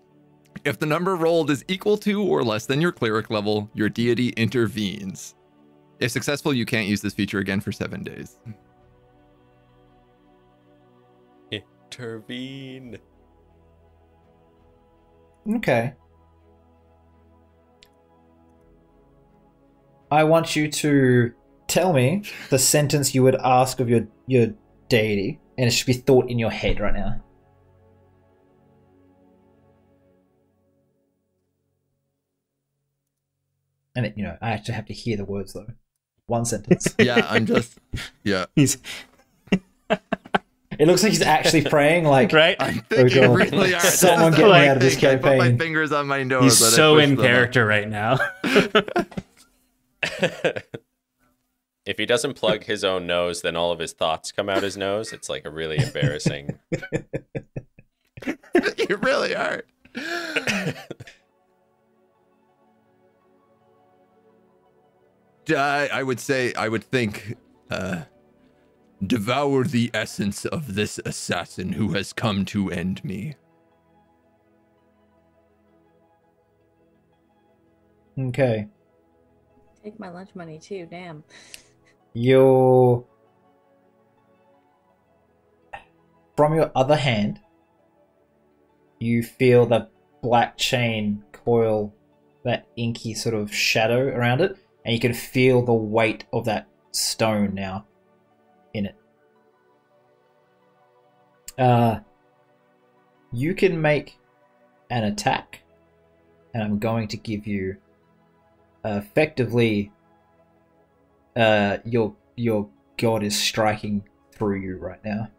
If the number rolled is equal to or less than your cleric level, your deity intervenes. If successful, you can't use this feature again for seven days. Intervene. Okay. I want you to tell me the sentence you would ask of your your deity, and it should be thought in your head right now. And it, you know, I actually have to hear the words though. One sentence. Yeah, I'm just. Yeah. He's it looks like he's actually praying. Like, right. I'm thinking really hard. Someone get me what out of this think. I put my campaign. fingers on my nose. He's so in character right now. if he doesn't plug his own nose, then all of his thoughts come out his nose. It's like a really embarrassing. you really are. I, I would say, I would think, uh, devour the essence of this assassin who has come to end me. okay, Take my lunch money too. Damn. your from your other hand, you feel the black chain coil, that inky sort of shadow around it, and you can feel the weight of that stone now in it. Uh, you can make an attack, and I'm going to give you effectively uh, your your god is striking through you right now.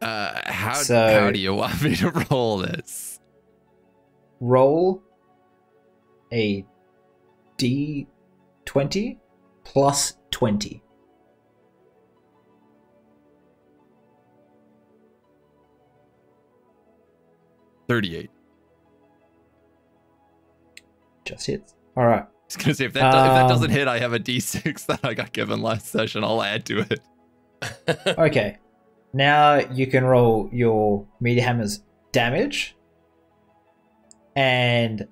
Uh, how, So- how do you want me to roll this? Roll a d20 plus 20. Thirty-eight. Just hits. All right. I was gonna say if that, do- if that Um, doesn't hit, I have a D6 that I got given last session. I'll add to it. Okay. Now you can roll your meteor hammer's damage, and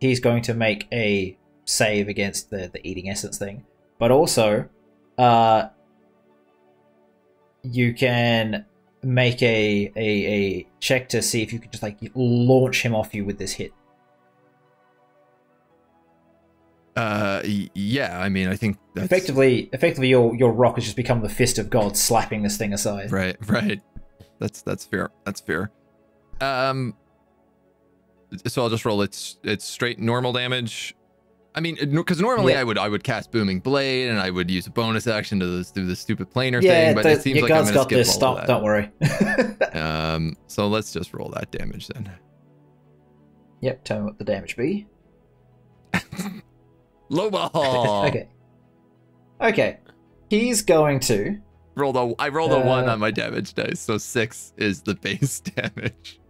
he's going to make a save against the the eating essence thing. But also, uh, you can make a, a a check to see if you can just like launch him off you with this hit. Uh, yeah. I mean, I think that's Effectively, effectively, your your rock has just become the fist of God, slapping this thing aside. Right, right. That's that's fair. That's fair. Um. So I'll just roll. It's it's straight normal damage. I mean, because normally Yeah. I would I would cast booming blade and I would use a bonus action to do the stupid planar Yeah, thing, but the- it seems like I'm gonna got skip this. Stop. of Don't worry. Um. So let's just roll that damage then. yep. Tell me what the damage be. Low ball. Okay. Okay. He's going to. Rolled a. I rolled a one Uh, on my damage dice, so six is the base damage.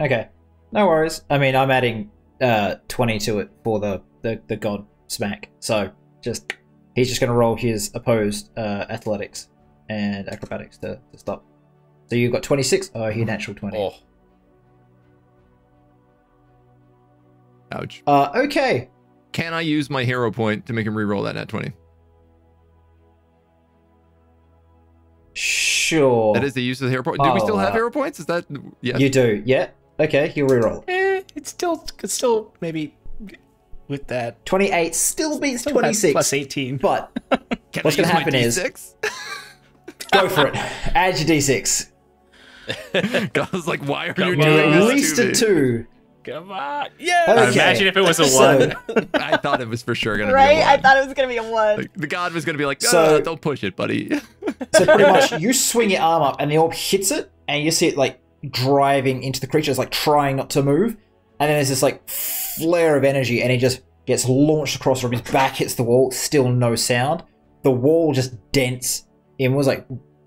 Okay. No worries. I mean, I'm adding uh 20 to it for the the, the god smack. So just he's just going to roll his opposed uh, athletics and acrobatics to, to stop. So you've got 26. Oh, he natural 20. oh, Ouch. Uh, okay. Can I use my hero point to make him re-roll that nat twenty? Sure. That is the use of the hero point. Do we Oh, still have wow. hero points? Is that yes? You do. Yeah. Okay. He'll reroll. Eh, it's still it's still maybe with that 28 still beats still 26. plus 18. But Can What's gonna happen is- go for it. Add your d6. I was like, why are Come you on. doing At this least to a me? two. come on! Yeah. Okay. Imagine if it was a So- one. I thought it was for sure gonna Right? be a I one. thought it was gonna be a one. Like, the god was gonna be like, "Ah, So- don't push it, buddy. So pretty much, you swing your arm up, and the orb hits it, and you see it like driving into the creature, it's like trying not to move. and then there's this like flare of energy, and he just gets launched across the room. His back hits the wall, still no sound. The wall just dents. It was like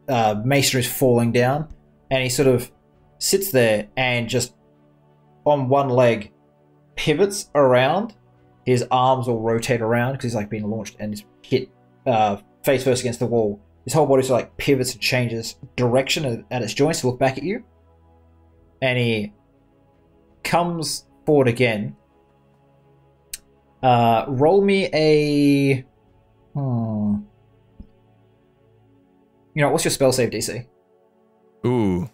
uh, is falling down, and he sort of sits there and just on one leg pivots around. His arms will rotate around because he's like being launched and he's hit uh, face first against the wall. His whole body sort of like pivots and changes direction at its joints to look back at you. And he comes forward again. Uh, roll me a. Hmm. You know, what's your spell save DC? Ooh,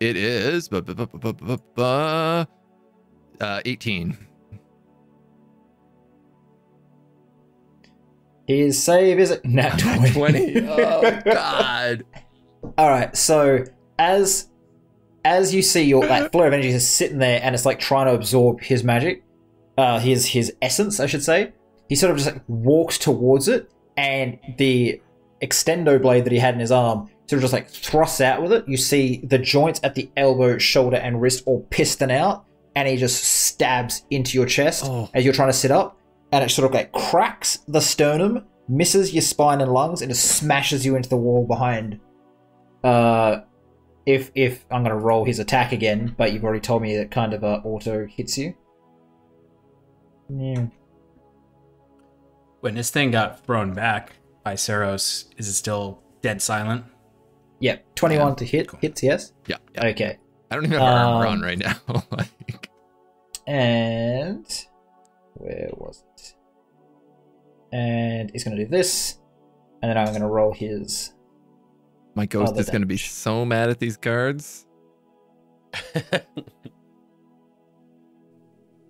it is. bu- bu- bu- bu- bu- bu- bu- Uh, 18. His save is it? nat 20. 20. Oh, God. All right, so as as you see your that flare of energy is sitting there and it's like trying to absorb his magic, uh, his his essence, I should say. He sort of just like walks towards it, and the extendo blade that he had in his arm sort of just like thrusts out with it. You see the joints at the elbow, shoulder, and wrist all piston out, and he just stabs into your chest Oh. as you're trying to sit up, and it sort of like cracks the sternum, misses your spine and lungs, and just smashes you into the wall behind. Uh, if if I'm gonna roll his attack again, but you've already told me that kind of uh, auto hits you. Yeah. When this thing got thrown back by Saros, is it still dead silent? Yep. 21 Yeah, to hit. cool. Hits, yes. Yeah. yeah. Okay. I don't even have armor Um, on right now. like, And where was it? And he's gonna do this, and then I'm gonna roll his. My ghost other is going to be so mad at these guards.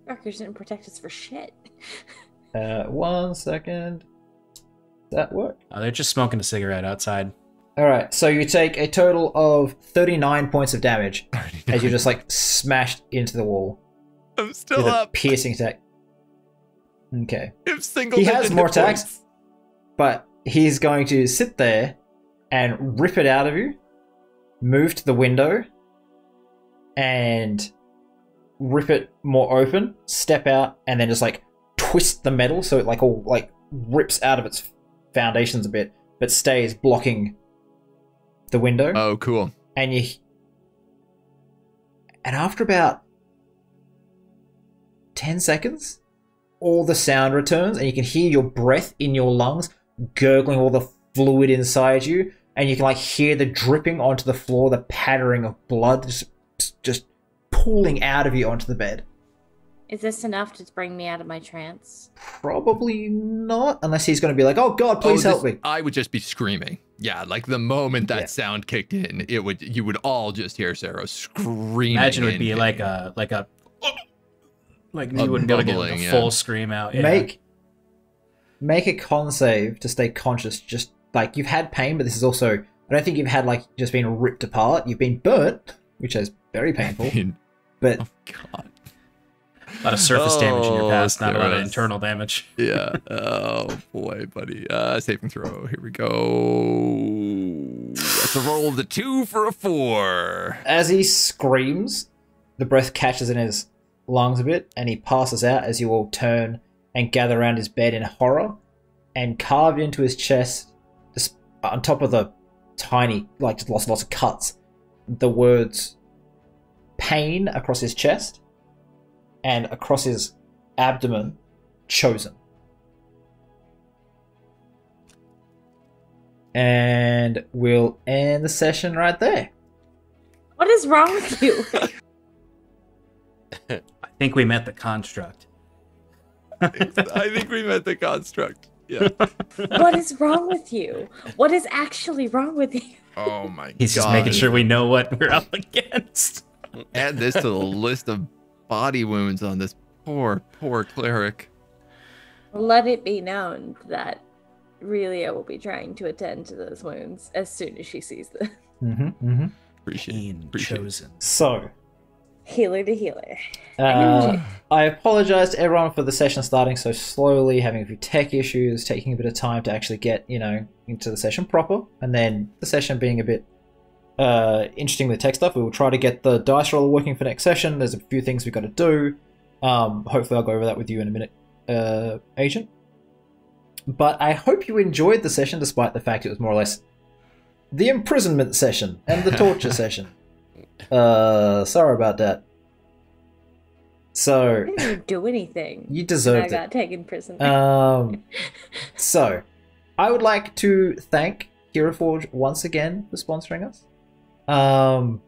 Rutgers didn't protect us for shit. Uh, one second. Does that work? Oh, they're just smoking a cigarette outside. All right. So you take a total of 39 points of damage as you're just like smashed into the wall I'm still with a up. piercing attack. Okay. If single He has more hit attacks. points. but he's going to sit there and rip it out of you, move to the window, and rip it more open, step out, and then just like twist the metal so it like all like rips out of its foundations a bit, but stays blocking the window. Oh, cool. and you and after about 10 seconds all the sound returns and you can hear your breath in your lungs gurgling all the fluid inside you and you can like hear the dripping onto the floor the pattering of blood just, just pooling out of you onto the bed Is this enough to bring me out of my trance? probably not unless he's going to be like oh god please Oh, help this- me I would just be screaming. Yeah, like the moment that Yeah. sound kicked in, it would you would all just hear Saros screaming. Imagine it would be like a like a like A you wouldn't be able to get like a yeah. full scream out. Yeah. make make a con save to stay conscious just like you've had pain but this is also i don't think you've had like just been ripped apart you've been burnt which is very painful but oh god. a lot of surface damage in your Oh, past, not a lot of internal damage. Yeah. Oh boy, buddy. Uh saving throw. Here we go. That's a roll of the two for a four. as he screams the breath catches in his lungs a bit and he passes out as you all turn and gather around his bed in horror and carved into his chest just on top of the tiny like just lots and lots of cuts the words pain across his chest and across his abdomen chosen and we'll end the session right there What is wrong with you? I think we met the construct. I think we met the construct. Yeah. what is wrong with you? What is actually wrong with you? Oh my god. He's just making sure we know what we're up against. add this to the list of body wounds on this poor, poor cleric. Let it be known that Relia will be trying to attend to those wounds as soon as she sees them. mm-hmm, mm-hmm. Appreciate Appreciate chosen. so Healer to healer. Uh, I apologize to everyone for the session starting so slowly, having a few tech issues, taking a bit of time to actually get, you know, into the session proper, and then the session being a bit uh, interesting with tech stuff. We will try to get the dice roller working for next session. There's a few things we've got to do. Um, hopefully, I'll go over that with you in a minute, uh, Agent. But I hope you enjoyed the session, despite the fact it was more or less the imprisonment session and the torture session. Uh, sorry about that. So I didn't do anything. you I deserved it. got taken prison. Um, so, I would like to thank Hero Forge once again for sponsoring us. Um,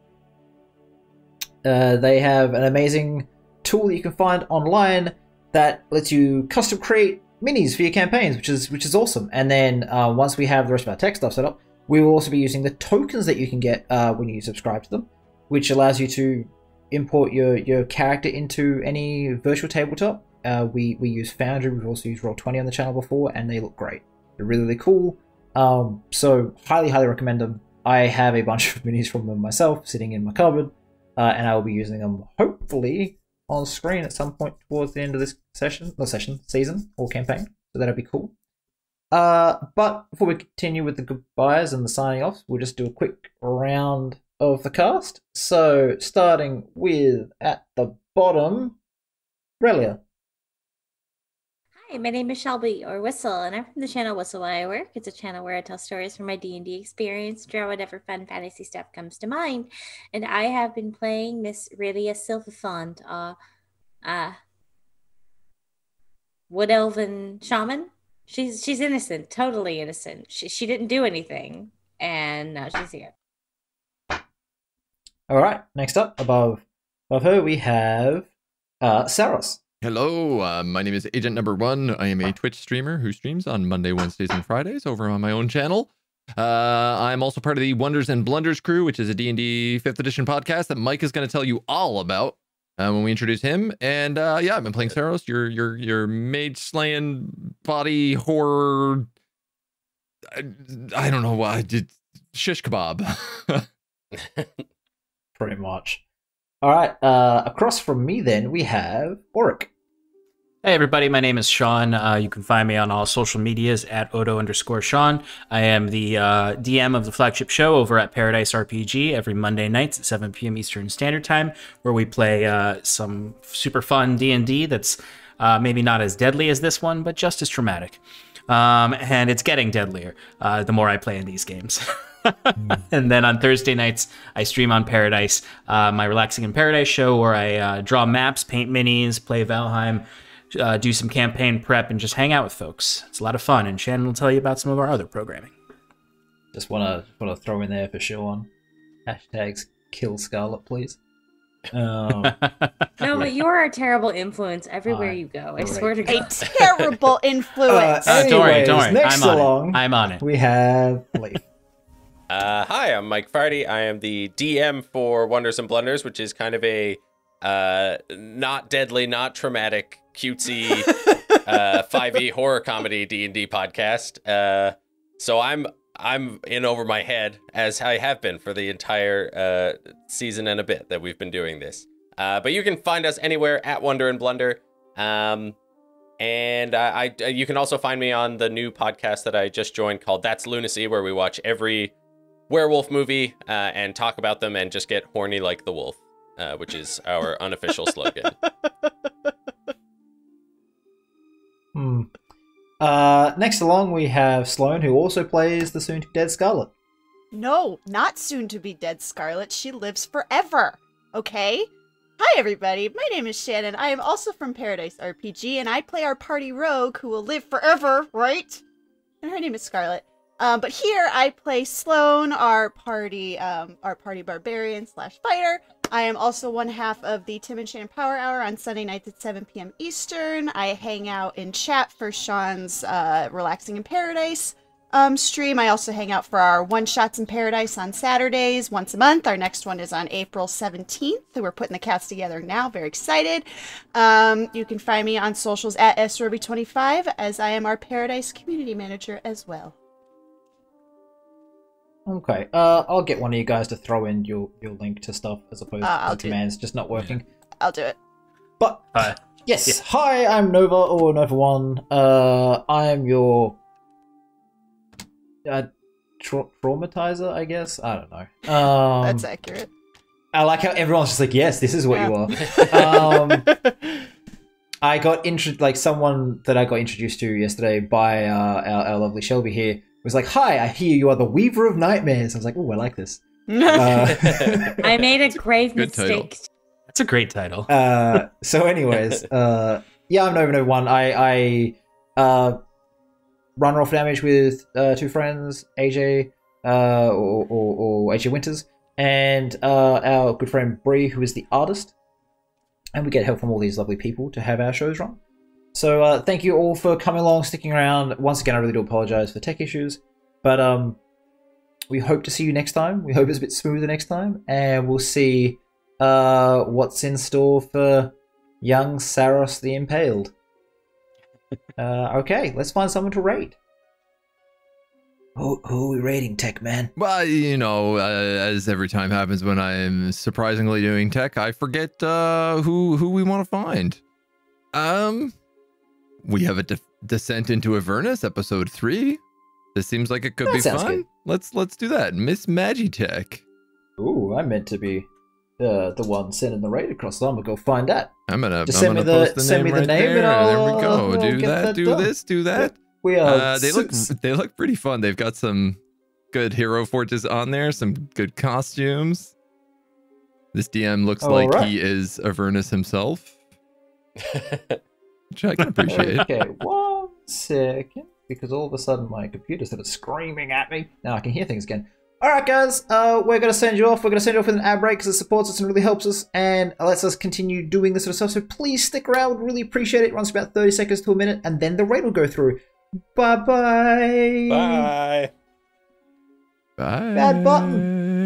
uh, they have an amazing tool that you can find online that lets you custom create minis for your campaigns, which is which is awesome. And then uh, once we have the rest of our tech stuff set up, we will also be using the tokens that you can get uh, when you subscribe to them, which allows you to import your your character into any virtual tabletop. Uh, we we use Foundry. We've also used Roll20 on the channel before, and they look great. They're really really cool. Um, so highly highly recommend them. I have a bunch of minis from them myself sitting in my cupboard, uh, and I will be using them hopefully on screen at some point towards the end of this session, not session, season or campaign. So that'll be cool. Uh, but before we continue with the goodbyes and the signing offs, we'll just do a quick round of the cast. So starting with at the bottom, Relia. Hi, my name is Shelby or Wystle, and I'm from the channel Wystle While I Work. It's a channel where I tell stories from my D&D experience, draw whatever fun fantasy stuff comes to mind. And I have been playing Miss Relia Silverfond, uh, uh, Wood Elven Shaman. She's she's innocent, totally innocent. She she didn't do anything, and now she's here. All right, next up above above her we have uh, Saros. Hello, uh, my name is Agent Number One. I am a Twitch streamer who streams on Monday, Wednesdays, and Fridays over on my own channel. Uh, I'm also part of the Wonders and Blunders crew, which is a D&D 5th edition podcast that Mike is going to tell you all about uh, when we introduce him. And uh, yeah, I've been playing Saros, your your your mage slaying body horror. I, I don't know why. Did shish kebab. pretty much. All right, uh, across from me then we have Auric. Hey everybody, my name is Sean. Uh, you can find me on all social medias at Odo underscore Sean. I am the uh, DM of the flagship show over at Paradice RPG every Monday nights at 7 p.m. Eastern Standard Time, where we play uh, some super fun D&D that's uh, maybe not as deadly as this one, but just as traumatic. Um, and it's getting deadlier uh, the more I play in these games. and then on Thursday nights, I stream on Paradise, uh, my Relaxing in Paradise show, where I uh, draw maps, paint minis, play Valheim, uh, do some campaign prep, and just hang out with folks. It's a lot of fun, and Shannon will tell you about some of our other programming. Just wanna wanna throw in there for sure on Hashtags kill Scarlet, please. Um, No, but you're a terrible influence everywhere Hi. you go. I swear to God. A terrible influence. Uh, Uh, don't worry, don't worry. next I'm on along- it. I'm on it. we have Leaf. Uh, hi, I'm Mike Fardy. I am the DM for Wonders and Blunders, which is kind of a uh, not deadly, not traumatic, cutesy uh, 5e horror comedy D&D podcast. Uh, so I'm I'm in over my head as I have been for the entire uh, season and a bit that we've been doing this. Uh, but you can find us anywhere at Wonder and Blunder. Um, and I, I, you can also find me on the new podcast that I just joined called That's Lunacy, where we watch every werewolf movie uh, and talk about them and just get horny like the wolf, uh, which is our unofficial slogan. Hmm. Uh, next along we have Sloan, who also plays the soon to be dead Scarlet. No, not soon to be dead Scarlet. She lives forever. Okay? Hi, everybody. My name is Shannon. I am also from Paradice RPG, and I play our party rogue who will live forever, right? And her name is Scarlet. Um, but here I play Sloan, our party, um, our party barbarian slash fighter. I am also one half of the Tim and Shannon Power Hour on Sunday nights at 7 p.m. Eastern. I hang out in chat for Sean's uh, Relaxing in Paradise um, stream. I also hang out for our One Shots in Paradise on Saturdays once a month. Our next one is on April 17th. We're putting the cast together now. Very excited. Um, you can find me on socials at sroby25 as I am our Paradise community manager as well. Okay, uh, I'll get one of you guys to throw in your, your link to stuff as opposed Uh, to I'll the do- commands just not working. I'll do it. But Uh, yes, hi, I'm Nova or Nova One. Uh, I am your uh, tra- traumatizer, I guess. I don't know. Um, That's accurate. I like how everyone's just like, yes, this is what Yeah. you are. um, I got intro like someone that I got introduced to yesterday by uh, our, our lovely Shelby here was like, "Hi, I hear you are the Weaver of Nightmares." I was like, "Oh, I like this." Uh, I made a grave Good title. mistake. That's a great title. uh, so, anyways, uh, yeah, I'm Nova Nova One. I I uh, run Role for Damage with uh, two friends, AJ uh, or, or, or AJ Winters, and uh, our good friend Bree, who is the artist. And we get help from all these lovely people to have our shows run. So uh, thank you all for coming along, sticking around. Once again, I really do apologize for tech issues, but um, we hope to see you next time. We hope it's a bit smoother next time, and we'll see uh, what's in store for young Saros the Impaled. uh, okay, let's find someone to raid. Who, who are we raiding, Tech Man? Well, you know, uh, as every time happens when I am surprisingly doing tech, I forget uh, who who we want to find. Um, we have a de- descent into Avernus, episode three. This seems like it could That be fun. good. Let's let's do that, Miss Magitech. Ooh, I meant to be uh, the one sending the raid across. So I'm gonna go find that. I'm gonna, Just I'm send me gonna the- the send name me the right name and there. I'll, there we go. I'll do that. that do done. this. Do that. We are. Uh, they look they look pretty fun. They've got some good hero forges on there, some good costumes. This DM looks All like right. he is Avernus himself, which I can appreciate. okay, one second, because all of a sudden my computer started screaming at me. Now I can hear things again. All right, guys, uh, we're gonna send you off. We're gonna send you off with an ad break because it supports us and really helps us and lets us continue doing this sort of stuff. So please stick around. We'd really appreciate it. It runs about thirty seconds to a minute, and then the raid will go through. Bye bye. Bye. Bye. Bad button.